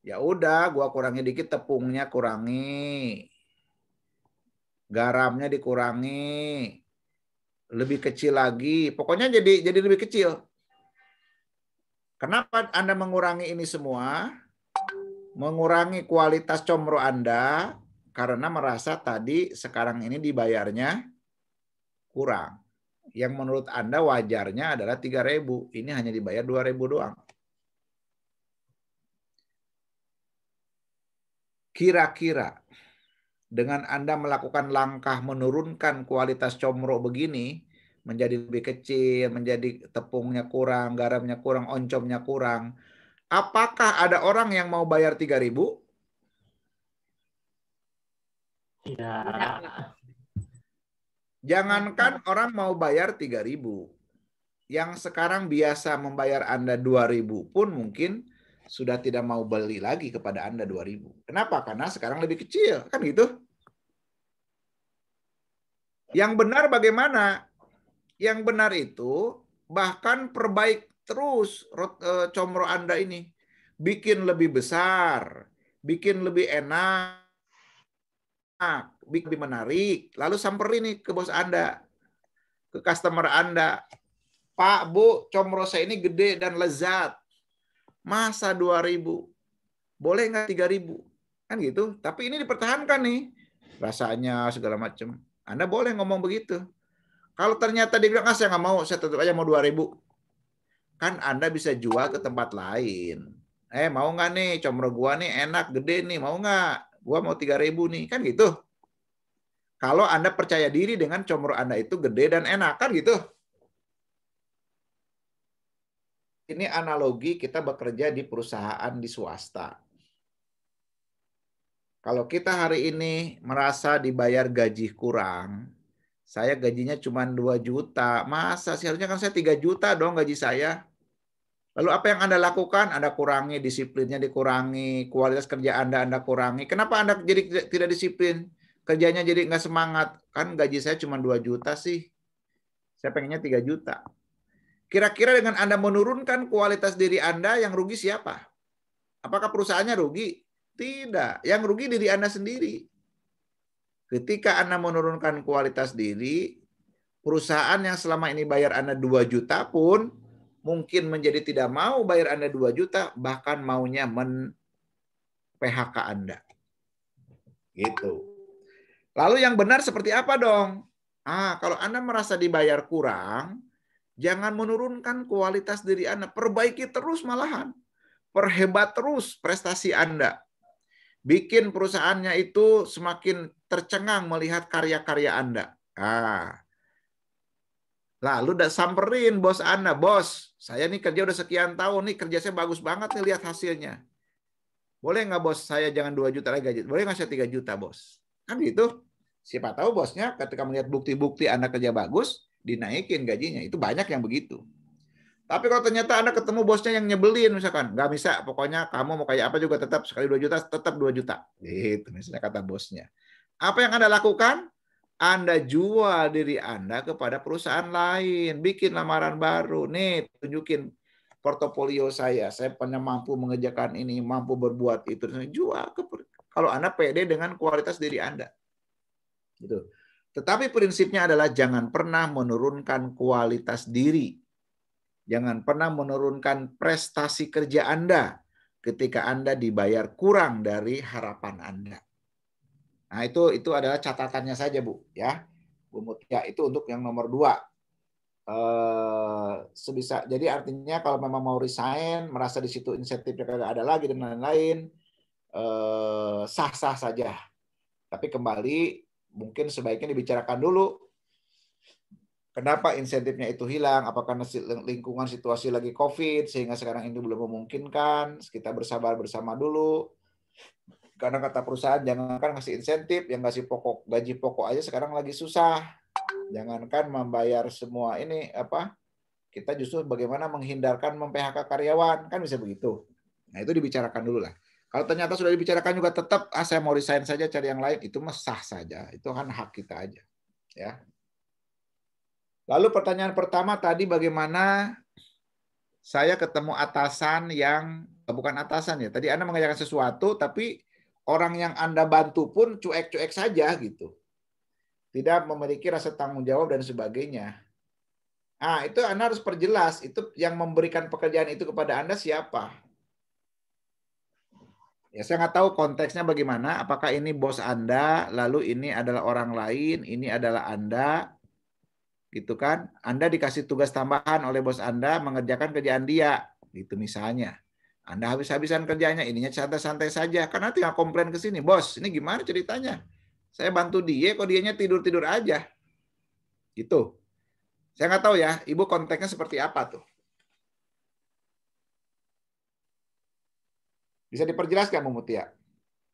Ya udah, gua kurangi dikit tepungnya kurangi. Garamnya dikurangi. Lebih kecil lagi. Pokoknya jadi jadi lebih kecil. Kenapa Anda mengurangi ini semua? Mengurangi kualitas comro Anda karena merasa tadi sekarang ini dibayarnya kurang. Yang menurut Anda wajarnya adalah 3.000. Ini hanya dibayar 2.000 doang. Kira-kira dengan Anda melakukan langkah menurunkan kualitas comro begini, menjadi lebih kecil, menjadi tepungnya kurang, garamnya kurang, oncomnya kurang. Apakah ada orang yang mau bayar 3000? Tidak. Jangankan orang mau bayar 3000. Yang sekarang biasa membayar Anda 2000 pun mungkin sudah tidak mau beli lagi kepada Anda 2000. Kenapa? Karena sekarang lebih kecil, kan gitu? Yang benar bagaimana? Yang benar itu bahkan perbaik terus eh, comro Anda ini. Bikin lebih besar, bikin lebih enak, lebih menarik. Lalu samperin nih ke bos Anda, ke customer Anda. Pak, Bu, comro saya ini gede dan lezat. Masa 2000? Boleh nggak 3000? Kan gitu. Tapi ini dipertahankan nih. Rasanya segala macam. Anda boleh ngomong begitu. Kalau ternyata dia bilang, ah saya nggak mau, saya tetap aja mau 2000. Kan Anda bisa jual ke tempat lain. Eh mau nggak nih, comro gua nih enak, gede nih, mau nggak? Gua mau 3000 nih, kan gitu. Kalau Anda percaya diri dengan comro Anda itu gede dan enak, kan gitu. Ini analogi kita bekerja di perusahaan di swasta. Kalau kita hari ini merasa dibayar gaji kurang, saya gajinya cuma 2 juta. Masa sih harusnya kan saya 3 juta dong gaji saya. Lalu apa yang Anda lakukan? Anda kurangi disiplinnya dikurangi, kualitas kerja Anda Anda kurangi. Kenapa Anda jadi tidak disiplin? Kerjanya jadi nggak semangat. Kan gaji saya cuma 2 juta sih. Saya pengennya 3 juta. Kira-kira dengan Anda menurunkan kualitas diri Anda, yang rugi siapa? Apakah perusahaannya rugi? Tidak. Yang rugi diri Anda sendiri. Ketika Anda menurunkan kualitas diri, perusahaan yang selama ini bayar Anda 2 juta pun mungkin menjadi tidak mau bayar Anda 2 juta, bahkan maunya men PHK Anda. Gitu. Lalu yang benar seperti apa dong? Ah, kalau Anda merasa dibayar kurang, Jangan menurunkan kualitas diri Anda. Perbaiki terus malahan. Perhebat terus prestasi Anda. Bikin perusahaannya itu semakin tercengang melihat karya-karya Anda. Ah. Lalu udah samperin bos Anda. Bos, saya nih kerja udah sekian tahun. nih Kerja saya bagus banget nih lihat hasilnya. Boleh nggak bos saya jangan 2 juta lagi gaji? Boleh nggak saya 3 juta bos? Kan gitu. Siapa tahu bosnya ketika melihat bukti-bukti Anda kerja bagus, dinaikin gajinya. Itu banyak yang begitu. Tapi kalau ternyata Anda ketemu bosnya yang nyebelin misalkan, nggak bisa, pokoknya kamu mau kayak apa juga tetap sekali 2 juta, tetap 2 juta. Gitu misalnya kata bosnya. Apa yang Anda lakukan? Anda jual diri Anda kepada perusahaan lain, bikin lamaran baru. Nih, tunjukin portofolio saya. Saya pernah mampu mengerjakan ini, mampu berbuat itu. Jual ke kalau Anda pede dengan kualitas diri Anda. Gitu. Tetapi prinsipnya adalah jangan pernah menurunkan kualitas diri. Jangan pernah menurunkan prestasi kerja Anda ketika Anda dibayar kurang dari harapan Anda. Nah, itu itu adalah catatannya saja, Bu, ya. Bu Mutia itu untuk yang nomor dua. Eh, sebisa jadi artinya kalau memang mau resign, merasa di situ insentifnya kagak ada lagi dan lain-lain, eh, sah-sah saja. Tapi kembali mungkin sebaiknya dibicarakan dulu kenapa insentifnya itu hilang, apakah lingkungan situasi lagi COVID sehingga sekarang ini belum memungkinkan, kita bersabar bersama dulu. Karena kata perusahaan jangankan ngasih insentif, yang ngasih pokok gaji pokok aja sekarang lagi susah. Jangankan membayar semua ini apa? Kita justru bagaimana menghindarkan mem-PHK karyawan, kan bisa begitu. Nah, itu dibicarakan dulu lah. Kalau ternyata sudah dibicarakan juga tetap ah saya mau resign saja cari yang lain itu mah sah saja. Itu kan hak kita aja. Ya. Lalu pertanyaan pertama tadi bagaimana saya ketemu atasan yang eh, bukan atasan ya. Tadi Anda mengerjakan sesuatu tapi orang yang Anda bantu pun cuek-cuek saja gitu. Tidak memiliki rasa tanggung jawab dan sebagainya. Ah, itu Anda harus perjelas itu yang memberikan pekerjaan itu kepada Anda siapa. Ya, saya nggak tahu konteksnya bagaimana. Apakah ini bos Anda, lalu ini adalah orang lain, ini adalah Anda, gitu kan? Anda dikasih tugas tambahan oleh bos Anda mengerjakan kerjaan dia, gitu misalnya. Anda habis-habisan kerjanya, ininya santai-santai saja. Karena tinggal komplain ke sini, bos, ini gimana ceritanya? Saya bantu dia, kok dianya tidur-tidur aja. Gitu. Saya nggak tahu ya, ibu konteksnya seperti apa tuh. Bisa diperjelaskan, Bu Mutia?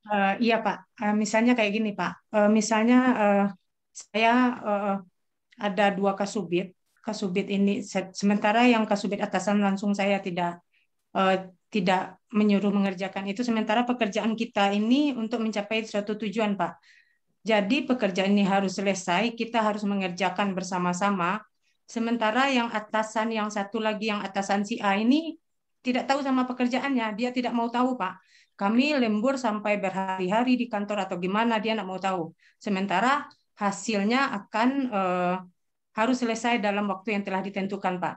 Uh, iya Pak, uh, misalnya kayak gini Pak, uh, misalnya uh, saya uh, ada dua kasubit, kasubit ini sementara yang kasubit atasan langsung saya tidak uh, tidak menyuruh mengerjakan itu, sementara pekerjaan kita ini untuk mencapai suatu tujuan Pak. Jadi pekerjaan ini harus selesai, kita harus mengerjakan bersama-sama. Sementara yang atasan yang satu lagi yang atasan si A ini tidak tahu sama pekerjaannya, dia tidak mau tahu, Pak. Kami lembur sampai berhari-hari di kantor atau gimana, dia tidak mau tahu. Sementara hasilnya akan eh, harus selesai dalam waktu yang telah ditentukan, Pak.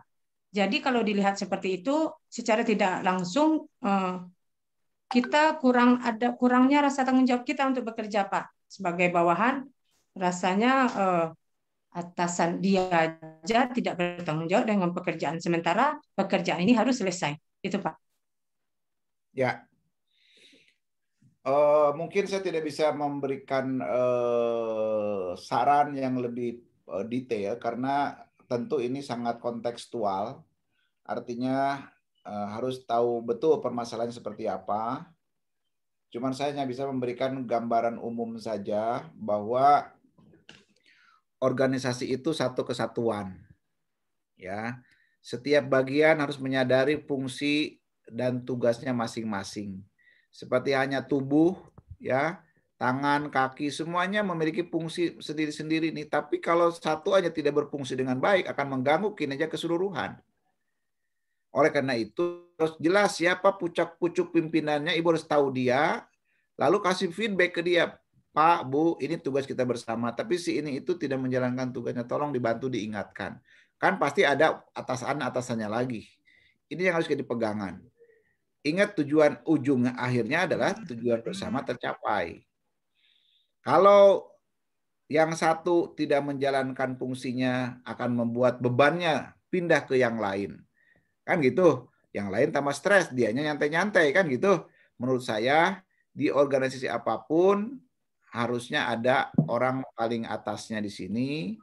Jadi kalau dilihat seperti itu, secara tidak langsung eh, kita kurang ada kurangnya rasa tanggung jawab kita untuk bekerja, Pak. Sebagai bawahan, rasanya eh, atasan dia aja tidak bertanggung jawab dengan pekerjaan sementara pekerjaan ini harus selesai itu Pak. Ya. Uh, mungkin saya tidak bisa memberikan uh, saran yang lebih uh, detail karena tentu ini sangat kontekstual. Artinya uh, harus tahu betul permasalahannya seperti apa. Cuman saya hanya bisa memberikan gambaran umum saja bahwa organisasi itu satu kesatuan. Ya setiap bagian harus menyadari fungsi dan tugasnya masing-masing. Seperti hanya tubuh, ya, tangan, kaki, semuanya memiliki fungsi sendiri-sendiri nih. Tapi kalau satu aja tidak berfungsi dengan baik, akan mengganggu kinerja keseluruhan. Oleh karena itu, harus jelas siapa pucuk-pucuk pimpinannya, ibu harus tahu dia, lalu kasih feedback ke dia. Pak, Bu, ini tugas kita bersama. Tapi si ini itu tidak menjalankan tugasnya. Tolong dibantu diingatkan. Kan pasti ada atasan-atasannya lagi. Ini yang harus jadi pegangan. Ingat tujuan ujung akhirnya adalah tujuan bersama tercapai. Kalau yang satu tidak menjalankan fungsinya akan membuat bebannya pindah ke yang lain. Kan gitu. Yang lain tambah stres, dianya nyantai-nyantai kan gitu. Menurut saya di organisasi apa pun harusnya ada orang paling atasnya di sini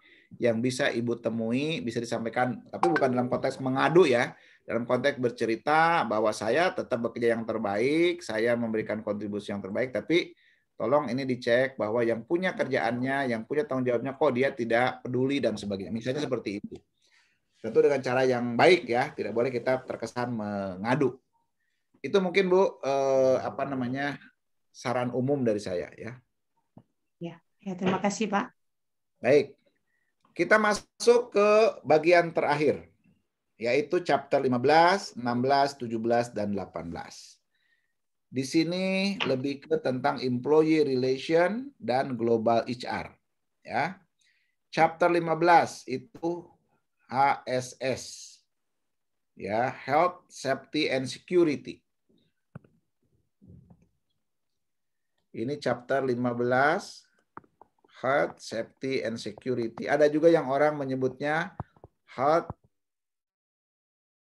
yang bisa Ibu temui, bisa disampaikan, tapi bukan dalam konteks mengadu ya, dalam konteks bercerita bahwa saya tetap bekerja yang terbaik, saya memberikan kontribusi yang terbaik, tapi tolong ini dicek bahwa yang punya kerjaannya, yang punya tanggung jawabnya kok dia tidak peduli dan sebagainya. Misalnya seperti itu. Tentu dengan cara yang baik ya, tidak boleh kita terkesan mengadu. Itu mungkin Bu eh, apa namanya saran umum dari saya ya. Ya, ya terima kasih Pak. Baik. Kita masuk ke bagian terakhir, yaitu chapter 15, 16, 17, dan 18. Di sini lebih ke tentang employee relation dan global HR. Ya. Chapter 15 itu HSS. Ya, health, safety and security. Ini chapter 15 health, safety, and security. Ada juga yang orang menyebutnya health,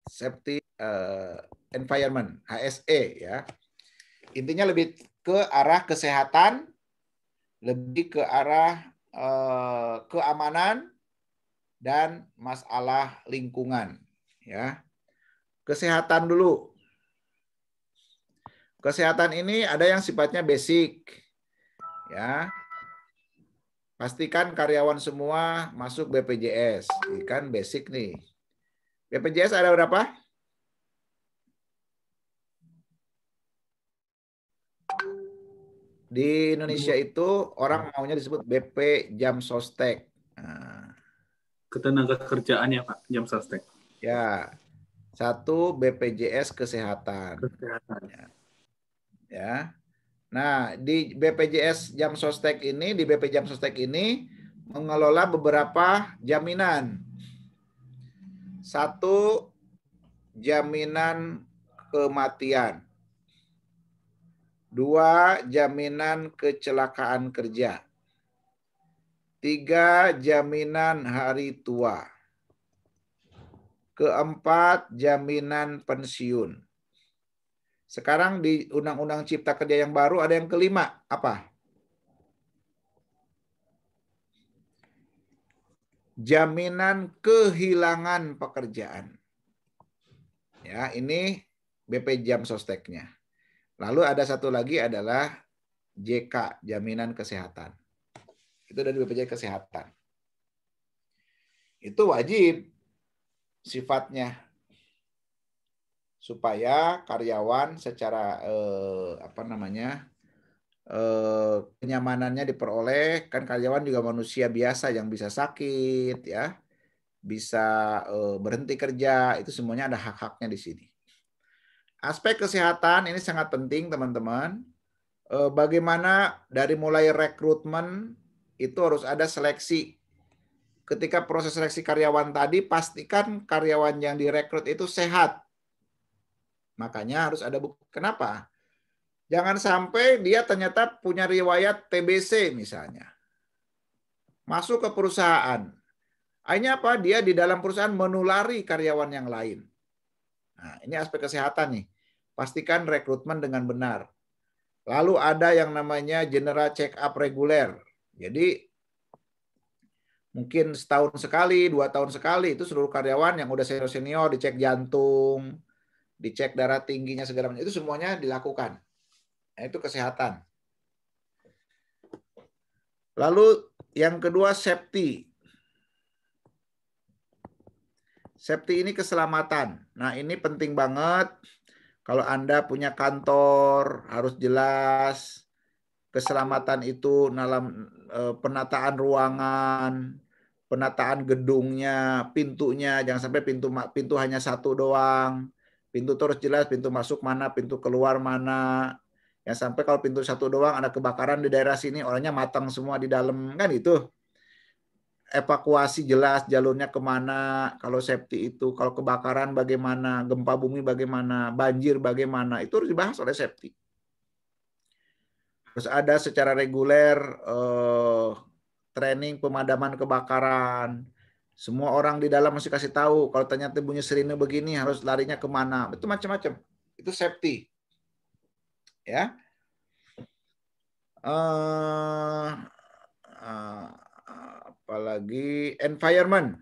safety, uh, environment, HSE ya. Intinya lebih ke arah kesehatan, lebih ke arah uh, keamanan dan masalah lingkungan ya. Kesehatan dulu. Kesehatan ini ada yang sifatnya basic ya Pastikan karyawan semua masuk BPJS. Kan basic nih. BPJS ada berapa? Di Indonesia itu orang maunya disebut BP Jam Sostek. Nah, ketenaga kerjaannya Pak, jam sostek. Ya. Satu BPJS kesehatan. Kesehatan. Ya. ya. Nah, di BPJS jam sostek ini, di BP jam sostek ini mengelola beberapa jaminan. Satu, jaminan kematian. Dua, jaminan kecelakaan kerja. Tiga, jaminan hari tua. Keempat, jaminan pensiun. Sekarang di Undang-Undang Cipta Kerja yang baru ada yang kelima. Apa? Jaminan kehilangan pekerjaan. Ya, ini BP Jam Sosteknya. Lalu ada satu lagi adalah JK, jaminan kesehatan. Itu dari BPJS Kesehatan. Itu wajib sifatnya supaya karyawan secara eh, apa namanya eh, kenyamanannya diperoleh kan karyawan juga manusia biasa yang bisa sakit ya bisa eh, berhenti kerja itu semuanya ada hak-haknya di sini Aspek kesehatan ini sangat penting teman-teman. Eh, bagaimana dari mulai rekrutmen itu harus ada seleksi. Ketika proses seleksi karyawan tadi, pastikan karyawan yang direkrut itu sehat. Makanya harus ada bukti. Kenapa? Jangan sampai dia ternyata punya riwayat TBC misalnya. Masuk ke perusahaan. Akhirnya apa? Dia di dalam perusahaan menulari karyawan yang lain. Nah, ini aspek kesehatan nih. Pastikan rekrutmen dengan benar. Lalu ada yang namanya general check up reguler. Jadi mungkin setahun sekali, dua tahun sekali itu seluruh karyawan yang udah senior senior dicek jantung, dicek darah tingginya segala macam itu semuanya dilakukan. Nah, itu kesehatan. Lalu yang kedua safety. Safety ini keselamatan. Nah, ini penting banget kalau Anda punya kantor, harus jelas keselamatan itu dalam eh, penataan ruangan, penataan gedungnya, pintunya, jangan sampai pintu pintu hanya satu doang. Pintu terus jelas pintu masuk mana, pintu keluar mana. Yang sampai kalau pintu satu doang ada kebakaran di daerah sini, orangnya matang semua di dalam kan itu evakuasi jelas jalurnya ke mana, kalau safety itu, kalau kebakaran bagaimana, gempa bumi bagaimana, banjir bagaimana, itu harus dibahas oleh safety. Harus ada secara reguler eh, training pemadaman kebakaran. Semua orang di dalam masih kasih tahu kalau ternyata bunyi sirine begini harus larinya ke mana. Itu macam-macam. Itu safety. Ya. Uh, uh, apalagi environment.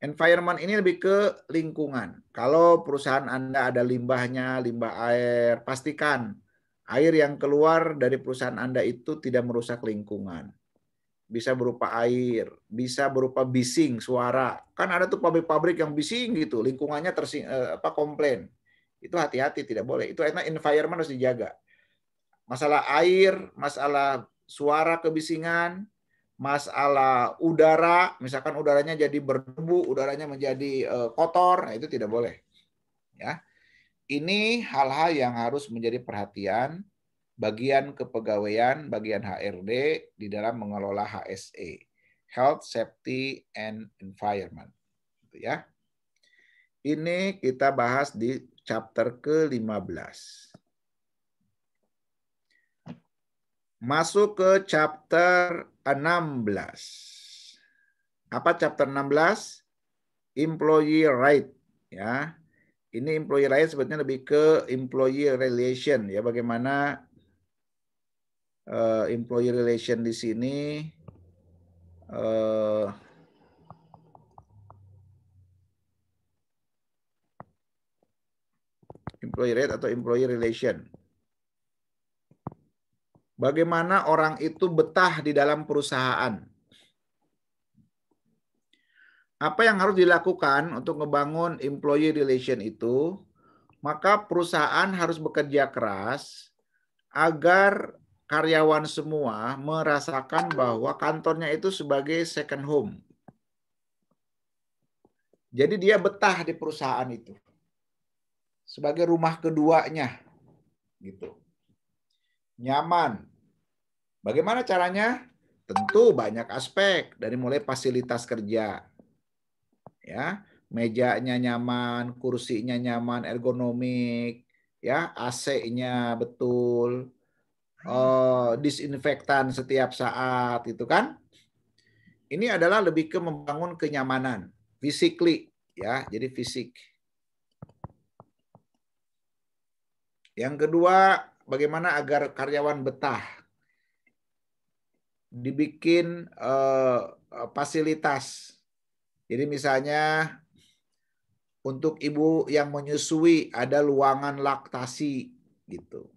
Environment ini lebih ke lingkungan. Kalau perusahaan Anda ada limbahnya, limbah air, pastikan air yang keluar dari perusahaan Anda itu tidak merusak lingkungan. Bisa berupa air, bisa berupa bising, suara. Kan ada tuh pabrik-pabrik yang bising gitu, lingkungannya tersing, eh, apa komplain. Itu hati-hati tidak boleh. Itu enak environment harus dijaga. Masalah air, masalah suara kebisingan, masalah udara, misalkan udaranya jadi berdebu, udaranya menjadi eh, kotor, nah itu tidak boleh. Ya. Ini hal-hal yang harus menjadi perhatian bagian kepegawaian, bagian HRD di dalam mengelola HSE, Health, Safety and Environment. Gitu ya. Ini kita bahas di chapter ke-15. Masuk ke chapter 16. Apa chapter 16? Employee right ya. Ini employee right sebetulnya lebih ke employee relation ya bagaimana uh, employee relation di sini uh, employee right atau employee relation bagaimana orang itu betah di dalam perusahaan. Apa yang harus dilakukan untuk membangun employee relation itu? Maka perusahaan harus bekerja keras agar karyawan semua merasakan bahwa kantornya itu sebagai second home. Jadi dia betah di perusahaan itu. Sebagai rumah keduanya. Gitu. Nyaman. Bagaimana caranya? Tentu banyak aspek dari mulai fasilitas kerja. Ya, mejanya nyaman, kursinya nyaman, ergonomik, ya, AC-nya betul, uh, disinfektan setiap saat itu kan. Ini adalah lebih ke membangun kenyamanan, physically ya, jadi fisik. Yang kedua, bagaimana agar karyawan betah dibikin uh, fasilitas. Jadi misalnya untuk ibu yang menyusui ada luangan laktasi gitu.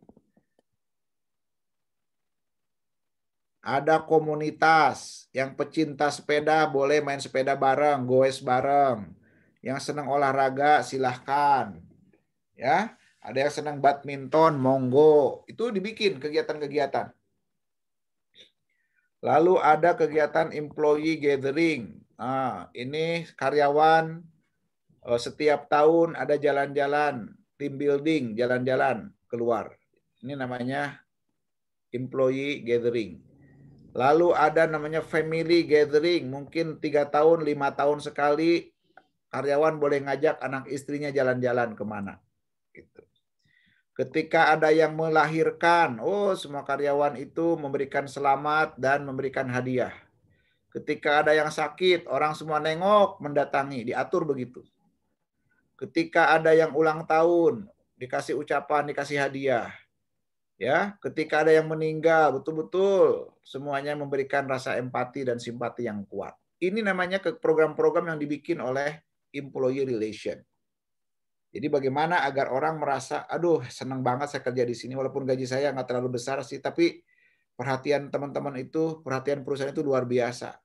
Ada komunitas yang pecinta sepeda boleh main sepeda bareng, goes bareng. Yang senang olahraga silahkan. Ya, ada yang senang badminton, monggo. Itu dibikin kegiatan-kegiatan. Lalu ada kegiatan employee gathering. Nah, ini karyawan eh, setiap tahun ada jalan-jalan, team building, jalan-jalan keluar. Ini namanya employee gathering. Lalu ada namanya family gathering, mungkin tiga tahun, lima tahun sekali karyawan boleh ngajak anak istrinya jalan-jalan ke mana. Gitu. Ketika ada yang melahirkan, oh semua karyawan itu memberikan selamat dan memberikan hadiah. Ketika ada yang sakit, orang semua nengok, mendatangi, diatur begitu. Ketika ada yang ulang tahun, dikasih ucapan, dikasih hadiah. Ya, ketika ada yang meninggal, betul-betul semuanya memberikan rasa empati dan simpati yang kuat. Ini namanya program-program yang dibikin oleh employee relation. Jadi bagaimana agar orang merasa, aduh senang banget saya kerja di sini, walaupun gaji saya nggak terlalu besar sih, tapi perhatian teman-teman itu, perhatian perusahaan itu luar biasa.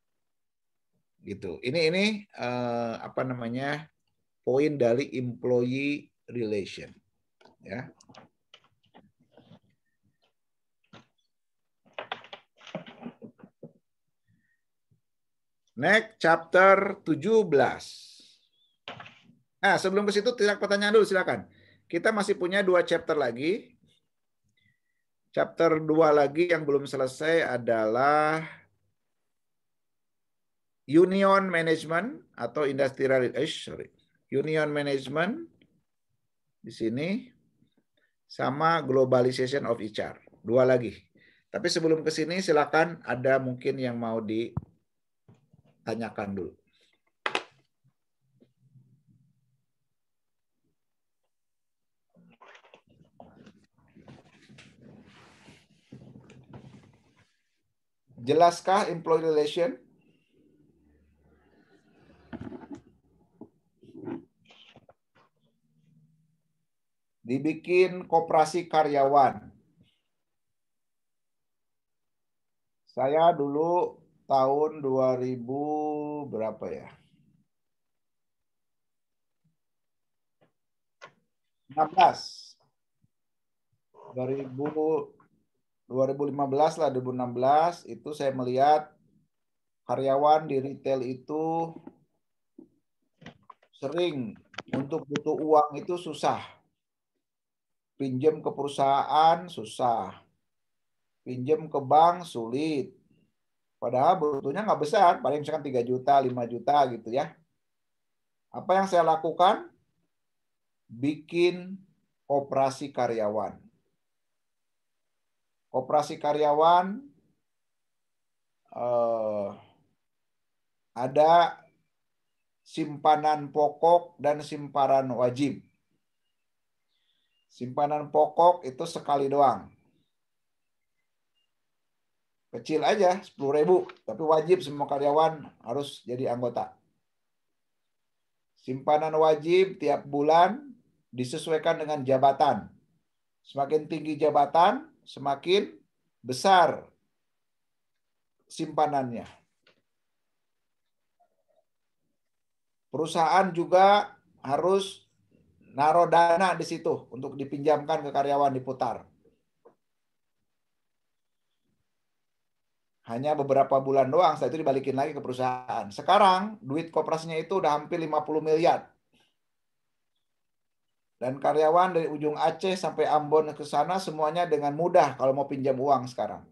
Gitu. Ini ini eh, apa namanya poin dari employee relation. Ya. Next chapter 17. Nah, sebelum ke situ tidak pertanyaan dulu silakan. Kita masih punya dua chapter lagi. Chapter dua lagi yang belum selesai adalah Union Management atau Industrial eh, sorry. Union Management di sini sama Globalization of HR. Dua lagi. Tapi sebelum ke sini silakan ada mungkin yang mau ditanyakan dulu. Jelaskah employee relation? Dibikin koperasi karyawan. Saya dulu tahun 2000 berapa ya? 16. 2000 2015 lah 2016 itu saya melihat karyawan di retail itu sering untuk butuh uang itu susah. Pinjam ke perusahaan susah. Pinjam ke bank sulit. Padahal butuhnya nggak besar, paling misalkan 3 juta, 5 juta gitu ya. Apa yang saya lakukan? Bikin operasi karyawan operasi karyawan eh, ada simpanan pokok dan simpanan wajib. Simpanan pokok itu sekali doang. Kecil aja, 10 ribu. Tapi wajib semua karyawan harus jadi anggota. Simpanan wajib tiap bulan disesuaikan dengan jabatan. Semakin tinggi jabatan, semakin besar simpanannya. Perusahaan juga harus naruh dana di situ untuk dipinjamkan ke karyawan diputar. Hanya beberapa bulan doang, setelah itu dibalikin lagi ke perusahaan. Sekarang duit koperasinya itu udah hampir 50 miliar. Dan karyawan dari ujung Aceh sampai Ambon ke sana semuanya dengan mudah kalau mau pinjam uang sekarang.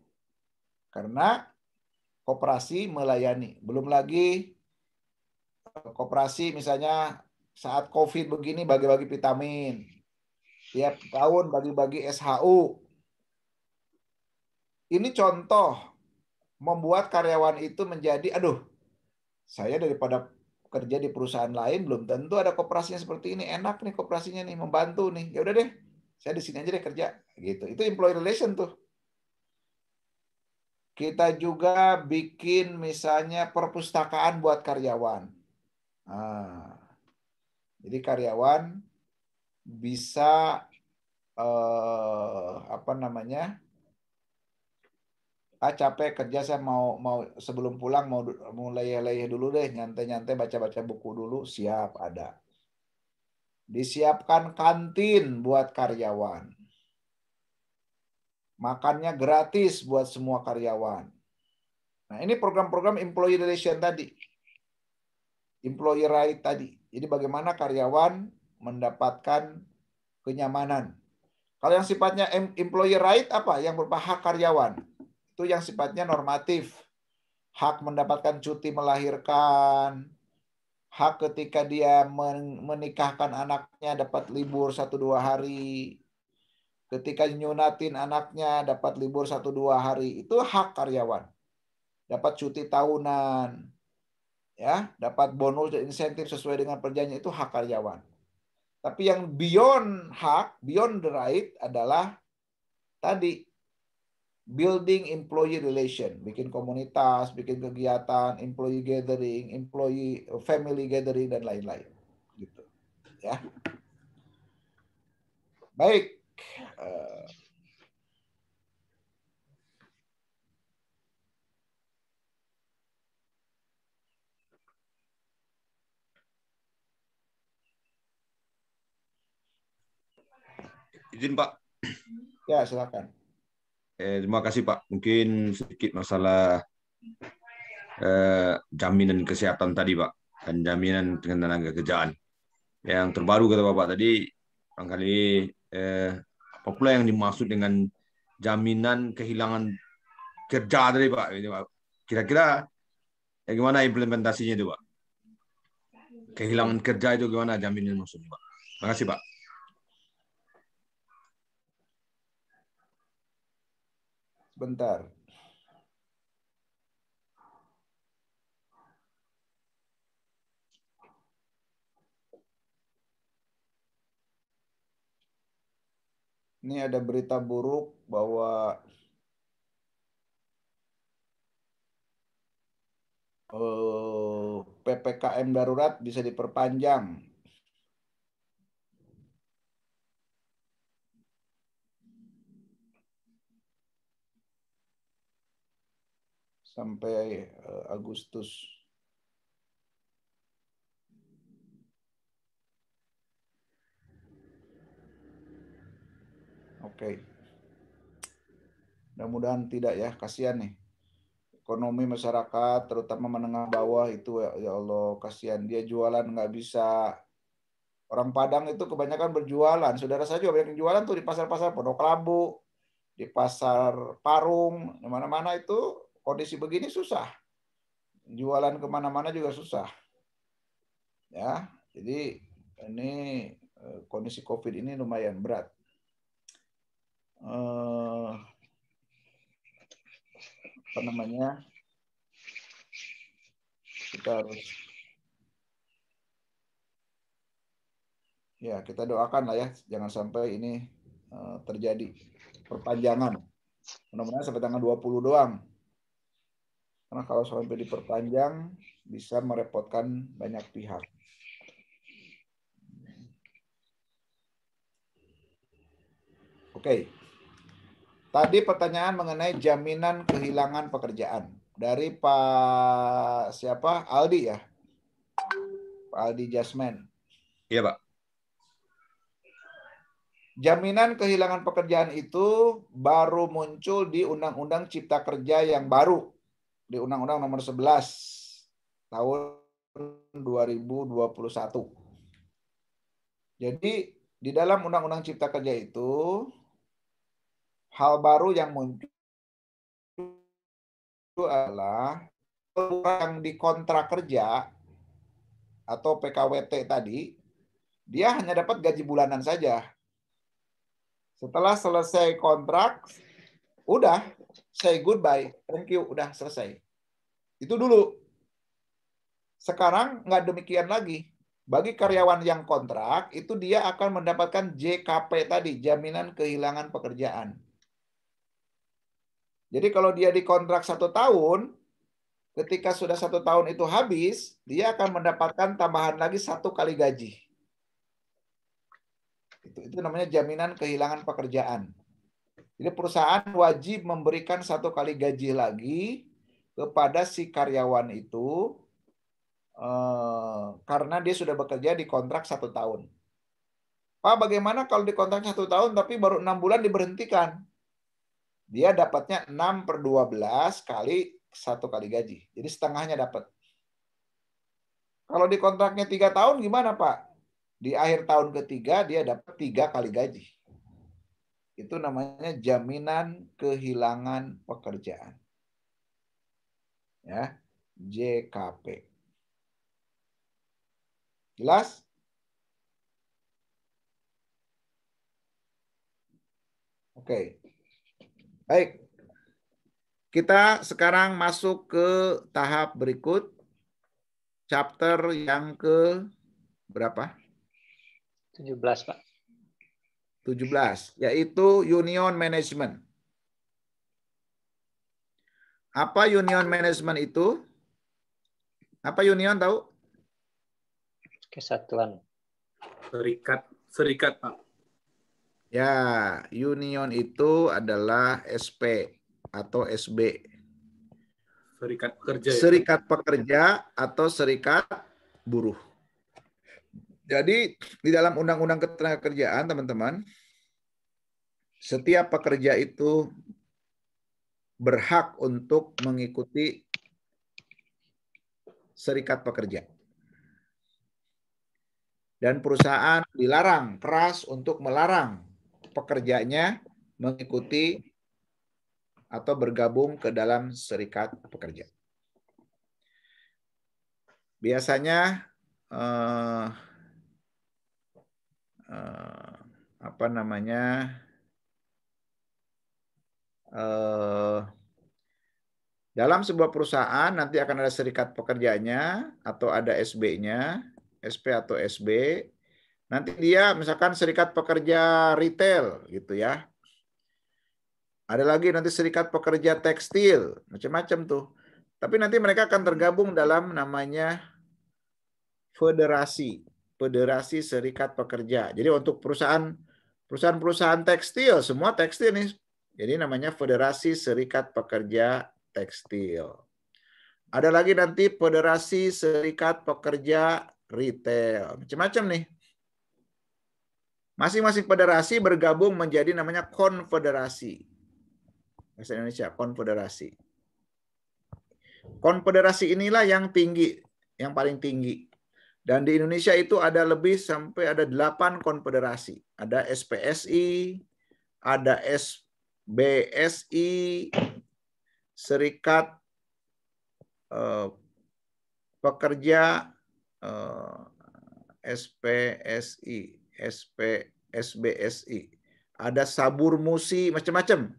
Karena koperasi melayani. Belum lagi eh, koperasi misalnya saat COVID begini bagi-bagi vitamin. Tiap tahun bagi-bagi SHU. Ini contoh membuat karyawan itu menjadi, aduh, saya daripada kerja di perusahaan lain belum tentu ada koperasinya seperti ini. Enak nih koperasinya nih membantu nih. Ya udah deh saya di sini aja deh kerja gitu. Itu employee relation tuh. Kita juga bikin misalnya perpustakaan buat karyawan. Nah, jadi karyawan bisa eh, apa namanya ah capek kerja saya mau mau sebelum pulang mau mulai leyeh dulu deh nyantai-nyantai baca-baca buku dulu siap ada. Disiapkan kantin buat karyawan. Makannya gratis buat semua karyawan. Nah ini program-program employee relation tadi. Employee right tadi. Jadi bagaimana karyawan mendapatkan kenyamanan. Kalau yang sifatnya employee right apa? Yang berupa hak karyawan itu yang sifatnya normatif. Hak mendapatkan cuti melahirkan, hak ketika dia menikahkan anaknya dapat libur satu dua hari, ketika nyunatin anaknya dapat libur satu dua hari, itu hak karyawan. Dapat cuti tahunan, ya, dapat bonus dan insentif sesuai dengan perjanjian itu hak karyawan. Tapi yang beyond hak, beyond the right adalah tadi building employee relation, bikin komunitas, bikin kegiatan, employee gathering, employee family gathering dan lain-lain. Gitu. Ya. Baik. Uh, Izin Pak. Ya, silakan. Eh, terima kasih Pak. Mungkin sedikit masalah eh, jaminan kesehatan tadi Pak dan jaminan dengan tenaga kerjaan. Yang terbaru kata Bapak tadi, barangkali eh, apa pula yang dimaksud dengan jaminan kehilangan kerja tadi Pak? Kira-kira ya gimana implementasinya itu Pak? Kehilangan kerja itu gimana jaminan maksudnya Pak? Terima kasih Pak. Sebentar. Ini ada berita buruk bahwa eh, PPKM darurat bisa diperpanjang sampai uh, Agustus. Oke. Mudah-mudahan tidak ya, kasihan nih. Ekonomi masyarakat, terutama menengah bawah itu ya, ya Allah, kasihan. Dia jualan nggak bisa. Orang Padang itu kebanyakan berjualan. Saudara saya juga banyak yang jualan tuh di pasar-pasar Pondok Labu, di pasar Parung, di mana-mana itu kondisi begini susah. Jualan ke mana-mana juga susah. Ya, jadi ini eh, kondisi COVID ini lumayan berat. Eh, apa namanya? Kita harus ya kita doakan lah ya jangan sampai ini eh, terjadi perpanjangan. Mudah-mudahan sampai tanggal 20 doang karena kalau sampai diperpanjang bisa merepotkan banyak pihak. Oke. Tadi pertanyaan mengenai jaminan kehilangan pekerjaan dari Pak siapa? Aldi ya. Pak Aldi Jasmen. Iya, Pak. Jaminan kehilangan pekerjaan itu baru muncul di Undang-Undang Cipta Kerja yang baru di Undang-Undang Nomor 11 tahun 2021. Jadi di dalam Undang-Undang Cipta Kerja itu hal baru yang muncul adalah yang di kontrak kerja atau PKWT tadi, dia hanya dapat gaji bulanan saja. Setelah selesai kontrak, udah say goodbye, thank you, udah selesai. Itu dulu. Sekarang nggak demikian lagi. Bagi karyawan yang kontrak, itu dia akan mendapatkan JKP tadi, jaminan kehilangan pekerjaan. Jadi kalau dia dikontrak satu tahun, ketika sudah satu tahun itu habis, dia akan mendapatkan tambahan lagi satu kali gaji. Itu, itu namanya jaminan kehilangan pekerjaan. Jadi perusahaan wajib memberikan satu kali gaji lagi kepada si karyawan itu eh, karena dia sudah bekerja di kontrak satu tahun. Pak, bagaimana kalau di kontrak satu tahun tapi baru enam bulan diberhentikan? Dia dapatnya 6 per 12 kali satu kali gaji. Jadi setengahnya dapat. Kalau di kontraknya tiga tahun gimana Pak? Di akhir tahun ketiga dia dapat tiga kali gaji. Itu namanya jaminan kehilangan pekerjaan. Ya, JKP. Jelas? Oke. Baik. Kita sekarang masuk ke tahap berikut. Chapter yang ke berapa? 17, Pak. 17, yaitu union management. Apa union management itu? Apa union tahu? Kesatuan. Serikat, serikat Pak. Ya, union itu adalah SP atau SB. Serikat pekerja. Ya? Serikat pekerja atau serikat buruh. Jadi di dalam Undang-Undang Ketenagakerjaan, teman-teman, setiap pekerja itu berhak untuk mengikuti serikat pekerja. Dan perusahaan dilarang keras untuk melarang pekerjanya mengikuti atau bergabung ke dalam serikat pekerja. Biasanya eh, uh, apa namanya uh, dalam sebuah perusahaan nanti akan ada serikat pekerjanya atau ada SB-nya, SP atau SB. Nanti dia misalkan serikat pekerja retail gitu ya. Ada lagi nanti serikat pekerja tekstil, macam-macam tuh. Tapi nanti mereka akan tergabung dalam namanya federasi. Federasi Serikat Pekerja. Jadi untuk perusahaan perusahaan-perusahaan tekstil, semua tekstil nih. Jadi namanya Federasi Serikat Pekerja Tekstil. Ada lagi nanti Federasi Serikat Pekerja Retail. Macam-macam nih. Masing-masing federasi bergabung menjadi namanya konfederasi. Bahasa Indonesia, konfederasi. Konfederasi inilah yang tinggi, yang paling tinggi. Dan di Indonesia itu ada lebih sampai ada delapan konfederasi. Ada SPSI, ada SBSI, Serikat eh, Pekerja eh, SPSI, SP, SBSI. Ada Sabur Musi, macam-macam.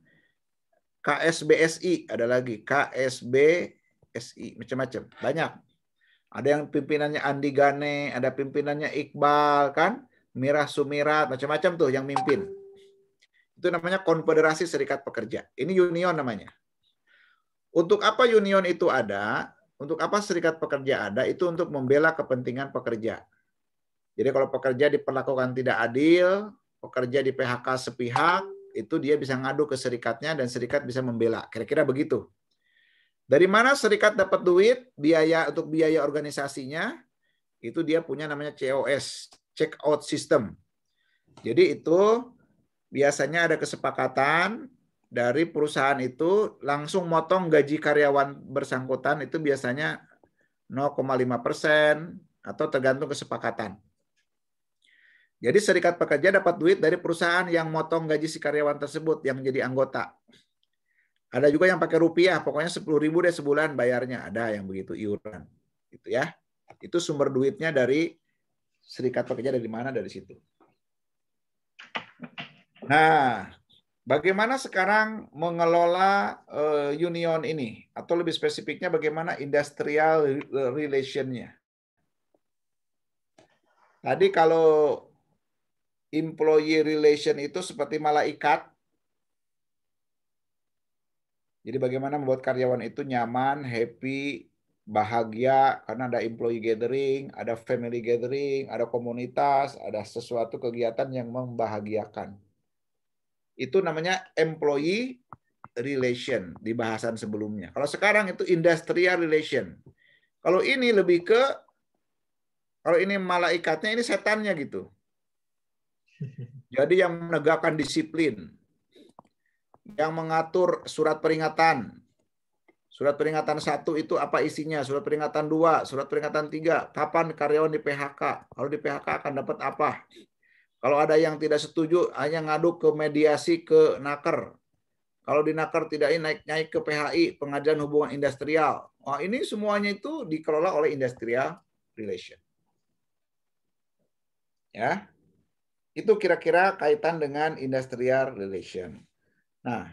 KSBSI, ada lagi KSBSI, macam-macam. Banyak. Ada yang pimpinannya Andi Gane, ada pimpinannya Iqbal kan, Mirah Sumirat, macam-macam tuh yang mimpin. Itu namanya Konfederasi Serikat Pekerja. Ini union namanya. Untuk apa union itu ada? Untuk apa serikat pekerja ada? Itu untuk membela kepentingan pekerja. Jadi kalau pekerja diperlakukan tidak adil, pekerja di PHK sepihak, itu dia bisa ngadu ke serikatnya dan serikat bisa membela. Kira-kira begitu. Dari mana serikat dapat duit, biaya untuk biaya organisasinya, itu dia punya namanya COS, check out system. Jadi itu biasanya ada kesepakatan dari perusahaan itu langsung motong gaji karyawan bersangkutan itu biasanya 0,5 persen atau tergantung kesepakatan. Jadi serikat pekerja dapat duit dari perusahaan yang motong gaji si karyawan tersebut yang jadi anggota. Ada juga yang pakai rupiah, pokoknya 10 ribu deh sebulan bayarnya. Ada yang begitu iuran. Gitu ya. Itu sumber duitnya dari serikat pekerja dari mana? Dari situ. Nah, bagaimana sekarang mengelola uh, union ini? Atau lebih spesifiknya bagaimana industrial relation-nya? Tadi kalau employee relation itu seperti malaikat. Jadi bagaimana membuat karyawan itu nyaman, happy, bahagia karena ada employee gathering, ada family gathering, ada komunitas, ada sesuatu kegiatan yang membahagiakan. Itu namanya employee relation di bahasan sebelumnya. Kalau sekarang itu industrial relation. Kalau ini lebih ke kalau ini malaikatnya ini setannya gitu. Jadi yang menegakkan disiplin, yang mengatur surat peringatan, Surat peringatan satu itu apa isinya? Surat peringatan dua, surat peringatan tiga. Kapan karyawan di PHK? Kalau di PHK akan dapat apa? Kalau ada yang tidak setuju, hanya ngadu ke mediasi ke naker. Kalau di naker tidak naik naik ke PHI, pengadilan hubungan industrial. Wah, ini semuanya itu dikelola oleh industrial relation. Ya. Itu kira-kira kaitan dengan industrial relation. Nah,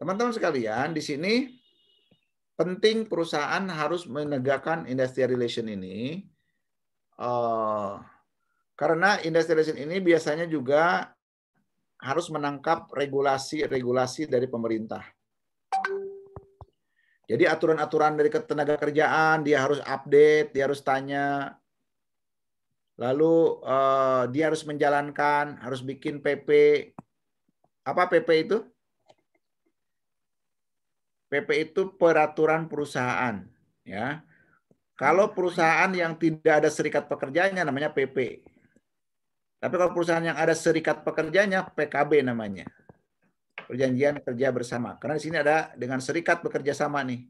teman-teman sekalian, di sini penting perusahaan harus menegakkan industrial relation ini uh, karena industrial relation ini biasanya juga harus menangkap regulasi-regulasi dari pemerintah. Jadi aturan-aturan dari ketenaga kerjaan dia harus update, dia harus tanya. Lalu uh, dia harus menjalankan, harus bikin PP. Apa PP itu? PP itu peraturan perusahaan, ya. Kalau perusahaan yang tidak ada serikat pekerjanya namanya PP. Tapi kalau perusahaan yang ada serikat pekerjanya PKB namanya. Perjanjian kerja bersama. Karena di sini ada dengan serikat bekerja sama nih.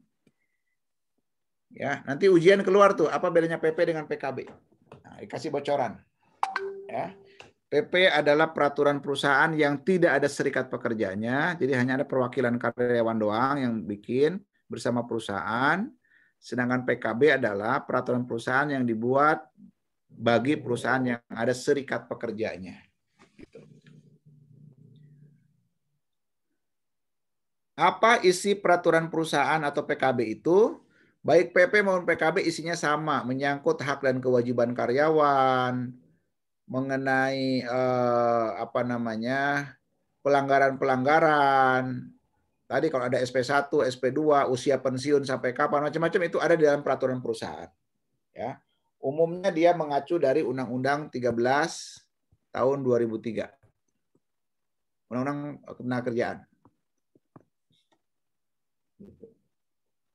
Ya, nanti ujian keluar tuh apa bedanya PP dengan PKB. Nah, dikasih bocoran. Ya. PP adalah peraturan perusahaan yang tidak ada serikat pekerjanya, jadi hanya ada perwakilan karyawan doang yang bikin bersama perusahaan. Sedangkan PKB adalah peraturan perusahaan yang dibuat bagi perusahaan yang ada serikat pekerjanya. Gitu. Apa isi peraturan perusahaan atau PKB itu? Baik PP maupun PKB isinya sama, menyangkut hak dan kewajiban karyawan, mengenai eh, apa namanya pelanggaran-pelanggaran. Tadi kalau ada SP1, SP2, usia pensiun sampai kapan macam-macam itu ada di dalam peraturan perusahaan. Ya. Umumnya dia mengacu dari Undang-Undang 13 tahun 2003. Undang-Undang Ketenagakerjaan.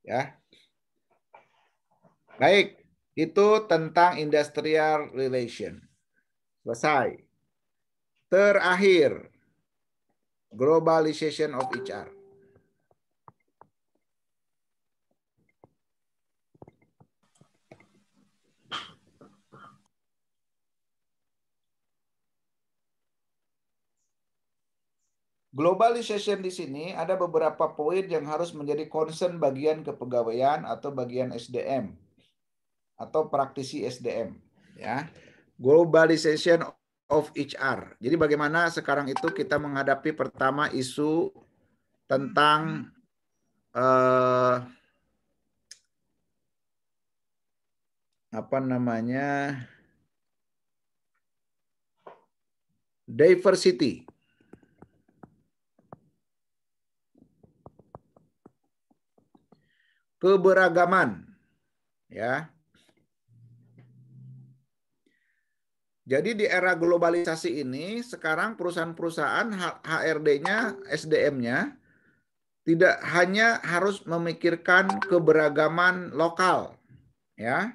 Ya. Baik, itu tentang industrial relation. Selesai. Terakhir, globalization of HR. Globalization di sini ada beberapa poin yang harus menjadi concern bagian kepegawaian atau bagian SDM atau praktisi SDM ya globalization of HR. Jadi bagaimana sekarang itu kita menghadapi pertama isu tentang uh, apa namanya diversity. Keberagaman ya Jadi di era globalisasi ini sekarang perusahaan-perusahaan HRD-nya, SDM-nya tidak hanya harus memikirkan keberagaman lokal, ya.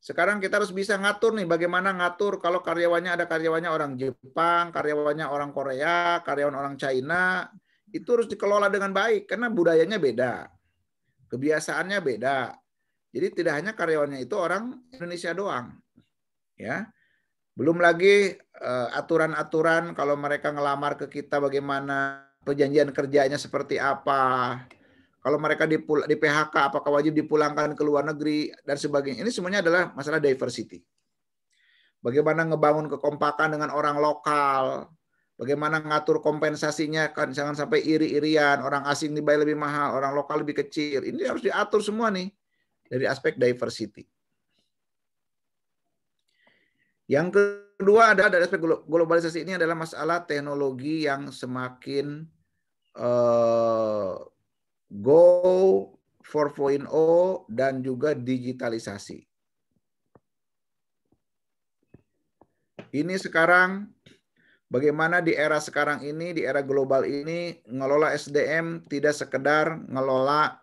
Sekarang kita harus bisa ngatur nih bagaimana ngatur kalau karyawannya ada karyawannya orang Jepang, karyawannya orang Korea, karyawan orang China, itu harus dikelola dengan baik karena budayanya beda. Kebiasaannya beda. Jadi tidak hanya karyawannya itu orang Indonesia doang. Ya. Belum lagi eh, aturan-aturan kalau mereka ngelamar ke kita bagaimana perjanjian kerjanya seperti apa. Kalau mereka di, di PHK apakah wajib dipulangkan ke luar negeri dan sebagainya. Ini semuanya adalah masalah diversity. Bagaimana ngebangun kekompakan dengan orang lokal, Bagaimana ngatur kompensasinya kan jangan sampai iri-irian, orang asing dibayar lebih mahal, orang lokal lebih kecil. Ini harus diatur semua nih dari aspek diversity. Yang kedua ada dari aspek globalisasi ini adalah masalah teknologi yang semakin uh, go 4.0 dan juga digitalisasi. Ini sekarang bagaimana di era sekarang ini, di era global ini, ngelola SDM tidak sekedar ngelola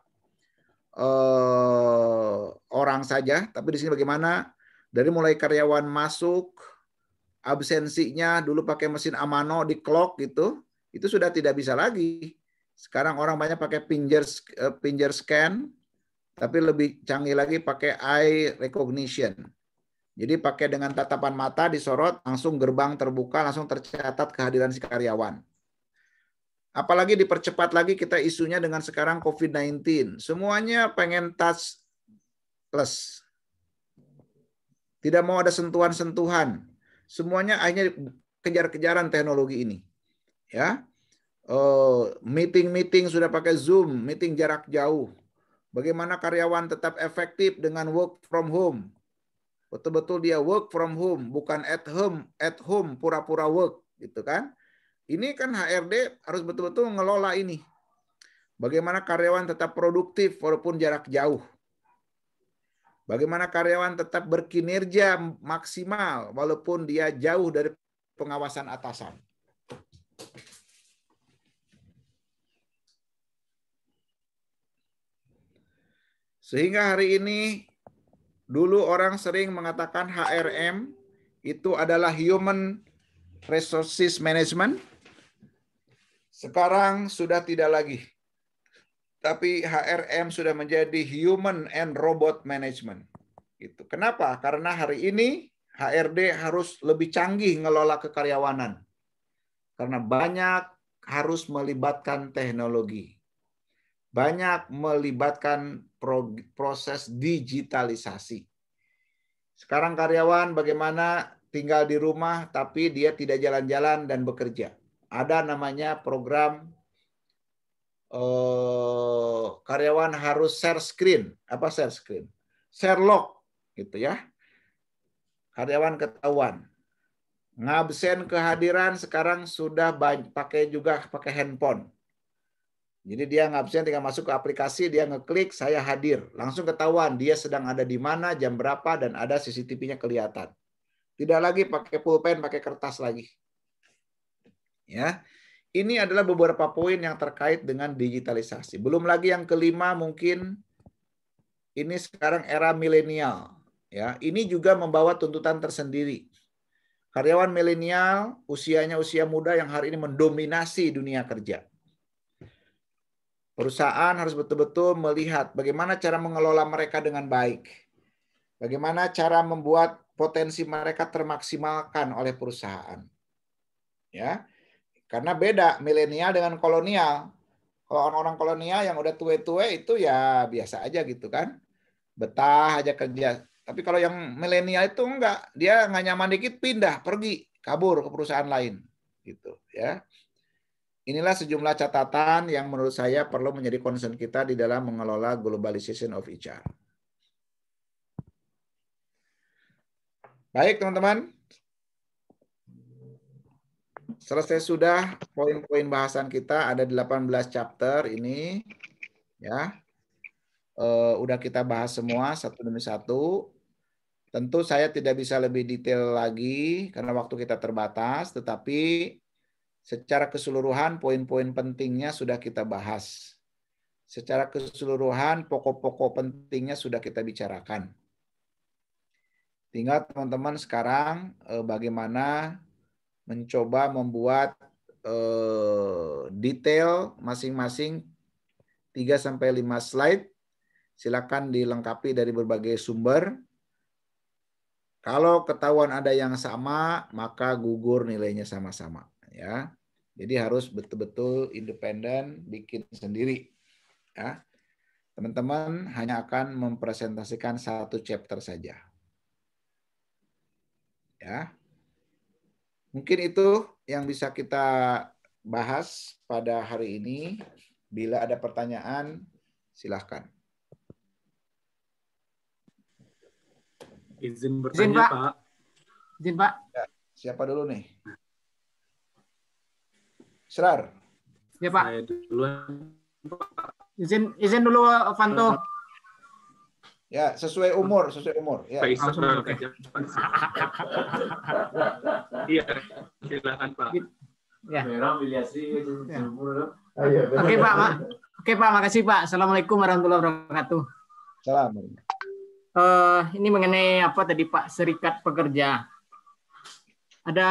uh, orang saja, tapi di sini bagaimana dari mulai karyawan masuk, absensinya dulu pakai mesin amano di clock gitu, itu sudah tidak bisa lagi. Sekarang orang banyak pakai finger finger scan, tapi lebih canggih lagi pakai eye recognition. Jadi pakai dengan tatapan mata disorot, langsung gerbang terbuka, langsung tercatat kehadiran si karyawan. Apalagi dipercepat lagi kita isunya dengan sekarang COVID-19. Semuanya pengen touchless. Tidak mau ada sentuhan-sentuhan. Semuanya akhirnya kejar-kejaran teknologi ini. Ya, oh, meeting-meeting sudah pakai Zoom, meeting jarak jauh. Bagaimana karyawan tetap efektif dengan work from home betul-betul dia work from home, bukan at home, at home pura-pura work, gitu kan? Ini kan HRD harus betul-betul ngelola ini. Bagaimana karyawan tetap produktif walaupun jarak jauh. Bagaimana karyawan tetap berkinerja maksimal walaupun dia jauh dari pengawasan atasan. Sehingga hari ini Dulu orang sering mengatakan HRM itu adalah Human Resources Management. Sekarang sudah tidak lagi. Tapi HRM sudah menjadi Human and Robot Management. Itu. Kenapa? Karena hari ini HRD harus lebih canggih ngelola kekaryawanan. Karena banyak harus melibatkan teknologi. Banyak melibatkan proses digitalisasi. Sekarang karyawan bagaimana tinggal di rumah tapi dia tidak jalan-jalan dan bekerja. Ada namanya program eh, karyawan harus share screen. Apa share screen? Share log gitu ya. Karyawan ketahuan. Ngabsen kehadiran sekarang sudah pakai juga pakai handphone. Jadi dia bisa tinggal masuk ke aplikasi, dia ngeklik saya hadir, langsung ketahuan dia sedang ada di mana, jam berapa dan ada CCTV-nya kelihatan. Tidak lagi pakai pulpen, pakai kertas lagi. Ya. Ini adalah beberapa poin yang terkait dengan digitalisasi. Belum lagi yang kelima mungkin ini sekarang era milenial, ya. Ini juga membawa tuntutan tersendiri. Karyawan milenial usianya usia muda yang hari ini mendominasi dunia kerja Perusahaan harus betul-betul melihat bagaimana cara mengelola mereka dengan baik. Bagaimana cara membuat potensi mereka termaksimalkan oleh perusahaan. Ya. Karena beda milenial dengan kolonial. Kalau orang-orang kolonial yang udah tua-tua itu ya biasa aja gitu kan. Betah aja kerja. Tapi kalau yang milenial itu enggak, dia nggak nyaman dikit pindah, pergi, kabur ke perusahaan lain gitu ya. Inilah sejumlah catatan yang menurut saya perlu menjadi concern kita di dalam mengelola globalization of HR. Baik, teman-teman. Selesai sudah poin-poin bahasan kita ada 18 chapter ini ya. Uh, udah kita bahas semua satu demi satu. Tentu saya tidak bisa lebih detail lagi karena waktu kita terbatas, tetapi Secara keseluruhan poin-poin pentingnya sudah kita bahas. Secara keseluruhan pokok-pokok pentingnya sudah kita bicarakan. Tinggal teman-teman sekarang eh, bagaimana mencoba membuat eh, detail masing-masing 3 sampai 5 slide. Silakan dilengkapi dari berbagai sumber. Kalau ketahuan ada yang sama, maka gugur nilainya sama-sama, ya. Jadi harus betul-betul independen, bikin sendiri, ya. Teman-teman hanya akan mempresentasikan satu chapter saja. Ya. Mungkin itu yang bisa kita bahas pada hari ini. Bila ada pertanyaan, silahkan. Izin bertanya, Izin, Pak. Pak. Izin, Pak. Ya, siapa dulu nih? Serar. Ya, Pak. Saya duluan, Izin izin dulu, Fanto. Ya, sesuai umur, sesuai umur. Ya. Pak Langsung, okay. Iya, silakan Pak. Ya. ya. Oke Pak, Pak. Oke Pak, makasih Pak. Assalamualaikum warahmatullahi wabarakatuh. Salam. Uh, ini mengenai apa tadi Pak Serikat Pekerja. Ada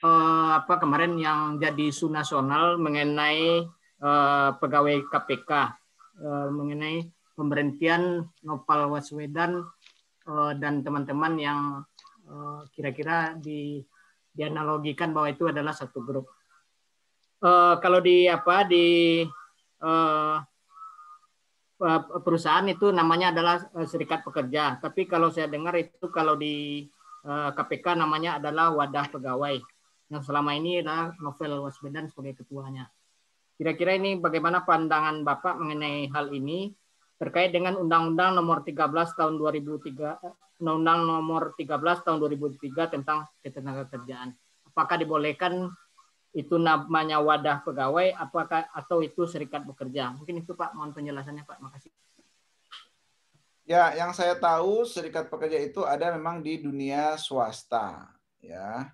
uh, apa kemarin yang jadi isu nasional mengenai uh, pegawai KPK uh, mengenai pemberhentian Nopal Waswedan uh, dan teman-teman yang kira-kira uh, di dianalogikan bahwa itu adalah satu grup uh, kalau di apa di perusahaan itu namanya adalah serikat pekerja. Tapi kalau saya dengar itu kalau di KPK namanya adalah wadah pegawai. Yang selama ini adalah Novel Wasbedan sebagai ketuanya. Kira-kira ini bagaimana pandangan Bapak mengenai hal ini terkait dengan Undang-Undang Nomor 13 Tahun 2003 Undang-Undang Nomor 13 Tahun 2003 tentang ketenagakerjaan. Apakah dibolehkan itu namanya wadah pegawai apakah atau itu serikat bekerja mungkin itu Pak mohon penjelasannya Pak. Makasih. Ya yang saya tahu serikat pekerja itu ada memang di dunia swasta ya.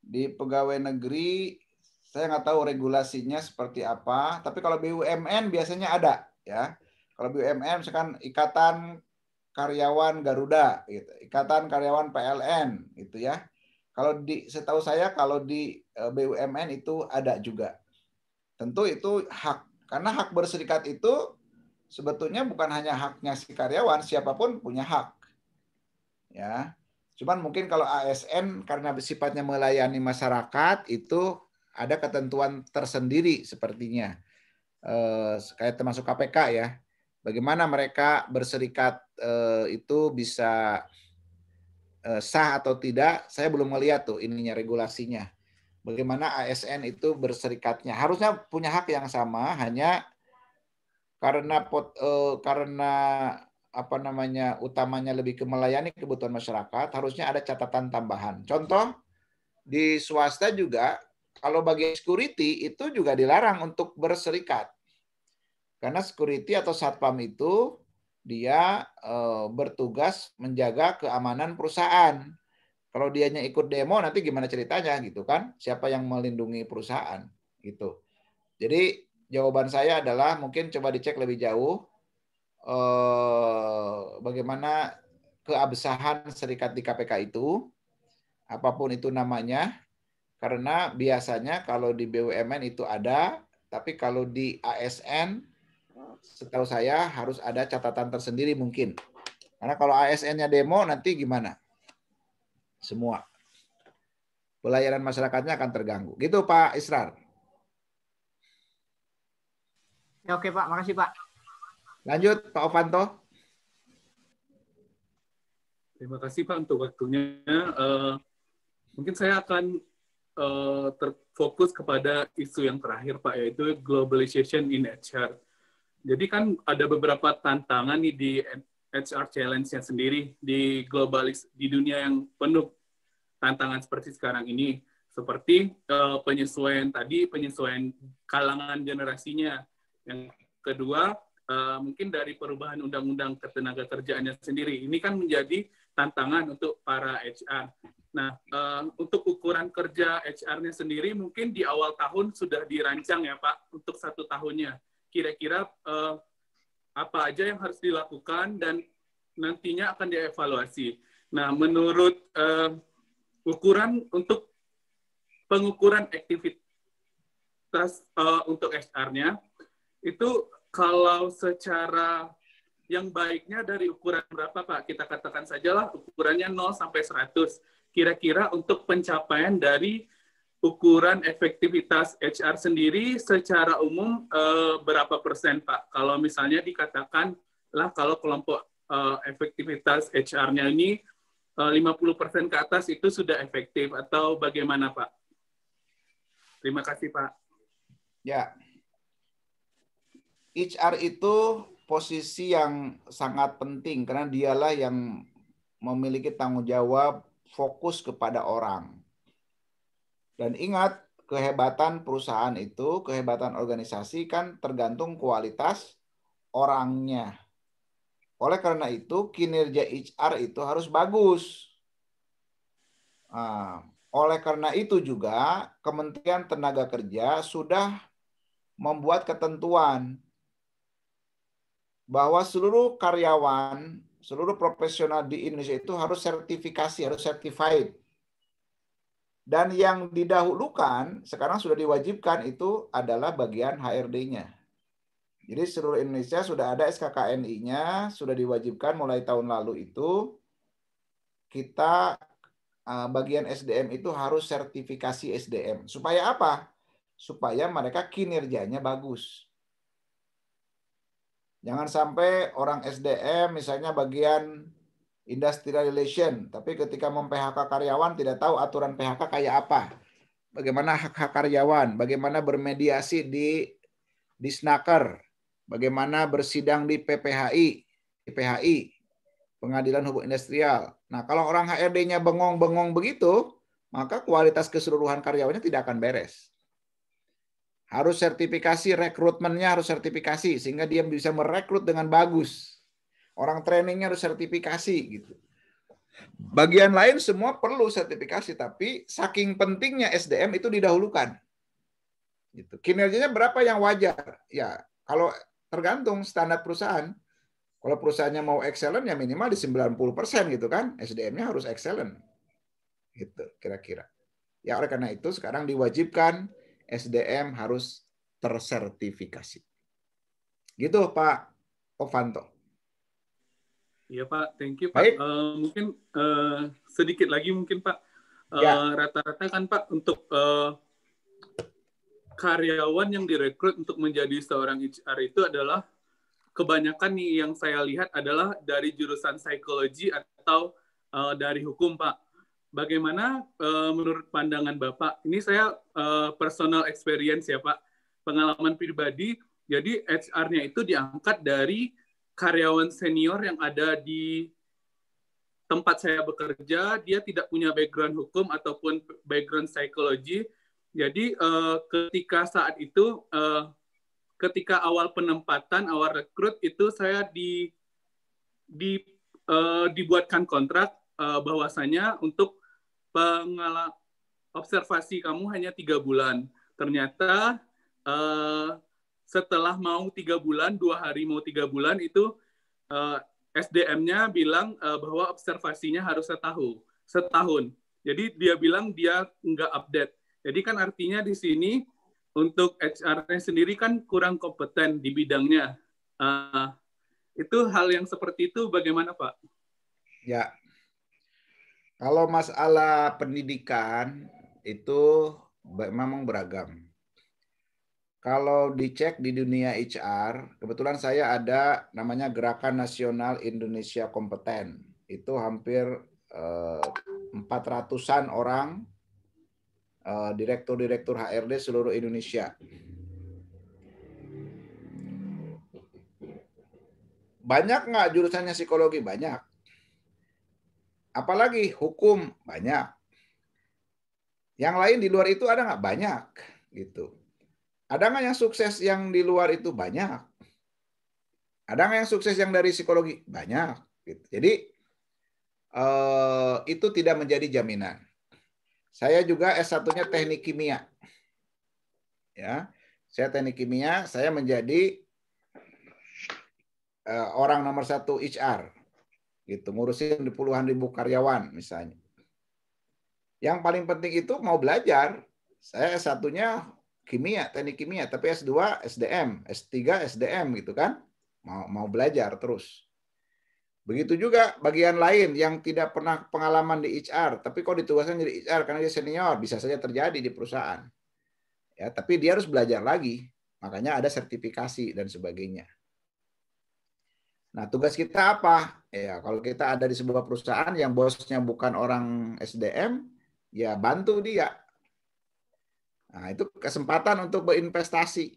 Di pegawai negeri saya nggak tahu regulasinya seperti apa tapi kalau BUMN biasanya ada ya kalau BUMN misalkan ikatan karyawan Garuda gitu ikatan karyawan PLN gitu ya kalau di setahu saya kalau di eh, BUMN itu ada juga. Tentu itu hak karena hak berserikat itu sebetulnya bukan hanya haknya si karyawan, siapa pun punya hak. Ya. Cuman mungkin kalau ASN karena sifatnya melayani masyarakat itu ada ketentuan tersendiri sepertinya. Eh, kayak termasuk KPK ya. Bagaimana mereka berserikat eh, itu bisa Eh, sah atau tidak, saya belum melihat tuh ininya regulasinya. Bagaimana ASN itu berserikatnya. Harusnya punya hak yang sama, hanya karena pot, eh, karena apa namanya utamanya lebih ke melayani kebutuhan masyarakat, harusnya ada catatan tambahan. Contoh di swasta juga kalau bagi security itu juga dilarang untuk berserikat. Karena security atau satpam itu dia uh, bertugas menjaga keamanan perusahaan. Kalau dianya ikut demo nanti gimana ceritanya gitu kan? Siapa yang melindungi perusahaan gitu. Jadi jawaban saya adalah mungkin coba dicek lebih jauh uh, bagaimana keabsahan serikat di KPK itu apa pun itu namanya karena biasanya kalau di BUMN itu ada tapi kalau di ASN setahu saya harus ada catatan tersendiri mungkin. Karena kalau ASN-nya demo nanti gimana? Semua. Pelayanan masyarakatnya akan terganggu. Gitu Pak Israr. Ya, oke Pak, makasih Pak. Lanjut Pak Ovanto. Terima kasih Pak untuk waktunya. Uh, mungkin saya akan uh, terfokus kepada isu yang terakhir Pak, yaitu globalization in HR jadi kan ada beberapa tantangan nih di HR challenge-nya sendiri di globalis di dunia yang penuh tantangan seperti sekarang ini. Seperti uh, penyesuaian tadi penyesuaian kalangan generasinya. Yang kedua uh, mungkin dari perubahan undang-undang ketenaga kerjaannya sendiri. Ini kan menjadi tantangan untuk para HR nah uh, untuk ukuran kerja HR-nya sendiri mungkin di awal tahun sudah dirancang ya Pak untuk satu tahunnya kira-kira uh, apa aja yang harus dilakukan dan nantinya akan dievaluasi. Nah, menurut uh, ukuran untuk pengukuran aktivitas uh, untuk HR-nya itu kalau secara yang baiknya dari ukuran berapa Pak? Kita katakan sajalah ukurannya 0 sampai 100. Kira-kira untuk pencapaian dari ukuran efektivitas HR sendiri secara umum uh, berapa persen Pak? Kalau misalnya dikatakan lah kalau kelompok uh, efektivitas HR-nya ini 50% ke atas itu sudah efektif atau bagaimana Pak? Terima kasih, Pak. Ya. HR itu posisi yang sangat penting karena dialah yang memiliki tanggung jawab fokus kepada orang. Dan ingat, kehebatan perusahaan itu, kehebatan organisasi kan tergantung kualitas orangnya. Oleh karena itu, kinerja HR itu harus bagus. Nah, oleh karena itu juga Kementerian Tenaga Kerja sudah membuat ketentuan bahwa seluruh karyawan, seluruh profesional di Indonesia itu harus sertifikasi, harus certified. Dan yang didahulukan sekarang sudah diwajibkan itu adalah bagian HRD-nya. Jadi seluruh Indonesia sudah ada SKKNI-nya, sudah diwajibkan mulai tahun lalu itu kita Eh, bagian SDM itu harus sertifikasi SDM. Supaya apa? Supaya mereka kinerjanya bagus. Jangan sampai orang SDM misalnya bagian industrial relation, tapi ketika mem-PHK karyawan tidak tahu aturan PHK kayak apa. Bagaimana hak-hak karyawan, bagaimana bermediasi di di snaker, bagaimana bersidang di PPHI, di Pengadilan Hukum Industrial. Nah, kalau orang HRD-nya bengong-bengong begitu, maka kualitas keseluruhan karyawannya tidak akan beres. Harus sertifikasi, rekrutmennya harus sertifikasi, sehingga dia bisa merekrut dengan bagus. Orang trainingnya harus sertifikasi gitu. Bagian lain semua perlu sertifikasi, tapi saking pentingnya SDM itu didahulukan. Gitu. Kinerjanya berapa yang wajar? Ya, kalau tergantung standar perusahaan. Kalau perusahaannya mau excellent ya minimal di 90% gitu kan. SDM-nya harus excellent. Gitu kira-kira. Ya oleh karena itu sekarang diwajibkan SDM harus tersertifikasi. Gitu Pak Ovanto. Iya Pak, thank you Pak. Uh, mungkin uh, sedikit lagi mungkin Pak. rata ya. Rata-rata kan Pak untuk uh, karyawan yang direkrut untuk menjadi seorang HR itu adalah kebanyakan nih yang saya lihat adalah dari jurusan psikologi atau uh, dari hukum, Pak. Bagaimana uh, menurut pandangan Bapak? Ini saya uh, personal experience ya, Pak. Pengalaman pribadi. Jadi HR-nya itu diangkat dari karyawan senior yang ada di tempat saya bekerja. Dia tidak punya background hukum ataupun background psikologi. Jadi uh, ketika saat itu uh, ketika awal penempatan, awal rekrut itu saya di di uh, dibuatkan kontrak uh, bahwasanya untuk pengala observasi kamu hanya tiga bulan. Ternyata uh, setelah mau tiga bulan, dua hari mau tiga bulan itu uh, SDM-nya bilang uh, bahwa observasinya harus setahun. Setahun. Jadi dia bilang dia nggak update. Jadi kan artinya di sini untuk HR-nya sendiri kan kurang kompeten di bidangnya. Uh, itu hal yang seperti itu bagaimana Pak? Ya, kalau masalah pendidikan itu memang beragam. Kalau dicek di dunia HR, kebetulan saya ada namanya Gerakan Nasional Indonesia Kompeten. Itu hampir eh, empat eh, ratusan orang Eh, direktur-direktur HRD seluruh Indonesia. Banyak nggak jurusannya psikologi? Banyak. Apalagi hukum? Banyak. Yang lain di luar itu ada nggak? Banyak. gitu. Ada nggak yang sukses yang di luar itu? Banyak. Ada nggak yang sukses yang dari psikologi? Banyak. Gitu. Jadi eh, itu tidak menjadi jaminan. Saya juga S1-nya teknik kimia. Ya. Saya teknik kimia, saya menjadi uh, orang nomor satu HR. Gitu, ngurusin puluhan ribu karyawan misalnya. Yang paling penting itu mau belajar. Saya S1-nya kimia, teknik kimia, tapi S2 SDM, S3 SDM gitu kan. Mau mau belajar terus. Begitu juga bagian lain yang tidak pernah pengalaman di HR, tapi kok ditugaskan jadi HR karena dia senior, bisa saja terjadi di perusahaan. Ya, tapi dia harus belajar lagi. Makanya ada sertifikasi dan sebagainya. Nah, tugas kita apa? Ya, kalau kita ada di sebuah perusahaan yang bosnya bukan orang SDM, ya bantu dia. Nah, itu kesempatan untuk berinvestasi.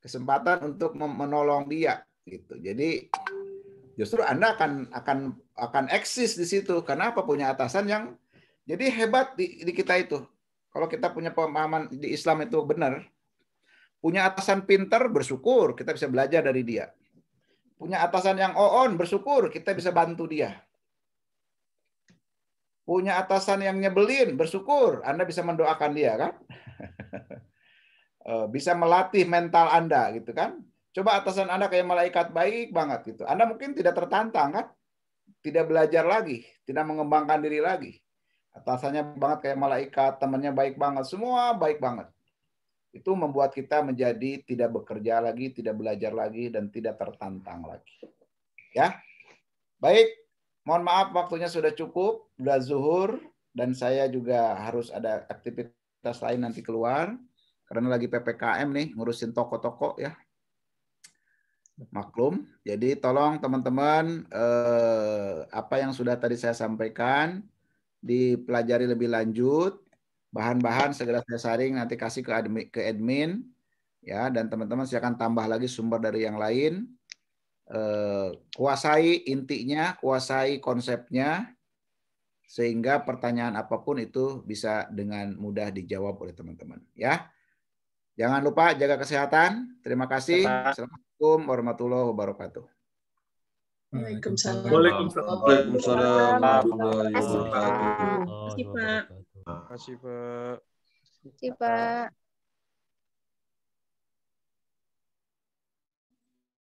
Kesempatan untuk menolong dia gitu. Jadi justru Anda akan akan akan eksis di situ. Karena apa? Punya atasan yang jadi hebat di, di kita itu. Kalau kita punya pemahaman di Islam itu benar, punya atasan pinter bersyukur kita bisa belajar dari dia Punya atasan yang on, bersyukur kita bisa bantu dia. Punya atasan yang nyebelin, bersyukur Anda bisa mendoakan dia kan. Eh, bisa melatih mental Anda gitu kan. Coba atasan Anda kayak malaikat baik banget gitu. Anda mungkin tidak tertantang kan? Tidak belajar lagi, tidak mengembangkan diri lagi. Atasannya banget kayak malaikat, temannya baik banget, semua baik banget itu membuat kita menjadi tidak bekerja lagi, tidak belajar lagi, dan tidak tertantang lagi. Ya, baik. Mohon maaf waktunya sudah cukup, sudah zuhur, dan saya juga harus ada aktivitas lain nanti keluar. Karena lagi ppkm nih ngurusin toko-toko ya. Maklum. Jadi tolong teman-teman eh, apa yang sudah tadi saya sampaikan dipelajari lebih lanjut. Bahan-bahan segera saya saring nanti kasih ke admin, ke admin ya. Dan teman-teman silakan tambah lagi sumber dari yang lain eh, kuasai intinya kuasai konsepnya sehingga pertanyaan apa pun itu bisa dengan mudah dijawab oleh teman-teman ya jangan lupa jaga kesehatan terima kasih assalamualaikum warahmatullahi wabarakatuh Waalaikumsalam. Waalaikumsalam wabarakatuh. Terima kasih, Pak. Terima kasih, Pak. Terima kasih, Pak.